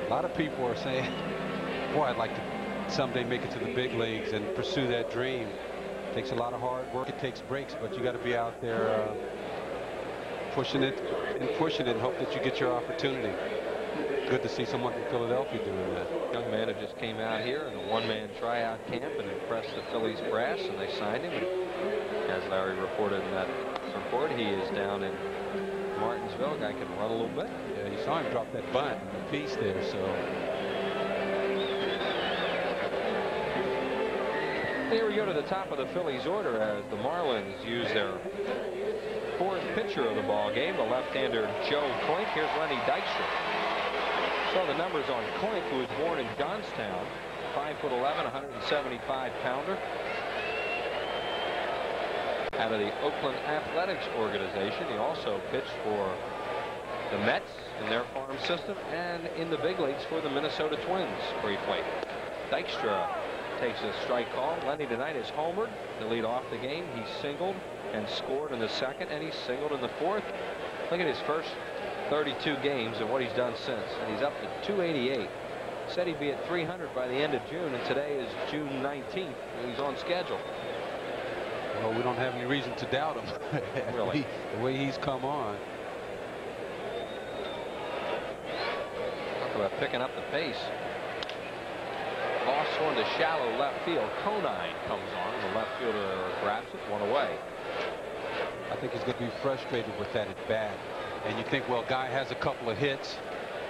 a lot of people are saying, boy, I'd like to someday make it to the big leagues and pursue that dream. It takes a lot of hard work. It takes breaks, but you got to be out there uh, pushing it and pushing it and hope that you get your opportunity good to see someone from Philadelphia doing that. Young man who just came out here in a one-man tryout camp and impressed the Phillies brass, and they signed him. And as Larry reported in that report, he is down in Martinsville. Guy can run a little bit. Yeah, you saw him drop that bunt in the piece there, so. Here we go to the top of the Phillies order as the Marlins use their fourth pitcher of the ball game, the left-hander Joe Klink. Here's Lenny Dykstra. So the numbers on Klink, who was born in Johnstown, 5 foot 11, 175 pounder. Out of the Oakland Athletics organization. He also pitched for the Mets in their farm system and in the big leagues for the Minnesota Twins briefly. Dykstra takes a strike call. Lenny tonight is homered to lead off the game. He singled and scored in the second, and he singled in the fourth. Look at his first 32 games and what he's done since. And he's up to 288. Said he'd be at 300 by the end of June, and today is June 19th, and he's on schedule. Well, we don't have any reason to doubt him. really? the way he's come on. Talk about picking up the pace. Lost one to shallow left field. Conine comes on, and the left fielder grabs it, one away. I think he's going to be frustrated with that at bat and you think, well, guy has a couple of hits,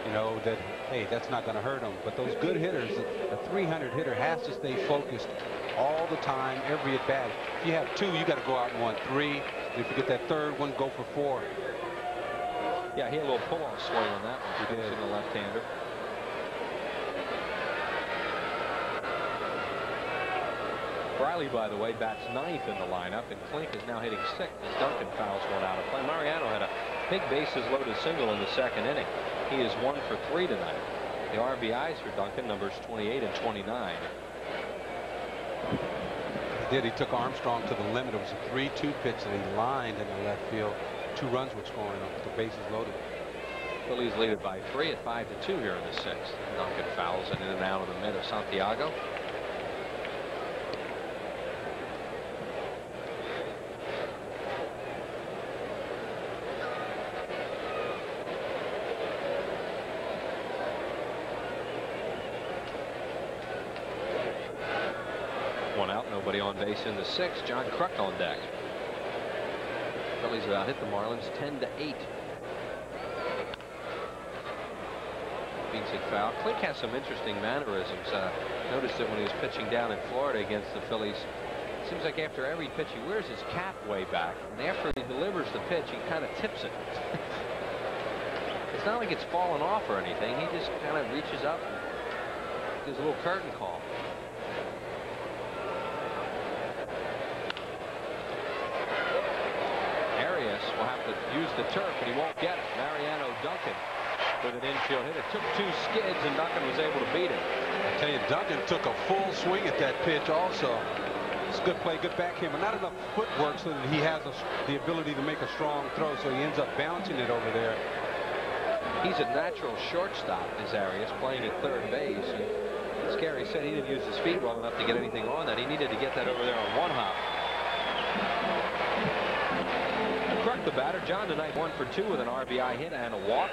you know, that, hey, that's not going to hurt him. But those good hitters, a 300 hitter has to stay focused all the time, every at bat. If you have two, you got to go out and want three. And if you get that third one, go for four. Yeah, he had a little pull-off swing on that one. He did. the left-hander. Briley, by the way, bats ninth in the lineup, and Klink is now hitting sixth as Duncan fouls one out of play. Mariano had a big bases loaded single in the second inning. He is one for three tonight. The RBIs for Duncan, numbers 28 and 29. He did. He took Armstrong to the limit. It was a 3-2 pitch that he lined in the left field. Two runs were scoring with the bases loaded. Phillies lead it by three at 5 to 2 here in the sixth. Duncan fouls it in and out of the mid of Santiago. Base in the sixth. John Kruk on deck. Phillies have hit the Marlins 10 to 8. Beats it foul. Klink has some interesting mannerisms. Uh, noticed it when he was pitching down in Florida against the Phillies. Seems like after every pitch he wears his cap way back, and after he delivers the pitch, he kind of tips it. it's not like it's fallen off or anything. He just kind of reaches up and gives a little curtain call. Use the turf, but he won't get it. Mariano Duncan with an infield hit. It took two skids, and Duncan was able to beat it. I tell you, Duncan took a full swing at that pitch also. It's good play, good backhand, but not enough footwork so that he has a, the ability to make a strong throw, so he ends up bouncing it over there. He's a natural shortstop, is Arias, playing at third base. And as Gary said, he didn't use his feet well enough to get anything on that. He needed to get that over there on one hop. Kruk, the batter. John tonight one for two with an RBI hit and a walk.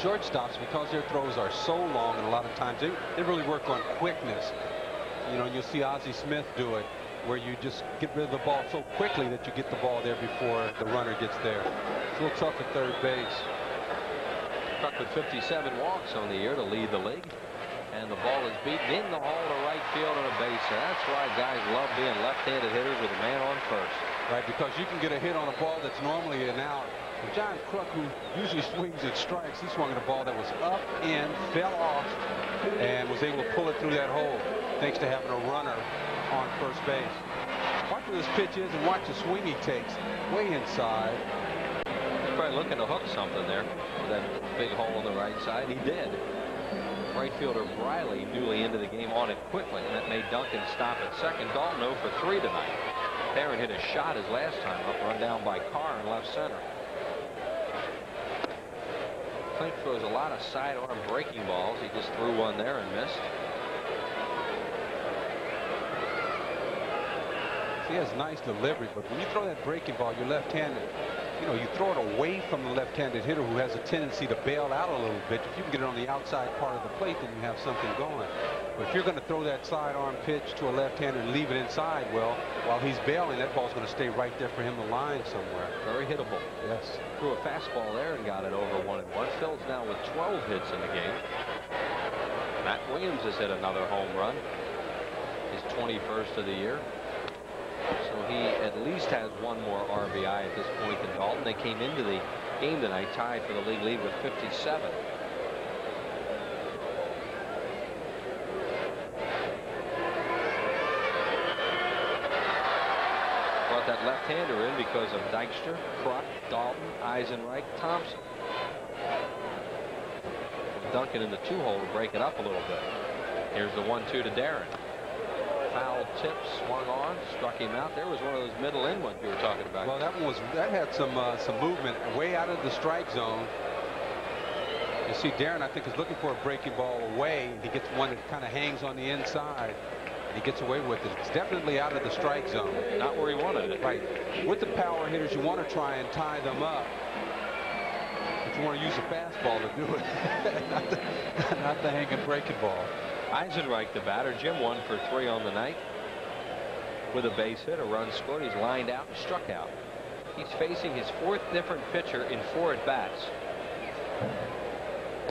Shortstops, because their throws are so long and a lot of times they, they really work on quickness. You know, you'll see Ozzie Smith do it where you just get rid of the ball so quickly that you get the ball there before the runner gets there. It's a little tough at third base. Kruk with 57 walks on the year to lead the league. And the ball is beaten in the hole to right field on a base. And that's why guys love being left-handed hitters with a man on first. Right, because you can get a hit on a ball that's normally an out. John Kruk, who usually swings and strikes, he swung at a ball that was up, in, fell off, and was able to pull it through that hole thanks to having a runner on first base. Watch where this pitch is and watch the swing he takes. Way inside. He's probably looking to hook something there with that big hole on the right side. He did. Right fielder Briley newly into the game on it quickly, and that made Duncan stop at second. Daulton 0 for 3 tonight. Perrin hit a shot his last time up, run down by Carr in left center. Klink throws a lot of sidearm breaking balls. He just threw one there and missed. He has nice delivery, but when you throw that breaking ball, you're left-handed. You know, you throw it away from the left-handed hitter who has a tendency to bail out a little bit. If you can get it on the outside part of the plate, then you have something going. But if you're going to throw that sidearm pitch to a left-hander and leave it inside, well, while he's bailing, that ball's going to stay right there for him to line somewhere. Very hittable. Yes. Threw a fastball there and got it over one and one. Phil's now with 12 hits in the game. Matt Williams has hit another home run. His 21st of the year. So he at least has one more RBI at this point than Daulton. They came into the game tonight tied for the league lead with 57. Brought that left-hander in because of Dykstra, Kruk, Daulton, Eisenreich, Thompson. Duncan in the two-hole to break it up a little bit. Here's the one-two to Darren foul tip swung on struck him out. There was one of those middle in ones you were talking about. Well that one was that had some uh, some movement way out of the strike zone. You see Darren I think is looking for a breaking ball away. He gets one that kind of hangs on the inside and he gets away with it. It's definitely out of the strike zone. Not where he wanted it. Right. With the power hitters you want to try and tie them up but you want to use a fastball to do it. Not, the, not the hanging breaking ball Eisenreich, the batter. Jim one for three on the night with a base hit, a run scored. He's lined out and struck out. He's facing his fourth different pitcher in four at bats.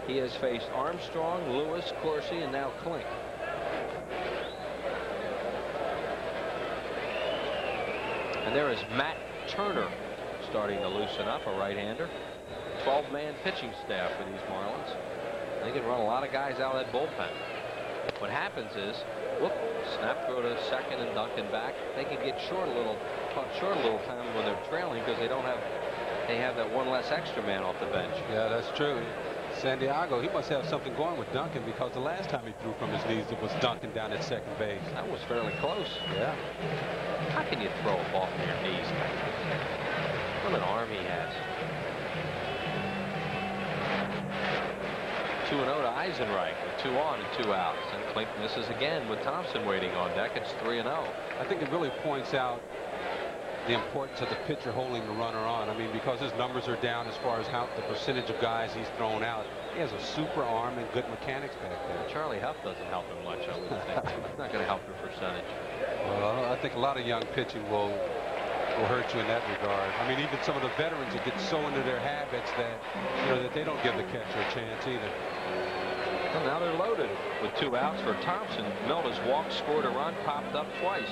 He has faced Armstrong, Lewis, Corsi, and now Klink. And there is Matt Turner starting to loosen up, a right-hander. 12-man pitching staff for these Marlins. They can run a lot of guys out of that bullpen. What happens is, whoop, snap throw to second and Duncan back. They can get short a little, caught short a little time when they're trailing because they don't have, they have that one less extra man off the bench. Yeah, that's true. Santiago, he must have something going with Duncan because the last time he threw from his knees, it was Duncan down at second base. That was fairly close. Yeah. How can you throw a ball from your knees? What an arm he has. 2-0 to Eisenreich with two on and two outs. And Klink misses again with Thompson waiting on deck. It's 3-0. I think it really points out the importance of the pitcher holding the runner on. I mean, because his numbers are down as far as how the percentage of guys he's thrown out. He has a super arm and good mechanics back there. Charlie Hough doesn't help him much, I would think. It's not going to help your percentage. Well, I think a lot of young pitching will will hurt you in that regard. I mean, even some of the veterans that get so into their habits that, you know, that they don't give the catcher a chance either. Well, now they're loaded with two outs for Thompson. Milda's walked, scored a run, popped up twice.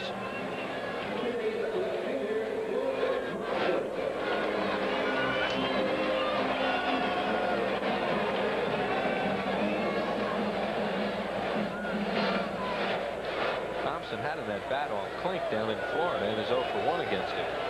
Thompson had in that bat on Klink down in Florida and is 0 for 1 against him.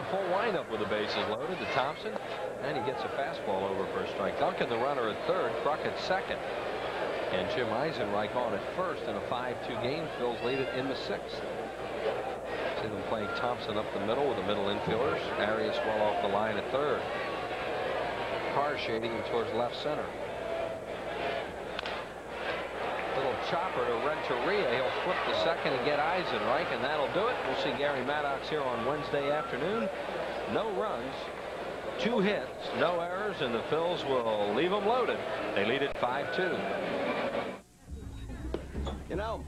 The full windup with the bases loaded to Thompson and he gets a fastball over for a strike. Duncan the runner at third Kruk at second and Jim Eisenreich on at first in a 5-2 game Phil's lead it in the sixth. See them playing Thompson up the middle with the middle infielders. Arias well off the line at third. Carr shading towards left center. Little chopper to Renteria. He'll flip the second and get Eisenreich, and that'll do it. We'll see Garry Maddox here on Wednesday afternoon. No runs, two hits, no errors, and the Phils will leave them loaded. They lead it 5-2. You know,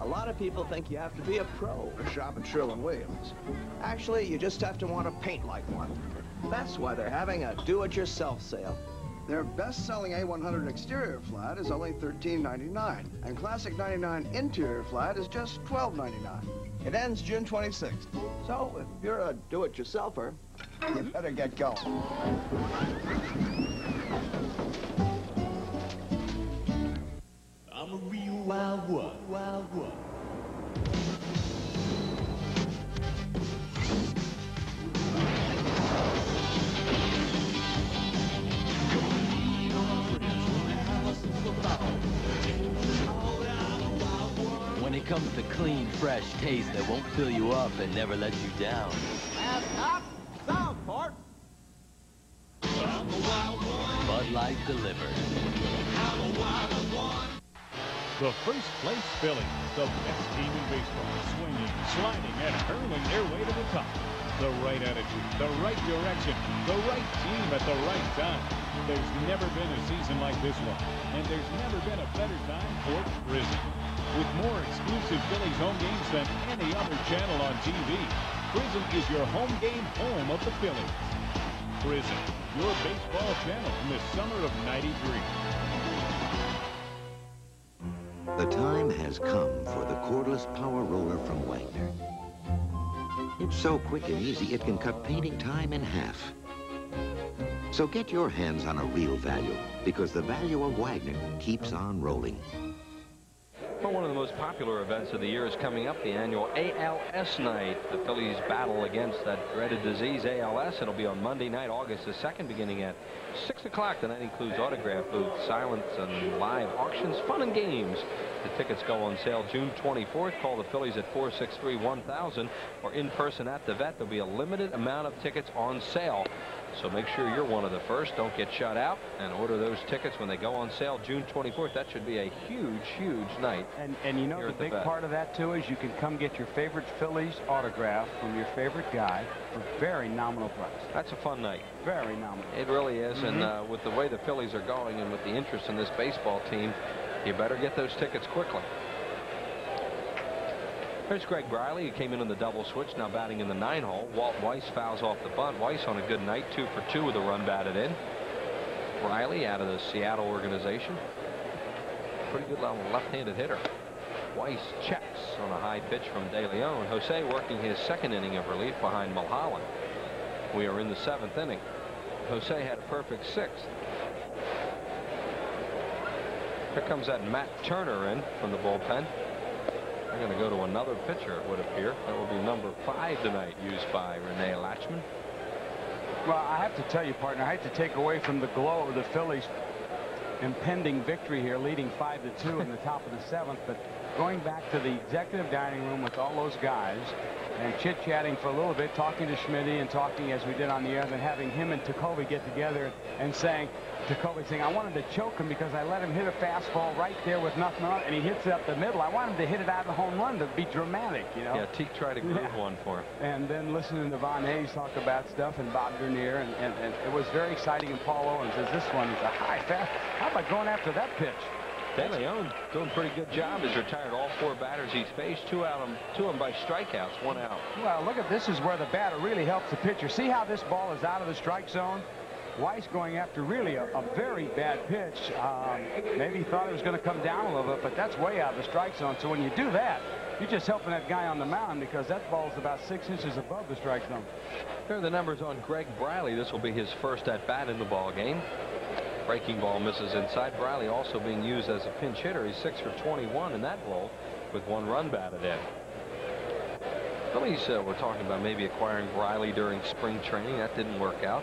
a lot of people think you have to be a pro to shop at Sherwin-Williams. Actually, you just have to want to paint like one. That's why they're having a do-it-yourself sale. Their best-selling A100 exterior flat is only $13.99, and Classic 99 interior flat is just $12.99. It ends June 26th. So if you're a do-it-yourselfer, you mm-hmm. better get going. I'm a real wild one, wild one. Comes the clean, fresh taste that won't fill you up and never let you down. Last up, Southport. Bud Light delivered. The first place Phillies, the best team in baseball, swinging, sliding, and hurling their way to the top. The right attitude, the right direction, the right team at the right time. There's never been a season like this one, and there's never been a better time for Prism. With more exclusive Phillies home games than any other channel on TV, Prism is your home game home of the Phillies. Prism, your baseball channel in the summer of 93. The time has come for the cordless power roller from Wagner. It's so quick and easy, it can cut painting time in half. So get your hands on a real value, because the value of Wagner keeps on rolling. Well, one of the most popular events of the year is coming up, the annual ALS night. The Phillies battle against that dreaded disease, ALS. It'll be on Monday night, August the 2nd, beginning at 6 o'clock. The night includes autograph booths, silence, and live auctions, fun and games. The tickets go on sale June 24th. Call the Phillies at 463-1000 or in person at the vet. There'll be a limited amount of tickets on sale. So make sure you're one of the first. Don't get shut out and order those tickets when they go on sale June 24th. That should be a huge, huge night. And, and you know the big part of that too is you can come get your favorite Phillies autograph from your favorite guy for very nominal price. That's a fun night. Very nominal. It really is. And Mhm. uh, with the way the Phillies are going and with the interest in this baseball team, you better get those tickets quickly. There's Greg Briley, who came in on the double switch, now batting in the nine hole. Walt Weiss fouls off the bunt. Weiss on a good night, two for two with a run batted in. Briley out of the Seattle organization. Pretty good level left-handed hitter. Weiss checks on a high pitch from De Leon. Jose working his second inning of relief behind Mulholland. We are in the seventh inning. Jose had a perfect sixth. Here comes that Matt Turner in from the bullpen. They're going to go to another pitcher, it would appear. That will be number five tonight, used by Rene Lachemann. Well, I have to tell you, partner, I hate to take away from the glow of the Phillies' impending victory here, leading 5 to 2 in the top of the seventh, but going back to the executive dining room with all those guys and chit-chatting for a little bit, talking to Schmitty and talking as we did on the air, and having him and Tekulve get together and saying, Tekulve saying, I wanted to choke him because I let him hit a fastball right there with nothing on it, and he hits it up the middle. I want him to hit it out of the home run to be dramatic, you know? Yeah, Teke tried to groove Yeah. one for him. And then listening to Von Hayes talk about stuff and Bob Dernier, and, and, and it was very exciting. And Paul Owens says, this one is a high fast. How about going after that pitch? De Leon doing a pretty good job. He's retired all four batters he's faced. Two out, him, two of them by strikeouts, one out. Well, look at this is where the batter really helps the pitcher. See how this ball is out of the strike zone? Weiss going after really a, a very bad pitch. Um, maybe he thought it was going to come down a little bit, but that's way out of the strike zone. So when you do that, you're just helping that guy on the mound because that ball's about six inches above the strike zone. Here are the numbers on Greg Briley. This will be his first at bat in the ball game. Breaking ball misses inside. Briley also being used as a pinch hitter. He's six for 21 in that role with one run batted in. Phillies uh, were talking about maybe acquiring Briley during spring training. That didn't work out.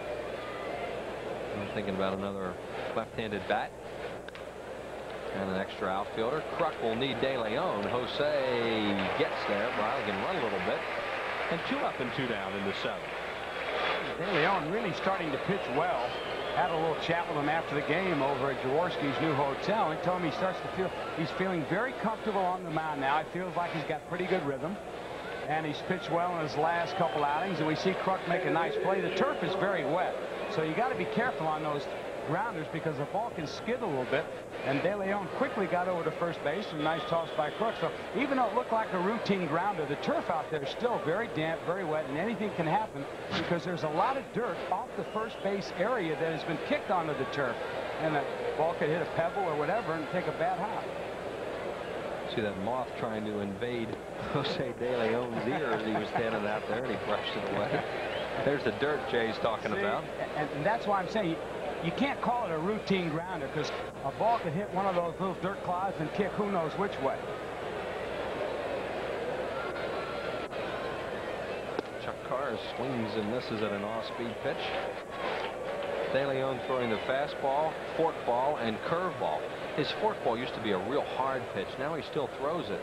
I'm thinking about another left-handed bat and an extra outfielder. Kruk will need De Leon. Jose gets there. Briley can run a little bit. And two up and two down in the seventh. De Leon really starting to pitch well. Had a little chat with him after the game over at Jaworski's new hotel and told him he starts to feel he's feeling very comfortable on the mound now. It feels like he's got pretty good rhythm. And he's pitched well in his last couple outings, and we see Kruk make a nice play. The turf is very wet, so you got to be careful on those grounders because the ball can skid a little bit. And De Leon quickly got over to first base. A nice toss by Kruk. So even though it looked like a routine grounder, the turf out there is still very damp, very wet, and anything can happen because there's a lot of dirt off the first base area that has been kicked onto the turf. And the ball could hit a pebble or whatever and take a bad hop. See that moth trying to invade Jose De Leon's ear as he was standing out there, and he brushed it away. There's the dirt Jay's talking See, about. And, and that's why I'm saying you can't call it a routine grounder because a ball could hit one of those little dirt clods and kick who knows which way. Chuck Carr swings and misses at an off-speed pitch. De Leon throwing the fastball, forkball, and curveball. His forkball used to be a real hard pitch. Now he still throws it.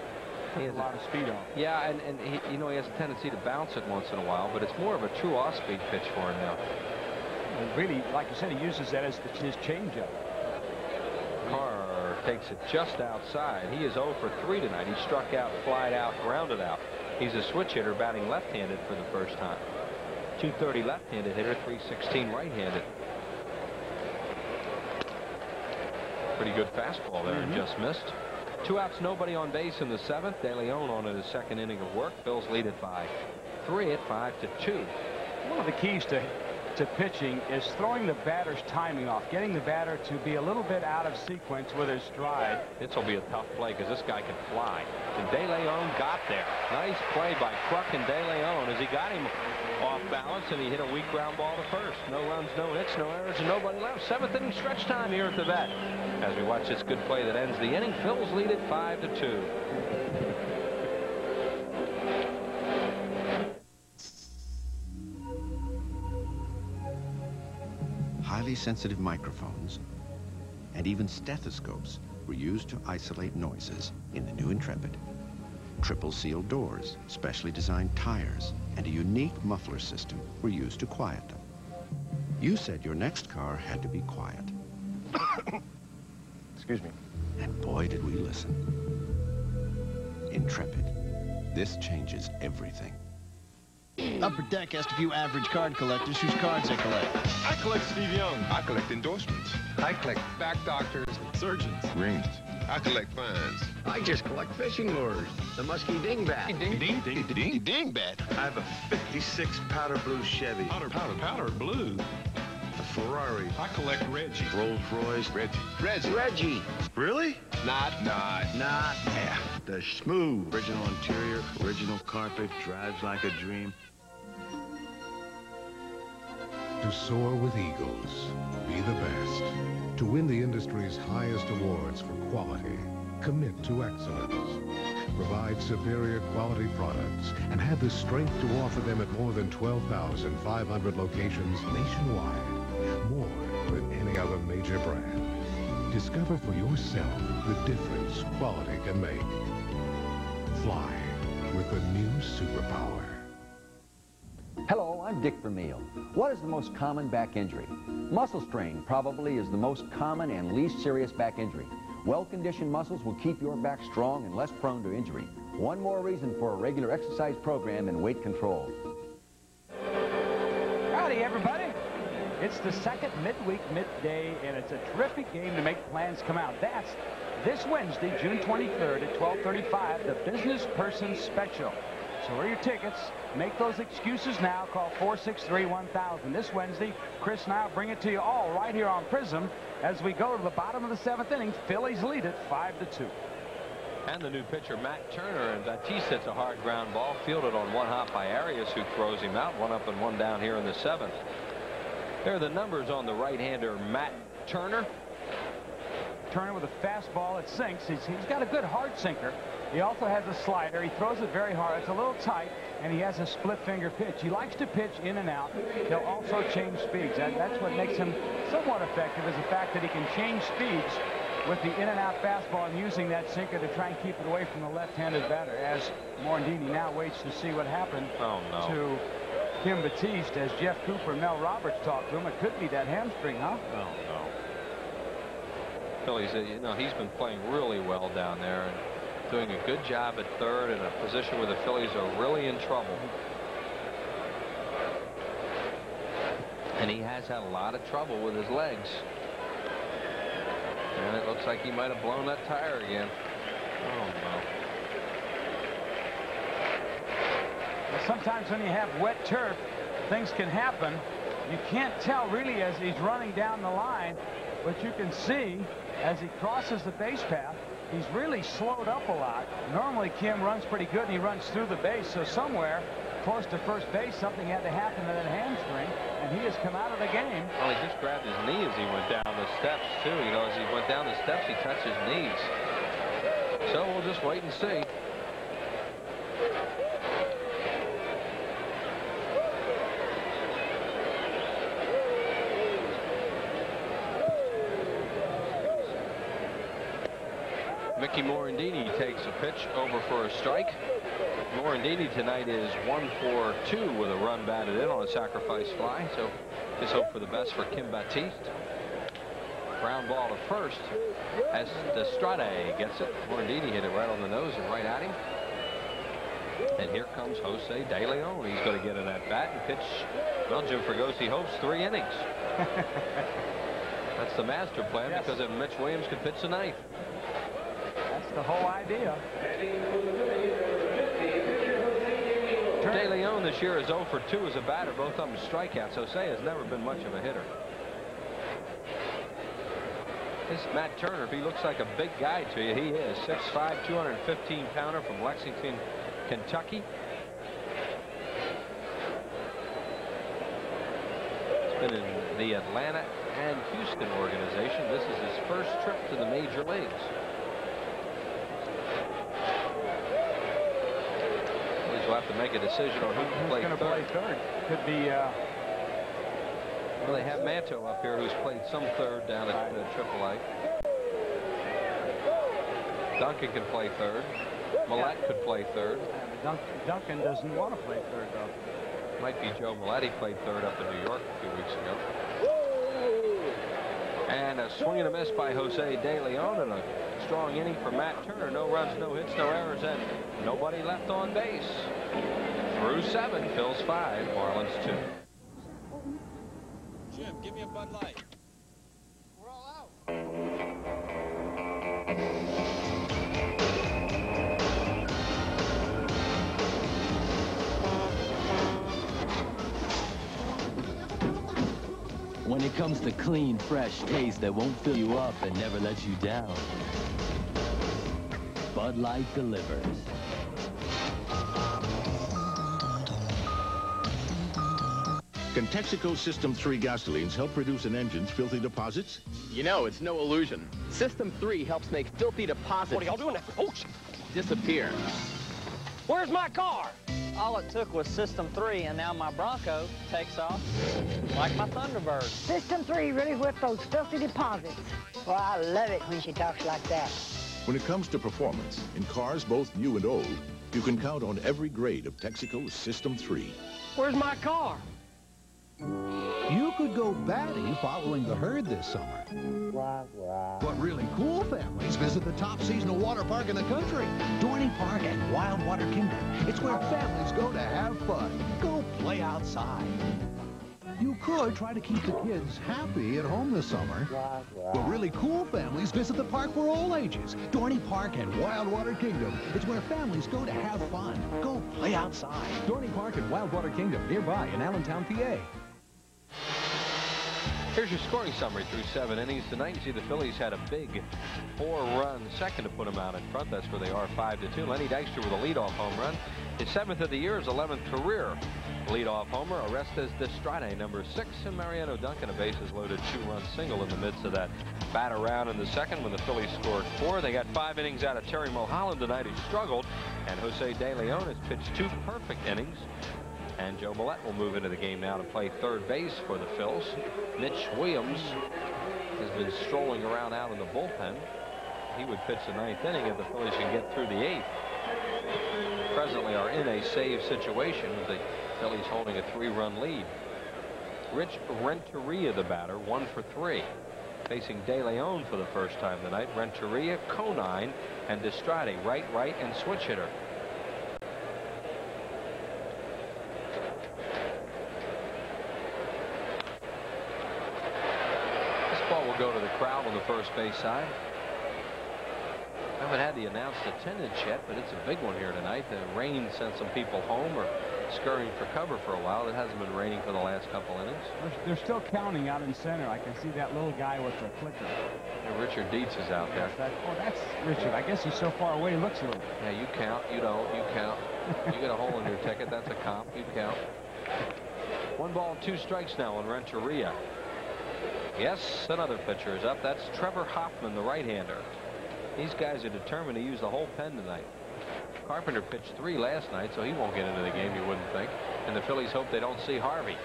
He has a lot of speed on. Yeah, and, and he, you know, he has a tendency to bounce it once in a while, but it's more of a true off-speed pitch for him now. And really, like you said, he uses that as his changeup. Carr takes it just outside. He is 0 for 3 tonight. He struck out, flied out, grounded out. He's a switch hitter batting left-handed for the first time. 230 left-handed hitter, 316 right-handed. Pretty good fastball there and Mhm. just missed. Two outs, nobody on base in the seventh. De Leon on in his second inning of work. Phils lead it by three at five to two. One of the keys to to pitching is throwing the batter's timing off, getting the batter to be a little bit out of sequence with his stride. This will be a tough play because this guy can fly. And De Leon got there. Nice play by Kruk and De Leon as he got him off balance and he hit a weak ground ball to first. No runs, no hits, no errors, and nobody left. Seventh inning stretch time here at the vet. As we watch this good play that ends the inning, Phil's lead at five to two. Highly sensitive microphones and even stethoscopes were used to isolate noises in the new Intrepid. Triple sealed doors, specially designed tires, and a unique muffler system were used to quiet them. You said your next car had to be quiet. Excuse me. And boy, did we listen. Intrepid. This changes everything. Upper Deck asked a few average card collectors whose cards they collect. I collect Steve Young. I collect endorsements. I collect back doctors, surgeons. Rings. I collect fines. I just collect fishing lures. The musky dingbat. Ding, ding, ding, ding, ding, dingbat. I have a 56 powder blue Chevy. Powder, powder, powder blue. A Ferrari. I collect Reggie. Rolls Royce. Reggie. Reggie. Reggie. Really? Not. Not. Not. Yeah. The smooth. Original interior, original carpet, drives like a dream. To soar with eagles, be the best. To win the industry's highest awards for quality, commit to excellence. Provide superior quality products and have the strength to offer them at more than 12,500 locations nationwide. More than any other major brand. Discover for yourself the difference quality can make. Fly with the new superpower. Hello, I'm Dick Vermeil. What is the most common back injury? Muscle strain probably is the most common and least serious back injury. Well-conditioned muscles will keep your back strong and less prone to injury. One more reason for a regular exercise program and weight control. Howdy, everybody. It's the second midweek midday, and it's a terrific game to make plans come out. That's this Wednesday, June 23rd at 1235, the Business Person Special. So where are your tickets? Make those excuses now. Call 463-1000. This Wednesday, Chris and I will bring it to you all right here on Prism as we go to the bottom of the seventh inning. Phillies lead it 5 to two. And the new pitcher, Matt Turner, and Tatis hits a hard ground ball, fielded on one hop by Arias, who throws him out. One up and one down here in the seventh. There are the numbers on the right-hander, Matt Turner. Turner with a fastball that sinks. He's, he's got a good hard sinker. He also has a slider. He throws it very hard. It's a little tight, and he has a split finger pitch. He likes to pitch in and out. He'll also change speeds. That, that's what makes him somewhat effective is the fact that he can change speeds with the in-and-out fastball and using that sinker to try and keep it away from the left-handed batter as Morandini now waits to see what happened oh, no. to Kim Batiste as Jeff Cooper and Mel Roberts talk to him. It could be that hamstring, huh? Oh, no. Phillies, uh, you know, he's been playing really well down there and doing a good job at third in a position where the Phillies are really in trouble. And he has had a lot of trouble with his legs. And it looks like he might have blown that tire again. Oh, no. Well, sometimes when you have wet turf, things can happen. You can't tell really as he's running down the line, but you can see as he crosses the base path, he's really slowed up a lot. Normally, Kim runs pretty good, and he runs through the base, so somewhere close to first base, something had to happen to that hamstring, and he has come out of the game. Well, he just grabbed his knee as he went down the steps, too. You know, as he went down the steps, he touched his knees. So we'll just wait and see. Mickey Morandini takes a pitch over for a strike. Morandini tonight is one for two with a run batted in on a sacrifice fly. So just hope for the best for Kim Batiste. Ground ball to first as Destrade gets it. Morandini hit it right on the nose and right at him. And here comes Jose De Leon. He's going to get an at bat and pitch. Well, Jim Fregosi hopes three innings. That's the master plan yes. because if Mitch Williams could pitch tonight. The whole idea. De Leon this year is 0 for 2 as a batter, both of them strikeouts. Jose has never been much of a hitter. This Matt Turner, if he looks like a big guy to you, he is. 6'5", 215 pounder from Lexington, Kentucky. He's been in the Atlanta and Houston organization. This is his first trip to the major leagues. Will have to make a decision on who can play third. play third. Could be. Uh... Well, they have Manto up here, who's played some third down at uh, AAA. Duncan can play third. Millette could play third. Dun Duncan doesn't want to play third, though. Might be Joe Millette. He played third up in New York a few weeks ago. And a swing and a miss by Jose De Leon and a strong inning for Matt Turner. No runs, no hits, no errors, and nobody left on base. Through seven, Phil's five, Marlins two. Jim, give me a Bud Light. We're all out. When it comes to clean, fresh taste that won't fill you up and never let you down. Bud Light delivers. Can Texaco System 3 gasolines help reduce an engine's filthy deposits? You know, it's no illusion. System 3 helps make filthy deposits... What are y'all doing? Oh, disappear. Where's my car? All it took was System 3, and now my Bronco takes off like my Thunderbird. System 3 really whipped those filthy deposits. Well, I love it when she talks like that. When it comes to performance, in cars both new and old, you can count on every grade of Texaco System 3. Where's my car? You could go batty following the herd this summer. But really cool families visit the top seasonal water park in the country, Dorney Park at Wildwater Kingdom. It's where families go to have fun. Go play outside. You could try to keep the kids happy at home this summer. But really cool families visit the park for all ages. Dorney Park and Wildwater Kingdom. It's where families go to have fun. Go play outside. Dorney Park and Wildwater Kingdom, nearby in Allentown, PA. Here's your scoring summary through seven innings tonight. You see the Phillies had a big four-run second to put them out in front. That's where they are five to two. Lenny Dykstra with a leadoff home run. His seventh of the year, his 11th career leadoff homer. Orestes Destrade, number six, and Mariano Duncan, a bases loaded two-run single in the midst of that bat around in the second when the Phillies scored four. They got five innings out of Terry Mulholland tonight. He struggled, and Jose De Leon has pitched two perfect innings. And Joe Millette will move into the game now to play third base for the Phils. Mitch Williams has been strolling around out in the bullpen. He would pitch the ninth inning if the Phillies can get through the eighth. Presently are in a save situation with the Phillies holding a three-run lead. Rich Renteria, the batter, one for three. Facing De Leon for the first time tonight. Renteria, Conine, and Destrade, right, right, and switch hitter. This ball will go to the crowd on the first base side. I haven't had the announced attendance yet, but it's a big one here tonight. The rain sent some people home or scurrying for cover for a while. It hasn't been raining for the last couple innings. They're, still counting out in center. I can see that little guy with the clicker. And Richard Dietz is out there. That, oh, that's Richard. I guess he's so far away, he looks a little. Bit. Yeah, you count. You don't. You count. you get a hole in your ticket. That's a comp. You count. One ball, two strikes now on Renteria. Yes, another pitcher is up. That's Trevor Hoffman, the right-hander. These guys are determined to use the whole pen tonight. Carpenter pitched three last night, so he won't get into the game, you wouldn't think. And the Phillies hope they don't see Harvey.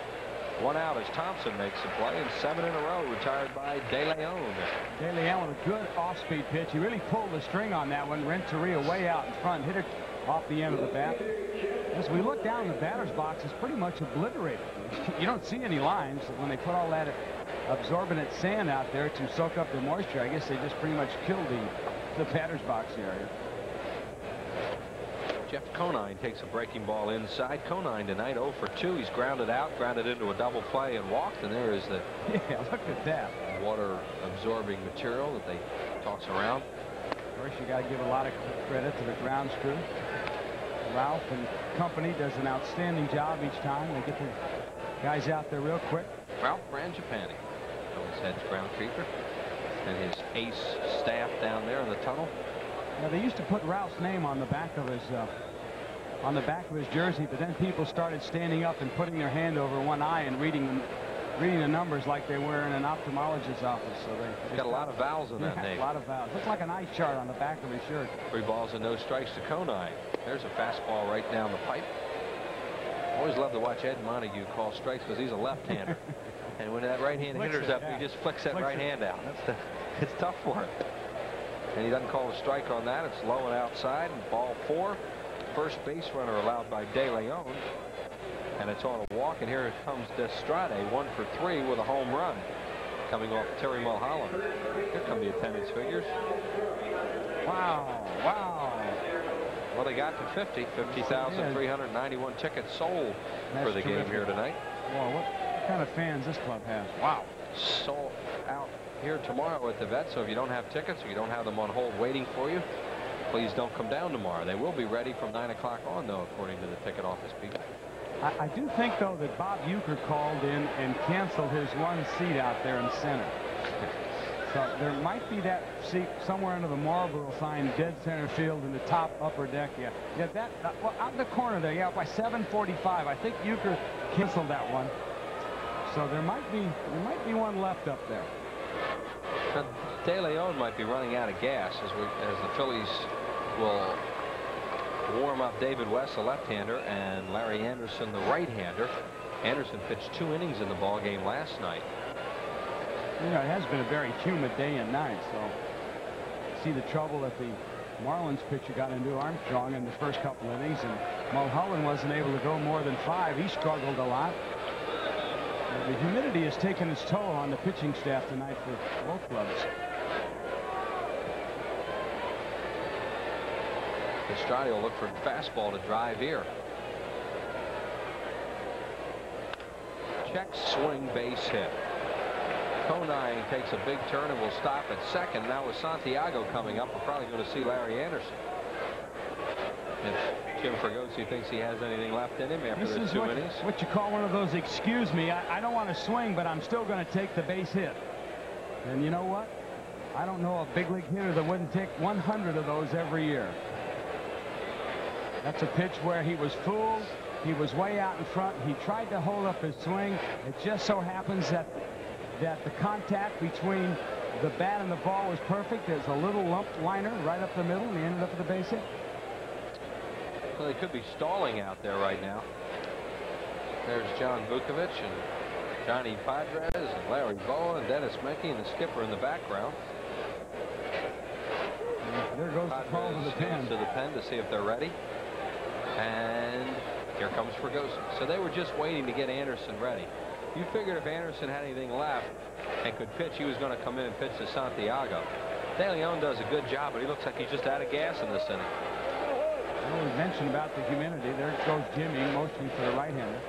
One out as Thompson makes the play, and seven in a row retired by De Leon. De Leon with a good off-speed pitch. He really pulled the string on that one. Renteria way out in front, hit it off the end of the bat. As we look down, the batter's box is pretty much obliterated. You don't see any lines when they put all that absorbent sand out there to soak up the moisture. I guess they just pretty much killed the, the batter's box area. Jeff Conine takes a breaking ball inside. Conine tonight 0 for 2. He's grounded out, grounded into a double play and walked. And there is the yeah, look at that water absorbing material that they toss around. Of course, you got to give a lot of credit to the grounds crew. Ralph and company does an outstanding job each time. They get the guys out there real quick. Ralph Frangipani, heads groundkeeper, and his ace staff down there in the tunnel. Yeah, they used to put Ralph's name on the back of his uh, on the back of his jersey, but then people started standing up and putting their hand over one eye and reading reading the numbers like they were in an ophthalmologist's office. So they, got a lot of vowels in that yeah, name. A lot of vowels. Looks like an eye chart on the back of his shirt. Three balls and no strikes to Conine. There's a fastball right down the pipe. Always love to watch Ed Montague call strikes because he's a left-hander. and when that right-hand hitter's up, yeah. he just flicks that flicks right it. hand out. That's it's tough for him. And he doesn't call a strike on that. It's low and outside. And ball four. First base runner allowed by De Leon. And it's on a walk. And here comes Destrade, one for three with a home run. Coming off Terry Mulholland. Here come the attendance figures. Wow. Wow. Well, they got to 50. 50,391 tickets sold That's for the terrific. game here tonight. Wow, kind of fans this club has. Wow. Sold out here tomorrow at the vet. So if you don't have tickets or you don't have them on hold waiting for you, please don't come down tomorrow. They will be ready from 9 o'clock on, though, according to the ticket office people. I, I, do think, though, that Bob Uecker called in and canceled his one seat out there in center. So there might be that seat somewhere under the Marlboro sign, dead center field in the top upper deck. Yeah, yeah, that, uh, well, out in the corner there, yeah, by 7:45. I think Uecker canceled that one. So there might be there might be one left up there. Now, De Leon might be running out of gas as we as the Phillies will warm up David West, the left-hander, and Larry Andersen, the right-hander. Andersen pitched two innings in the ball game last night. You know, it has been a very humid day and night, so see the trouble that the Marlins pitcher got into Armstrong in the first couple innings, and Mulholland wasn't able to go more than five. He struggled a lot. The humidity has taken its toll on the pitching staff tonight for both clubs. Destrade will look for a fastball to drive here. Check swing base hit. Conine takes a big turn and will stop at second. Now with Santiago coming up, we're probably going to see Larry Andersen. Jim Fregosi thinks he has anything left in him after this the two what, innings. What you call one of those, excuse me, I, I don't want to swing, but I'm still going to take the base hit. And you know what? I don't know a big league hitter that wouldn't take 100 of those every year. That's a pitch where he was fooled. He was way out in front. He tried to hold up his swing. It just so happens that that the contact between the bat and the ball was perfect. There's a little lump liner right up the middle, and he ended up with the base hit. Well, they could be stalling out there right now. There's John Vukovich, and Johnny Podres and Larry Bowa and Denis Menke and the skipper in the background. There goes the call to the pen. To the pen to see if they're ready. And here comes Ferguson. So they were just waiting to get Andersen ready. You figured if Andersen had anything left and could pitch, he was going to come in and pitch to Santiago. De Leon does a good job, but he looks like he's just out of gas in this inning. Well, we mentioned about the humidity. There goes Jimmy, motioning for the right-hander.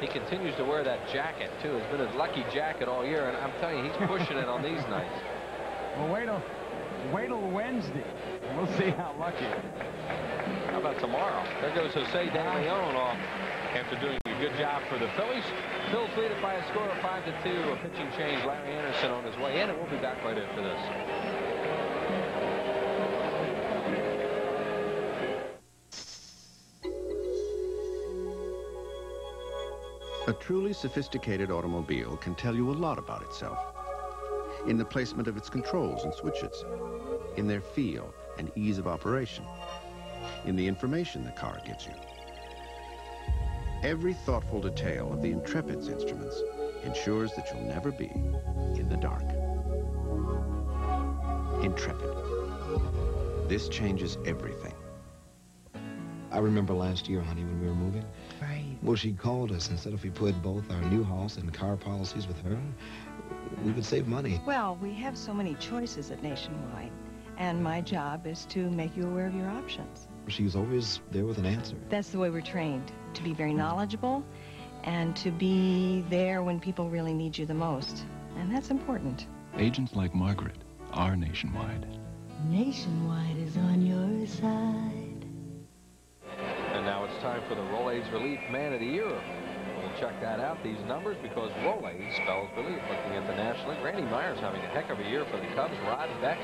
He continues to wear that jacket, too. It's been his lucky jacket all year, and I'm telling you, he's pushing it on these nights. Well, wait till, wait till Wednesday. We'll see how lucky. How about tomorrow? There goes Jose De Leon off after doing a good job for the Phillies. Phils lead it by a score of 5 to 2. A pitching change. Larry Andersen on his way in, and we'll be back right after this. A truly sophisticated automobile can tell you a lot about itself. In the placement of its controls and switches, in their feel and ease of operation, in the information the car gives you. Every thoughtful detail of the Intrepid's instruments ensures that you'll never be in the dark. Intrepid. This changes everything. I remember last year, honey, when we were moving. Right. Well, she called us. and said if we put both our new house and car policies with her, we could save money. Well, we have so many choices at Nationwide, and my job is to make you aware of your options. She was always there with an answer. That's the way we're trained, to be very knowledgeable and to be there when people really need you the most. And that's important. Agents like Margaret are nationwide. Nationwide is on your side. And now it's time for the Rolaids Relief Man of the Year. We'll check that out, these numbers, because Rolaids spells relief. Looking at the National League, Randy Myers having a heck of a year for the Cubs. Rod Beck,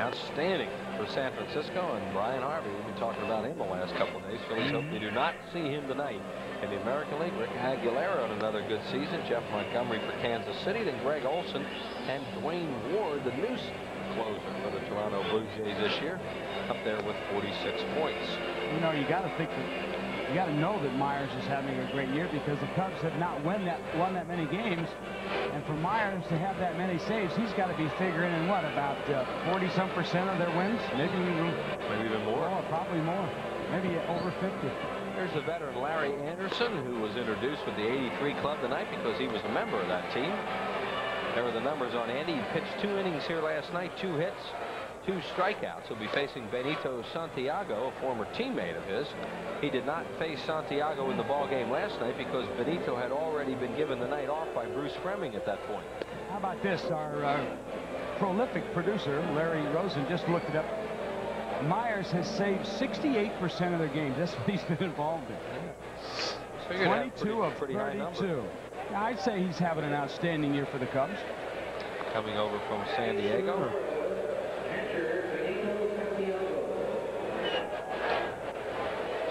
outstanding for San Francisco. And Bryan Harvey, we've been talking about him the last couple of days. Phillies hope they do not see him tonight. In the American League, Rick Aguilera on another good season. Jeff Montgomery for Kansas City. Then Gregg Olson and Duane Ward, the noose closer for the Toronto Blue Jays this year, up there with 46 points. You know, you got to think that you got to know that Myers is having a great year because the Cubs have not won that won that many games, and for Myers to have that many saves, he's got to be figuring in what about 40 uh, some percent of their wins, maybe even maybe even more. Oh, probably more, maybe over 50. Here's the veteran Larry Andersen, who was introduced with the 83 club tonight because he was a member of that team. There were the numbers on Andy. He pitched two innings here last night, two hits, two strikeouts. He'll be facing Benito Santiago, a former teammate of his. He did not face Santiago in the ball game last night because Benito had already been given the night off by Bruce Fleming at that point. How about this? Our uh, prolific producer, Larry Rosen, just looked it up. Myers has saved 68% of their games. That's what he's been involved in. 22 pretty, of pretty 32. I'd say he's having an outstanding year for the Cubs. Coming over from San Diego.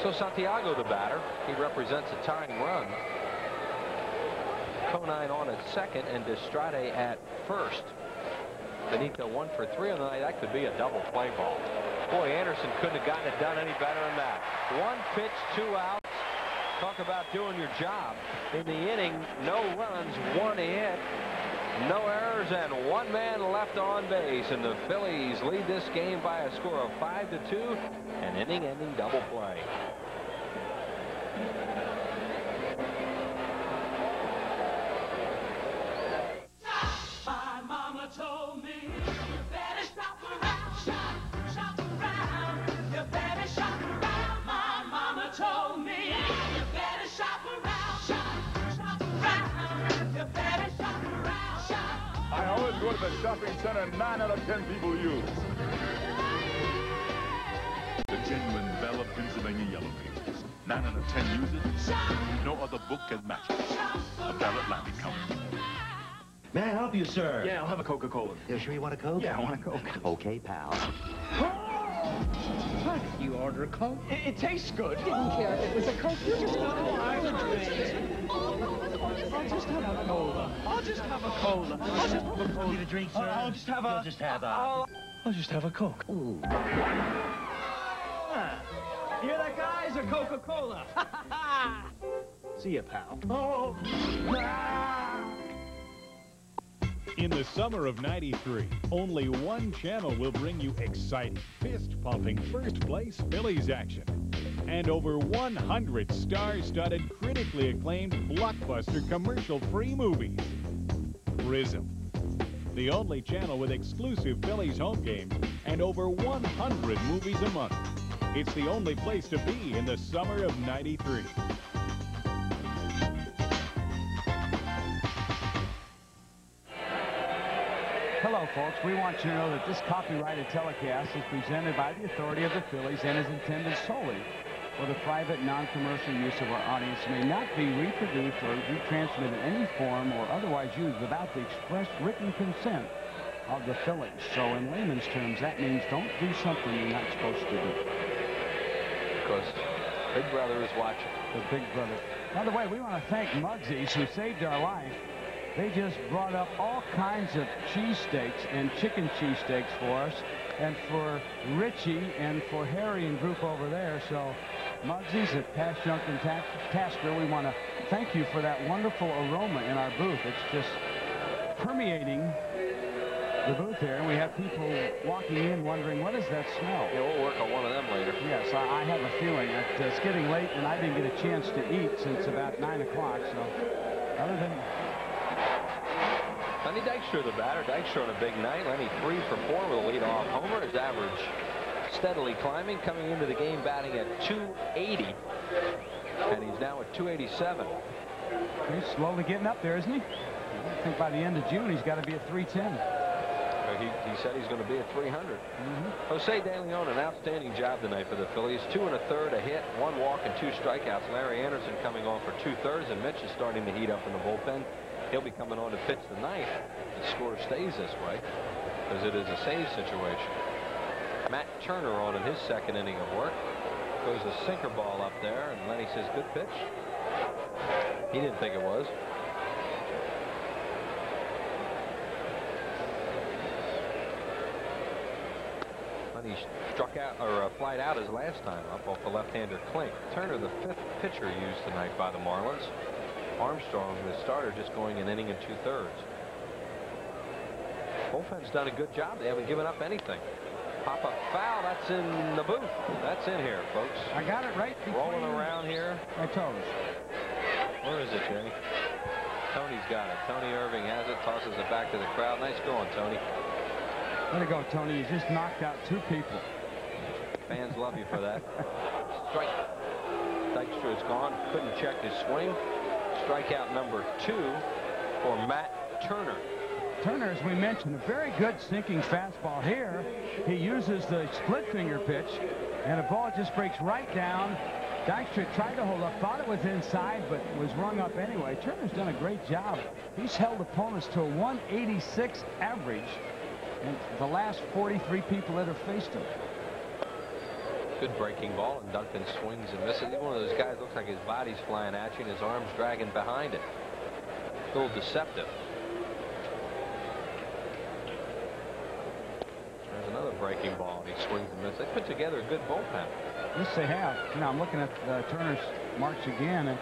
So Santiago, the batter, he represents a tying run. Conine on at second and Destrade at first. Benito one for three on the night. That could be a double play ball. Boy, Andersen couldn't have gotten it done any better than that. One pitch, two outs. Talk about doing your job. In the inning, no runs, one hit, no errors, and one man left on base. And the Phillies lead this game by a score of 5 to 2, an inning-ending double play. The shopping center 9 out of 10 people use. The genuine Bell of Pennsylvania Yellow Pages. 9 out of 10 use it. No other book can match it. A Bell Atlantic Company. May I help you, sir? Yeah, I'll have a Coca-Cola. You sure you want a Coke? Yeah, I want a Coke. Okay, pal. What? You order a Coke? It, it tastes good. I Didn't care if it was a Coke. You just want to I'll just have a cola. I'll just have a cola. I'll just have a cola. Need a drink, sir? I'll just have a... You'll just have a... I'll, I'll just have a Coke. Ooh. Ah, hear that, guys? A Coca-Cola. See ya, pal. Oh! In the summer of 93, only one channel will bring you exciting, fist-pumping first-place Phillies action. And over 100 star-studded, critically acclaimed, blockbuster commercial-free movies. Prism. The only channel with exclusive Phillies home games and over 100 movies a month. It's the only place to be in the summer of 93. Hello, folks. We want you to know that this copyrighted telecast is presented by the authority of the Phillies and is intended solely for the private, non-commercial use of our audience. It may not be reproduced or retransmitted in any form or otherwise used without the express written consent of the Phillies. So in layman's terms, that means don't do something you're not supposed to do. Because Big Brother is watching. The Big Brother. By the way, we want to thank Mugsy's who saved our life. They just brought up all kinds of cheesesteaks and chicken cheesesteaks for us and for Richie and for Harry and group over there. So Mugsy's at Passyunk and Ta Tasker, we want to thank you for that wonderful aroma in our booth. It's just permeating the booth here, and we have people walking in wondering, what is that smell? Yeah, we'll work on one of them later. Yes, I, I have a feeling that uh, it's getting late, and I didn't get a chance to eat since about 9 o'clock, so other than... Lenny Dykstra, the batter. Dykstra on a big night. Lenny three for four with a leadoff homer. His average steadily climbing, coming into the game batting at 280. And he's now at 287. He's slowly getting up there, isn't he? I think by the end of June, he's got to be at 310. Uh, He, he said he's going to be at 300. Mm-hmm. Jose De Leon, an outstanding job tonight for the Phillies. Two and a third, a hit, one walk, and two strikeouts. Larry Andersen coming on for two thirds, and Mitch is starting to heat up in the bullpen. He'll be coming on to pitch the ninth. The score stays this way, because it is a save situation. Matt Turner on in his second inning of work. Goes a sinker ball up there, and Lenny says, good pitch. He didn't think it was. Lenny struck out or uh, flied out his last time up off the left-hander Klink. Turner, the fifth pitcher used tonight by the Marlins. Armstrong, the starter, just going an inning and two-thirds. Bullpen's done a good job. They haven't given up anything. Pop up foul. That's in the booth. That's in here, folks. I got it right. Rolling around here. My toes. Where is it, Jay? Tony's got it. Tony Irving has it. Tosses it back to the crowd. Nice going, Tony. Let it go, Tony. You just knocked out two people. Fans love you for that. Strike. Dykstra is gone. Couldn't check his swing. Strikeout number two for Matt Turner. Turner, as we mentioned, a very good sinking fastball here. He uses the split finger pitch, and the ball just breaks right down. Dykstra tried to hold up, thought it was inside, but was rung up anyway. Turner's done a great job. He's held opponents to a 186 average in the last 43 people that have faced him. Good breaking ball, and Duncan swings and misses. He's one of those guys looks like his body's flying at you and his arms dragging behind it. A little deceptive. There's another breaking ball, and he swings and misses. They put together a good bullpen. Yes, they have. Now, I'm looking at uh, Turner's marks again, and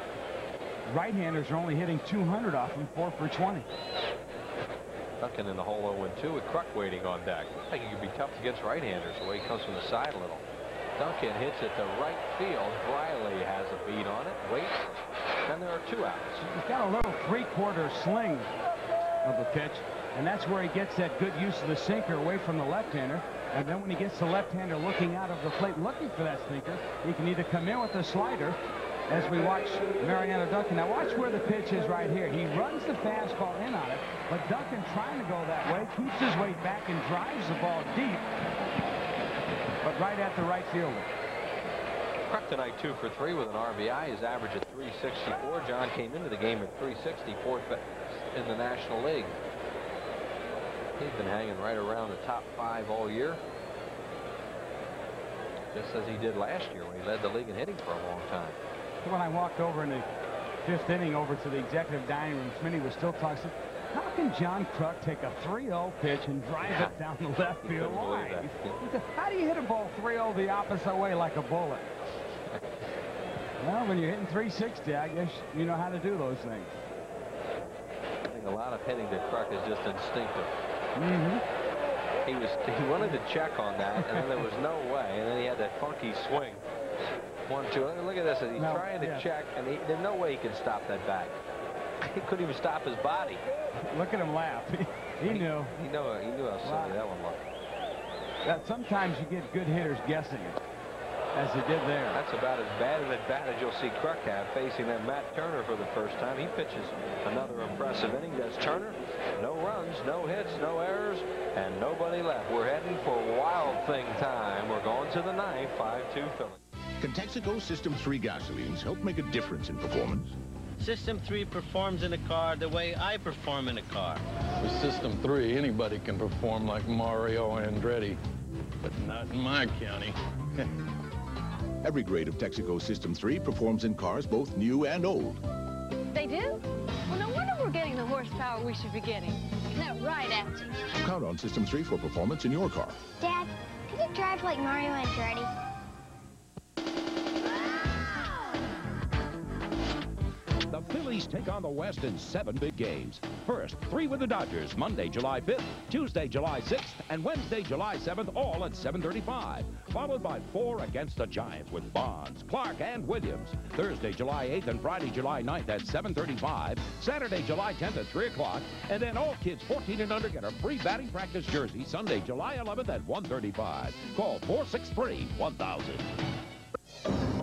right-handers are only hitting 200 off him, 4 for 20. Duncan in the hole 0-2 with Kruk waiting on deck. I think he could be tough against right-handers the way he comes from the side a little. Duncan hits it to right field. Briley has a beat on it, waits, and there are two outs. He's got a little three-quarter sling of a pitch, and that's where he gets that good use of the sinker away from the left-hander. And then when he gets the left-hander looking out of the plate, looking for that sinker, he can either come in with a slider, as we watch Mariano Duncan. Now watch where the pitch is right here. He runs the fastball in on it, but Duncan trying to go that way, keeps his weight back and drives the ball deep, right at the right fielder. Kruk tonight two for three with an RBI. His average at 364. John came into the game at 360, fourth in the National League. He's been hanging right around the top five all year. Just as he did last year when he led the league in hitting for a long time. When I walked over in the fifth inning over to the executive dining room, Smitty was still talking. How can John Kruk take a 3-0 pitch and drive it down the left field line? How do you hit a ball 3-0 the opposite way like a bullet? Well, when you're hitting 360, I guess you know how to do those things. I think a lot of hitting to Kruk is just instinctive. Mm-hmm. He was he wanted to check on that, and then there was no way, and then he had that funky swing. One, two. Look at this. He's No, trying to yeah. check, and he, there's no way he can stop that bat. He couldn't even stop his body. Look at him laugh. he knew. He knew. He knew how silly Wow. that one looked. That sometimes you get good hitters guessing it, as he did there. That's about as bad an advantage you'll see Kruk have facing that Matt Turner for the first time. He pitches another impressive inning. Does Turner? No runs, no hits, no errors, and nobody left. We're heading for wild thing time. We're going to the ninth, 5-2 Phillies. Can Texaco System 3 gasolines help make a difference in performance? System 3 performs in a car the way I perform in a car. With System 3, anybody can perform like Mario Andretti, but not in my county. Every grade of Texaco System 3 performs in cars both new and old. They do? Well, no wonder we're getting the horsepower we should be getting. Isn't that right, Auntie? Count on System 3 for performance in your car. Dad, could it drive like Mario Andretti? The Phillies take on the West in seven big games. First, three with the Dodgers, Monday, July 5th, Tuesday, July 6th, and Wednesday, July 7th, all at 7.35. Followed by four against the Giants with Bonds, Clark, and Williams. Thursday, July 8th, and Friday, July 9th at 7.35. Saturday, July 10th at 3 o'clock. And then all kids 14 and under get a free batting practice jersey Sunday, July 11th at 1.35. Call 463-1000.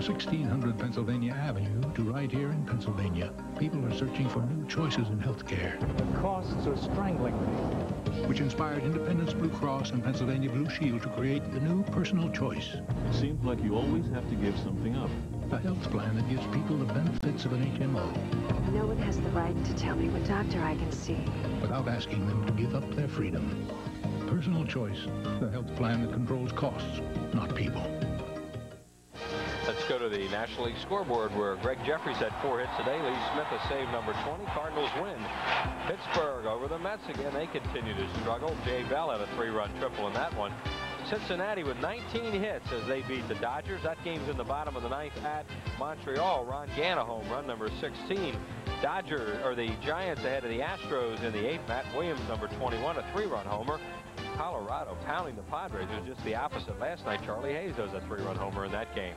From 1600 Pennsylvania Avenue to right here in Pennsylvania, people are searching for new choices in healthcare. The costs are strangling me. Which inspired Independence Blue Cross and Pennsylvania Blue Shield to create the new personal choice. It seems like you always have to give something up. A health plan that gives people the benefits of an HMO No one has the right to tell me what doctor I can see. without asking them to give up their freedom. Personal choice, the health plan that controls costs, not people. Let's go to the National League scoreboard where Gregg Jefferies had four hits today. Lee Smith a save number 20. Cardinals win. Pittsburgh over the Mets again. They continue to struggle. Jay Bell had a three-run triple in that one. Cincinnati with 19 hits as they beat the Dodgers. That game's in the bottom of the ninth at Montreal. Ron Ganna home run number 16. Dodgers or the Giants ahead of the Astros in the eighth. Matt Williams number 21, a three-run homer. Colorado pounding the Padres. It was just the opposite last night. Charlie Hayes does a three-run homer in that game.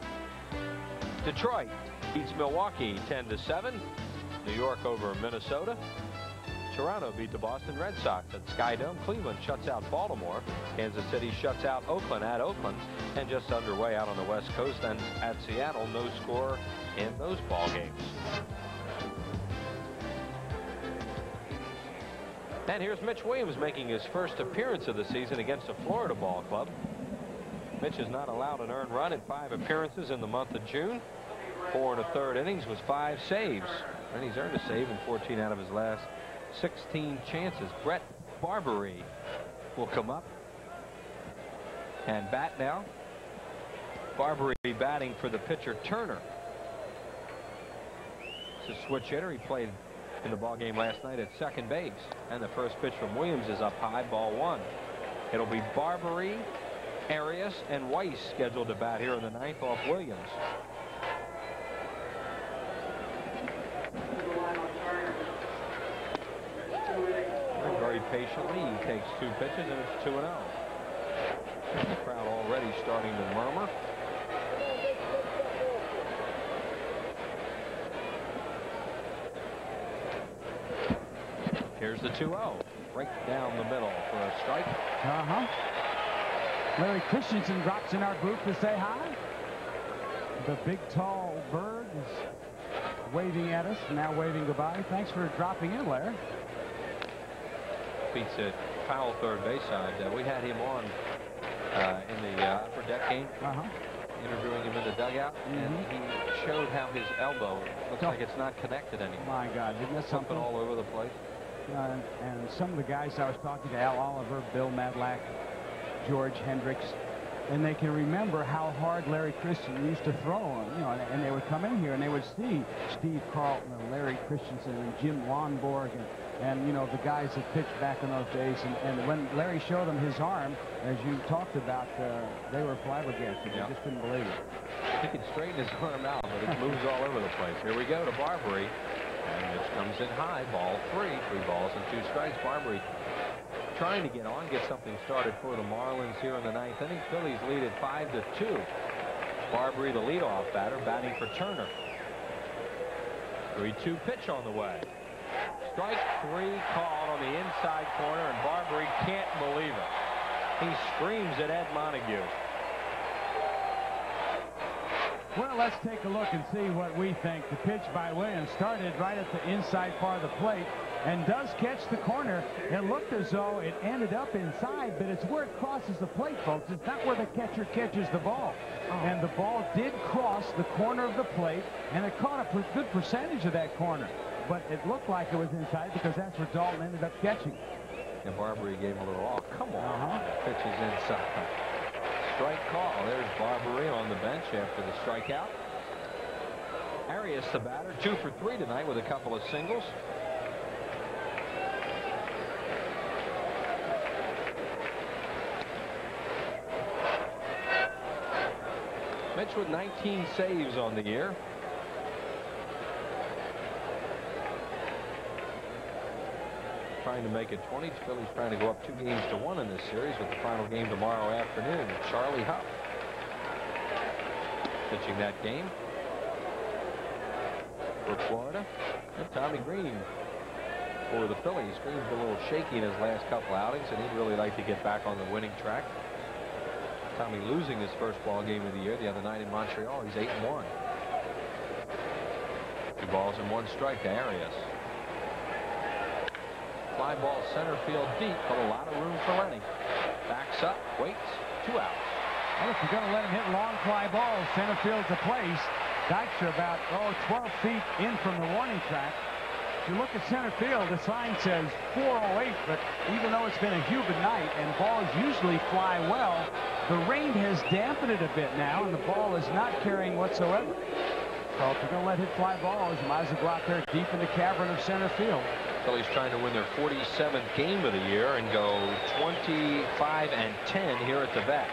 Detroit beats Milwaukee 10 to 7. New York over Minnesota. Toronto beat the Boston Red Sox at Sky Dome. Cleveland shuts out Baltimore. Kansas City shuts out Oakland at Oakland. And just underway out on the West Coast and at Seattle. No score in those ball games. And here's Mitch Williams making his first appearance of the season against a Florida ball club. Mitch has not allowed an earned run in five appearances in the month of June. Four and a third innings with five saves. And he's earned a save in 14 out of his last 16 chances. Bret Barberie will come up and bat now. Barberie batting for the pitcher Turner. It's a switch hitter. He played in the ball game last night at second base. And the first pitch from Williams is up high, ball one. It'll be Barberie, Arias, and Weiss scheduled to bat here in the ninth off Williams. Very patiently, he takes two pitches, and it's 2 0. The crowd already starting to murmur. Here's the 2 0. Right down the middle for a strike. Uh-huh. Larry Christenson drops in our booth to say hi. The big, tall bird is waving at us, now waving goodbye. Thanks for dropping in, Larry. beats a foul third base side. Uh, we had him on uh, in the uh, upper deck game, Uh-huh. interviewing him in the dugout, and he showed how his elbow looks Oh. like it's not connected anymore. My God, isn't that Something something? all over the place. Uh, and some of the guys I was talking to, Al Oliver, Bill Madlock, George Hendricks, and they can remember how hard Larry Christenson used to throw them. you know, and, and they would come in here and they would see Steve Carlton and Larry Christenson and Jim Lonborg and, and you know, the guys that pitched back in those days. And, and when Larry showed them his arm, as you talked about, uh, they were flabbergasted. Yeah. They just couldn't believe it. He can straighten his arm out, but it moves all over the place. Here we go to Barberie. And Mitch comes in high. Ball three. Three balls and two strikes. Barberie trying to get on, get something started for the Marlins here in the ninth inning. Phillies lead at five to two. Barberie, the leadoff batter, batting for Turner. 3-2 pitch on the way. Strike three called on the inside corner, and Barberie can't believe it. He screams at Ed Montague. Well, let's take a look and see what we think. The pitch by Williams started right at the inside part of the plate and does catch the corner. It looked as though it ended up inside, but it's where it crosses the plate, folks. It's not where the catcher catches the ball. Oh. And the ball did cross the corner of the plate, and it caught a good percentage of that corner. But it looked like it was inside because that's where Daulton ended up catching. And Barberie gave a little, oh, come on. Uh -huh. Pitch is inside strike call. There's Barberie on the bench after the strikeout. Arias, the batter, two for three tonight with a couple of singles. Mitch with 19 saves on the year. trying to make it 20. Phillies trying to go up two games to one in this series with the final game tomorrow afternoon. Charlie Hough pitching that game for Florida. And Tommy Greene for the Phillies. Greene's been a little shaky in his last couple outings, and he'd really like to get back on the winning track. Tommy losing his first ball game of the year the other night in Montreal. He's 8 and 1. Two balls and one strike to Arias. Fly ball center field deep, but a lot of room for Lenny. Backs up, waits, two outs. Well, if you're going to let him hit long fly balls, center field's a place. Dykes are about, oh, 12 feet in from the warning track. If you look at center field, the sign says 408, but even though it's been a humid night and balls usually fly well, the rain has dampened it a bit now, and the ball is not carrying whatsoever. So if you're going to let hit fly balls, you might as well go out there deep in the cavern of center field. Phillies trying to win their 47th game of the year and go 25 and 10 here at the vet.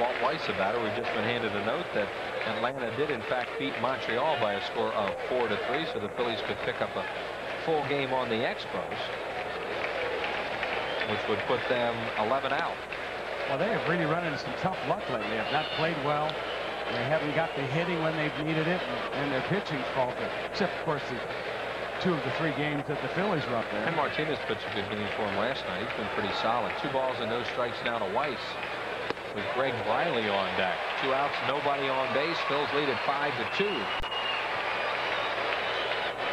Walt Weiss, a batter, we've just been handed a note that Atlanta did in fact beat Montreal by a score of 4 to 3, so the Phillies could pick up a full game on the Expos, which would put them 11 out. Well, they have really run into some tough luck lately. They have not played well. They haven't got the hitting when they've needed it, and, their pitching's faltered. Except, of course, the two of the three games that the Phillies were up there. And Martinez pitched a good game for him last night. He's been pretty solid. Two balls and no strikes now to Weiss with Greg Briley on deck. Two outs, nobody on base. Phils lead at five to two.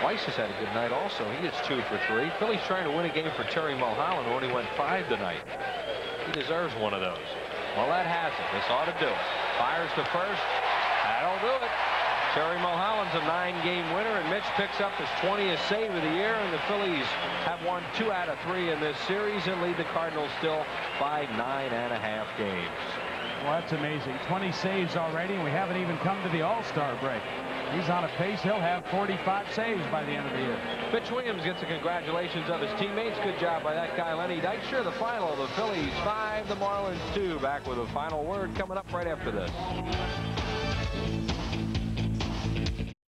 Weiss has had a good night also. He is two for three. Philly's trying to win a game for Terry Mulholland who only went five tonight. He deserves one of those. Well, that has it. This ought to do it. Fires to first. That'll do it. Terry Mulholland's a nine-game winner, and Mitch picks up his 20th save of the year, and the Phillies have won two out of three in this series and lead the Cardinals still by nine and a half games. Well, that's amazing. 20 saves already, and we haven't even come to the All-Star break. He's on a pace. He'll have 45 saves by the end of the year. Mitch Williams gets the congratulations of his teammates. Good job by that guy, Lenny Dykstra. The final, of the Phillies 5, the Marlins 2. Back with a final word coming up right after this.